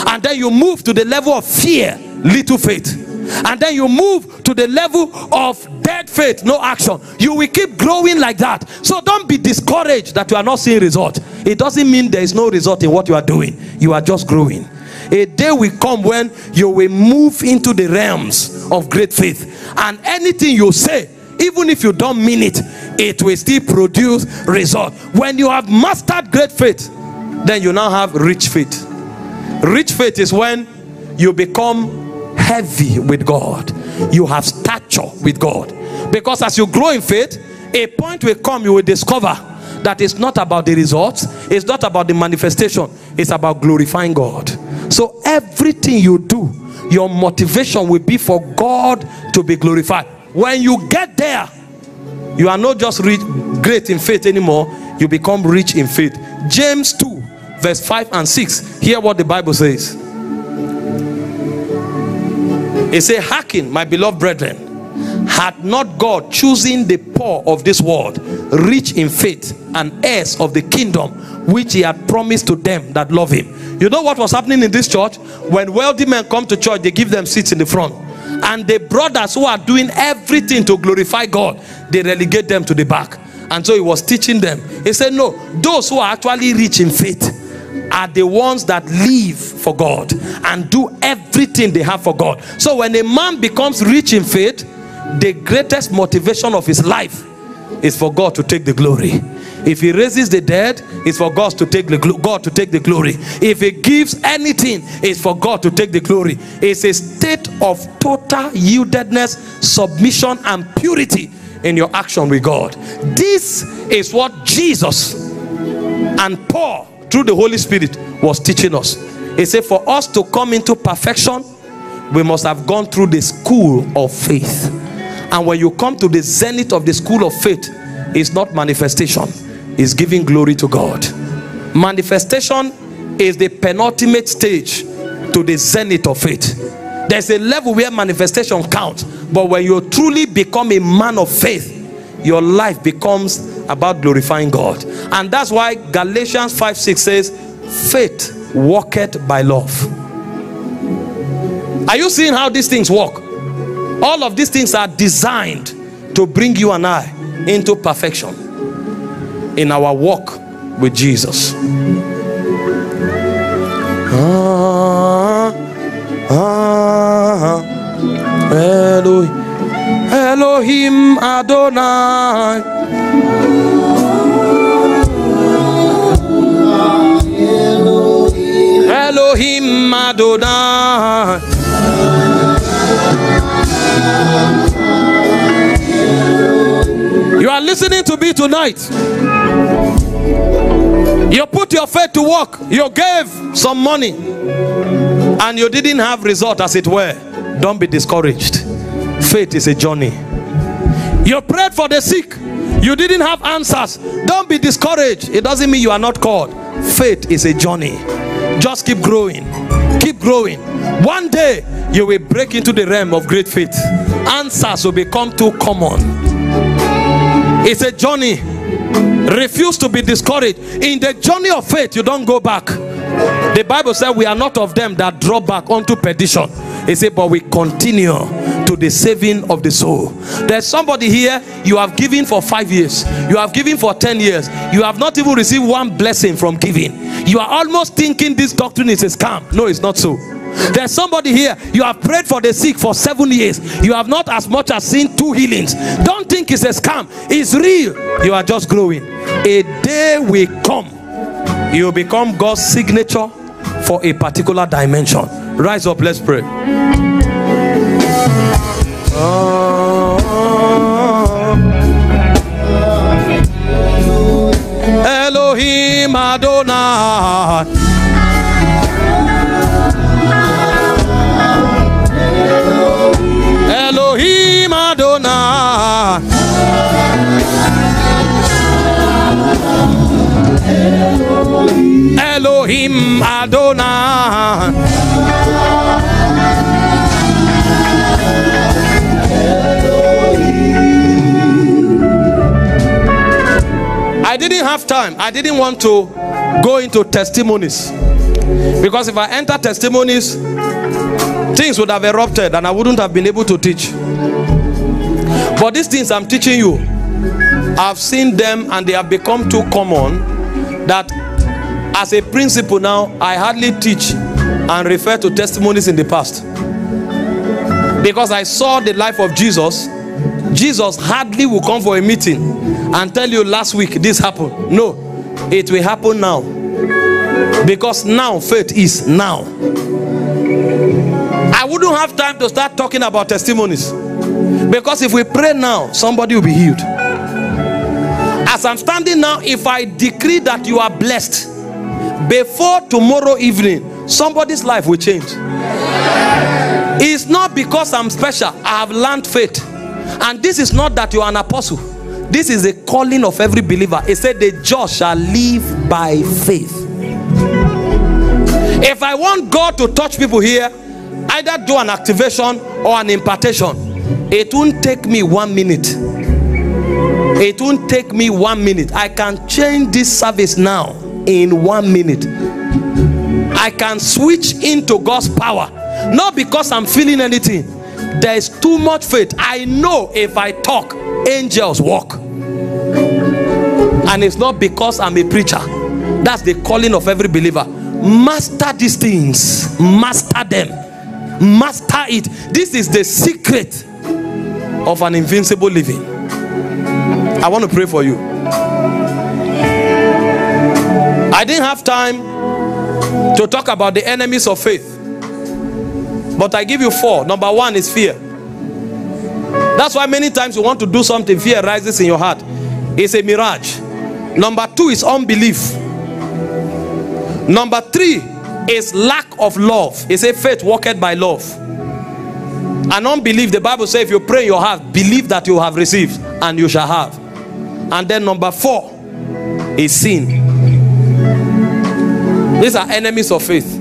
And then you move to the level of fear, little faith. And then you move to the level of dead faith no action. You will keep growing like that. So don't be discouraged that you are not seeing result. It doesn't mean there is no result in what you are doing. You are just growing. A day will come when you will move into the realms of great faith. And anything you say even if you don't mean it it will still produce result. When you have mastered great faith then you now have rich faith. Rich faith is when you become heavy with God. You have stature with God. Because as you grow in faith, a point will come you will discover that it's not about the results, it's not about the manifestation, it's about glorifying God. So everything you do, your motivation will be for God to be glorified. When you get there, you are not just rich, great in faith anymore, you become rich in faith. James 2, verse 5 and 6. Hear what the Bible says. He said, Hearken, my beloved brethren, had not God choosing the poor of this world, rich in faith and heirs of the kingdom, which he had promised to them that love him. You know what was happening in this church? When wealthy men come to church, they give them seats in the front. And the brothers who are doing everything to glorify God, they relegate them to the back. And so he was teaching them. He said, No, those who are actually rich in faith are the ones that live for God and do everything they have for God. So when a man becomes rich in faith, the greatest motivation of his life is for God to take the glory. If he raises the dead, it's for God to take the God to take the glory. If he gives anything, it's for God to take the glory. It's a state of total yieldedness, submission, and purity in your action with God. This is what Jesus and Paul through the Holy Spirit was teaching us. He said, For us to come into perfection, we must have gone through the school of faith. And when you come to the zenith of the school of faith, it's not manifestation, it's giving glory to God. Manifestation is the penultimate stage to the zenith of faith. There's a level where manifestation counts, but when you truly become a man of faith, your life becomes about glorifying God. And that's why Galatians 5 6 says, faith walketh by love. Are you seeing how these things work? All of these things are designed to bring you and I into perfection in our walk with Jesus. Ah, ah, Elohim, Elohim Adonai. Elohim Adonai. You are listening to me tonight. You put your faith to work. You gave some money and you didn't have result as it were. Don't be discouraged. Faith is a journey. You prayed for the sick. You didn't have answers. Don't be discouraged. It doesn't mean you are not called. faith is a journey. Just keep growing. Keep growing. One day you will break into the realm of great faith. Answers will become too common. It's a journey. Refuse to be discouraged. In the journey of faith, you don't go back. The Bible said we are not of them that draw back unto perdition. He said, but we continue to the saving of the soul. There's somebody here, you have given for five years, you have given for 10 years, you have not even received one blessing from giving. You are almost thinking this doctrine is a scam. No, it's not so. There's somebody here, you have prayed for the sick for seven years, you have not as much as seen two healings. Don't think it's a scam, it's real. You are just growing. A day will come, you become God's signature for a particular dimension. Rise up, let's pray. Elohim Adonai. Elohim Adonai. Elohim Adonai. Didn't have time. I didn't want to go into testimonies. Because if I enter testimonies, things would have erupted and I wouldn't have been able to teach. But these things I'm teaching you, I've seen them and they have become too common that as a principle now, I hardly teach and refer to testimonies in the past. Because I saw the life of Jesus, Jesus hardly will come for a meeting and tell you last week this happened. No, it will happen now. Because now faith is now. I wouldn't have time to start talking about testimonies. Because if we pray now, somebody will be healed. As I'm standing now, if I decree that you are blessed, before tomorrow evening, somebody's life will change. It's not because I'm special, I have learned faith. And this is not that you are an apostle, this is the calling of every believer. It said, The just shall live by faith. If I want God to touch people here, either do an activation or an impartation, it won't take me one minute. It won't take me one minute. I can change this service now in one minute. I can switch into God's power, not because I'm feeling anything. There is too much faith. I know if I talk, angels walk. And it's not because I'm a preacher. That's the calling of every believer. Master these things, master them, master it. This is the secret of an invincible living. I want to pray for you. I didn't have time to talk about the enemies of faith, but I give you four. Number one is fear. That's why many times you want to do something, fear rises in your heart. It's a mirage. Number two is unbelief. Number three is lack of love. It's a faith walked by love. And unbelief, the Bible says, if you pray in your heart, believe that you have received and you shall have. And then number four is sin. These are enemies of faith.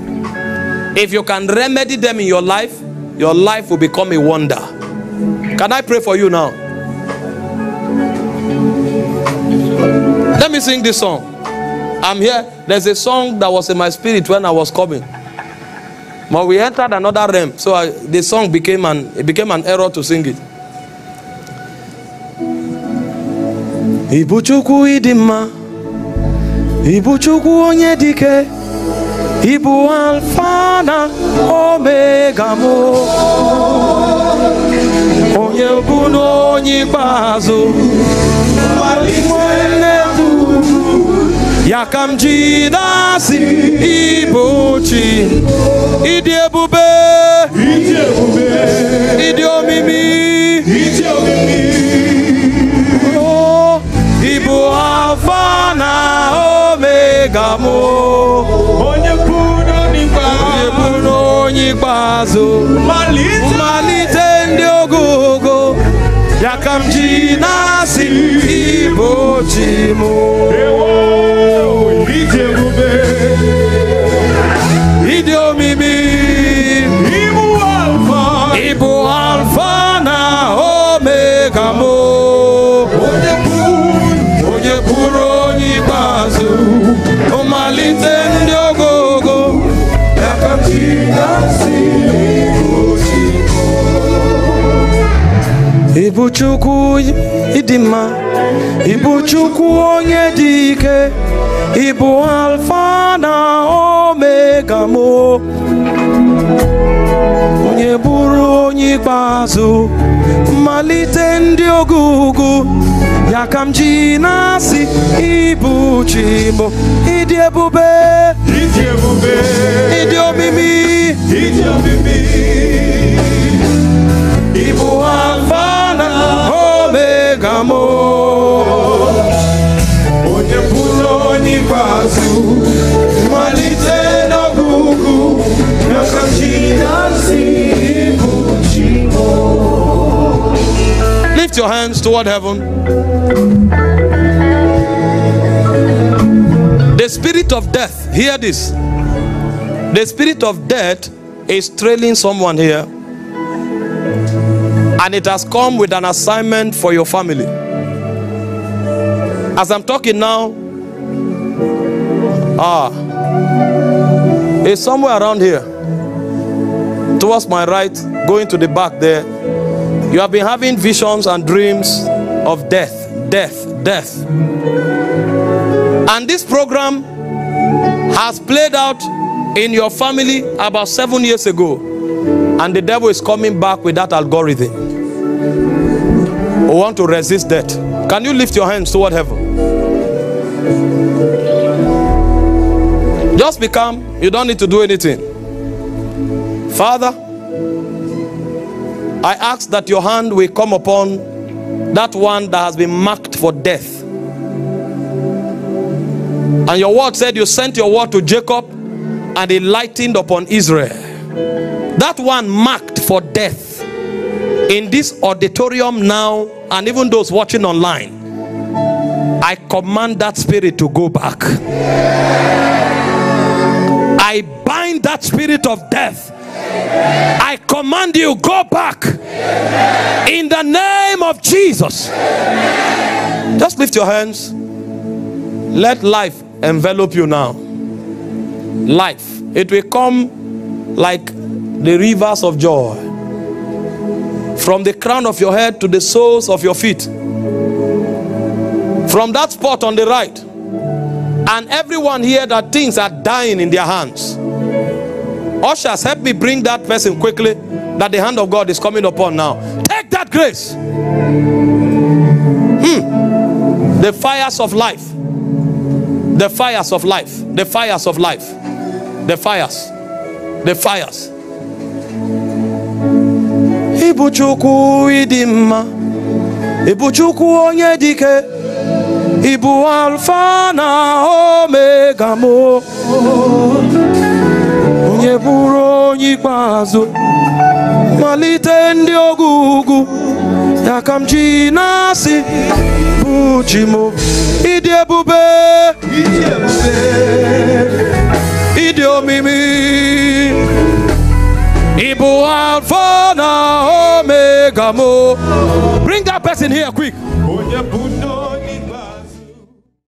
If you can remedy them in your life, your life will become a wonder. Can I pray for you now? Let me sing this song. I'm here. There's a song that was in my spirit when I was coming. But we entered another realm. So I, the song became an it became an error to sing it. Ibuchukwu idima Ibuchukwu onye dike Ibu alfa na omega mo Onye bụ na onye ikpeazụ. Ya ka m Ibu chi. Ịdị ebube. Ịdị omimi ikpeazụ malite ndị ogogo ya ka m ji na-asị ibo chi m ịbụ chukwu ịdị mma chukwu onye dị ike ịbụ alfa na omega m onye bụrụ onye ikpeazụ mmalite ndị oge ugwu ya ka m ji na-asị chi m ịdị ebube Ịdị ebube. ịdị omimi Onye. Malite n'ọgụgụ. Ya ka m ji na-asị ịbụ chi m. Lift your hands toward heaven. The spirit of death, hear this. The spirit of death is trailing someone here, and it has come with an assignment for your family. As I'm talking now, ah, it's somewhere around here, towards my right, going to the back there. You have been having visions and dreams of death, death, death. And this program has played out in your family about seven years ago. And the devil is coming back with that algorithm. We want to resist death. Can you lift your hands toward heaven? Just become, you don't need to do anything. Father, I ask that your hand will come upon that one that has been marked for death. And your word said you sent your word to Jacob and it lightened upon Israel. That one marked for death in this auditorium now, and even those watching online, I command that spirit to go back. I bind that spirit of death. I command you, go back in the name of Jesus. Just lift your hands. Let life envelop you now. Life. It will come like the rivers of joy from the crown of your head to the soles of your feet. From that spot on the right, and everyone here that things are dying in their hands. Ushers, help me bring that person quickly that the hand of God is coming upon now. Take that grace. Hmm. The fires of life. The fires of life. The fires of life. The fires. The fires. Ịbụ Chukwu ịdị mma. Ịbụ Chukwu onye dike. Ịbụ Alfa na Omega m. Onye bụrụ onye ikpeazụ. Malite ndị oge ugwu. Ya ka m ji na-asị bụ chi m. Ịdị ebube. Ịdị ebube. ịdị omimi ịbụ alfa na omega mo. Bring that person here quick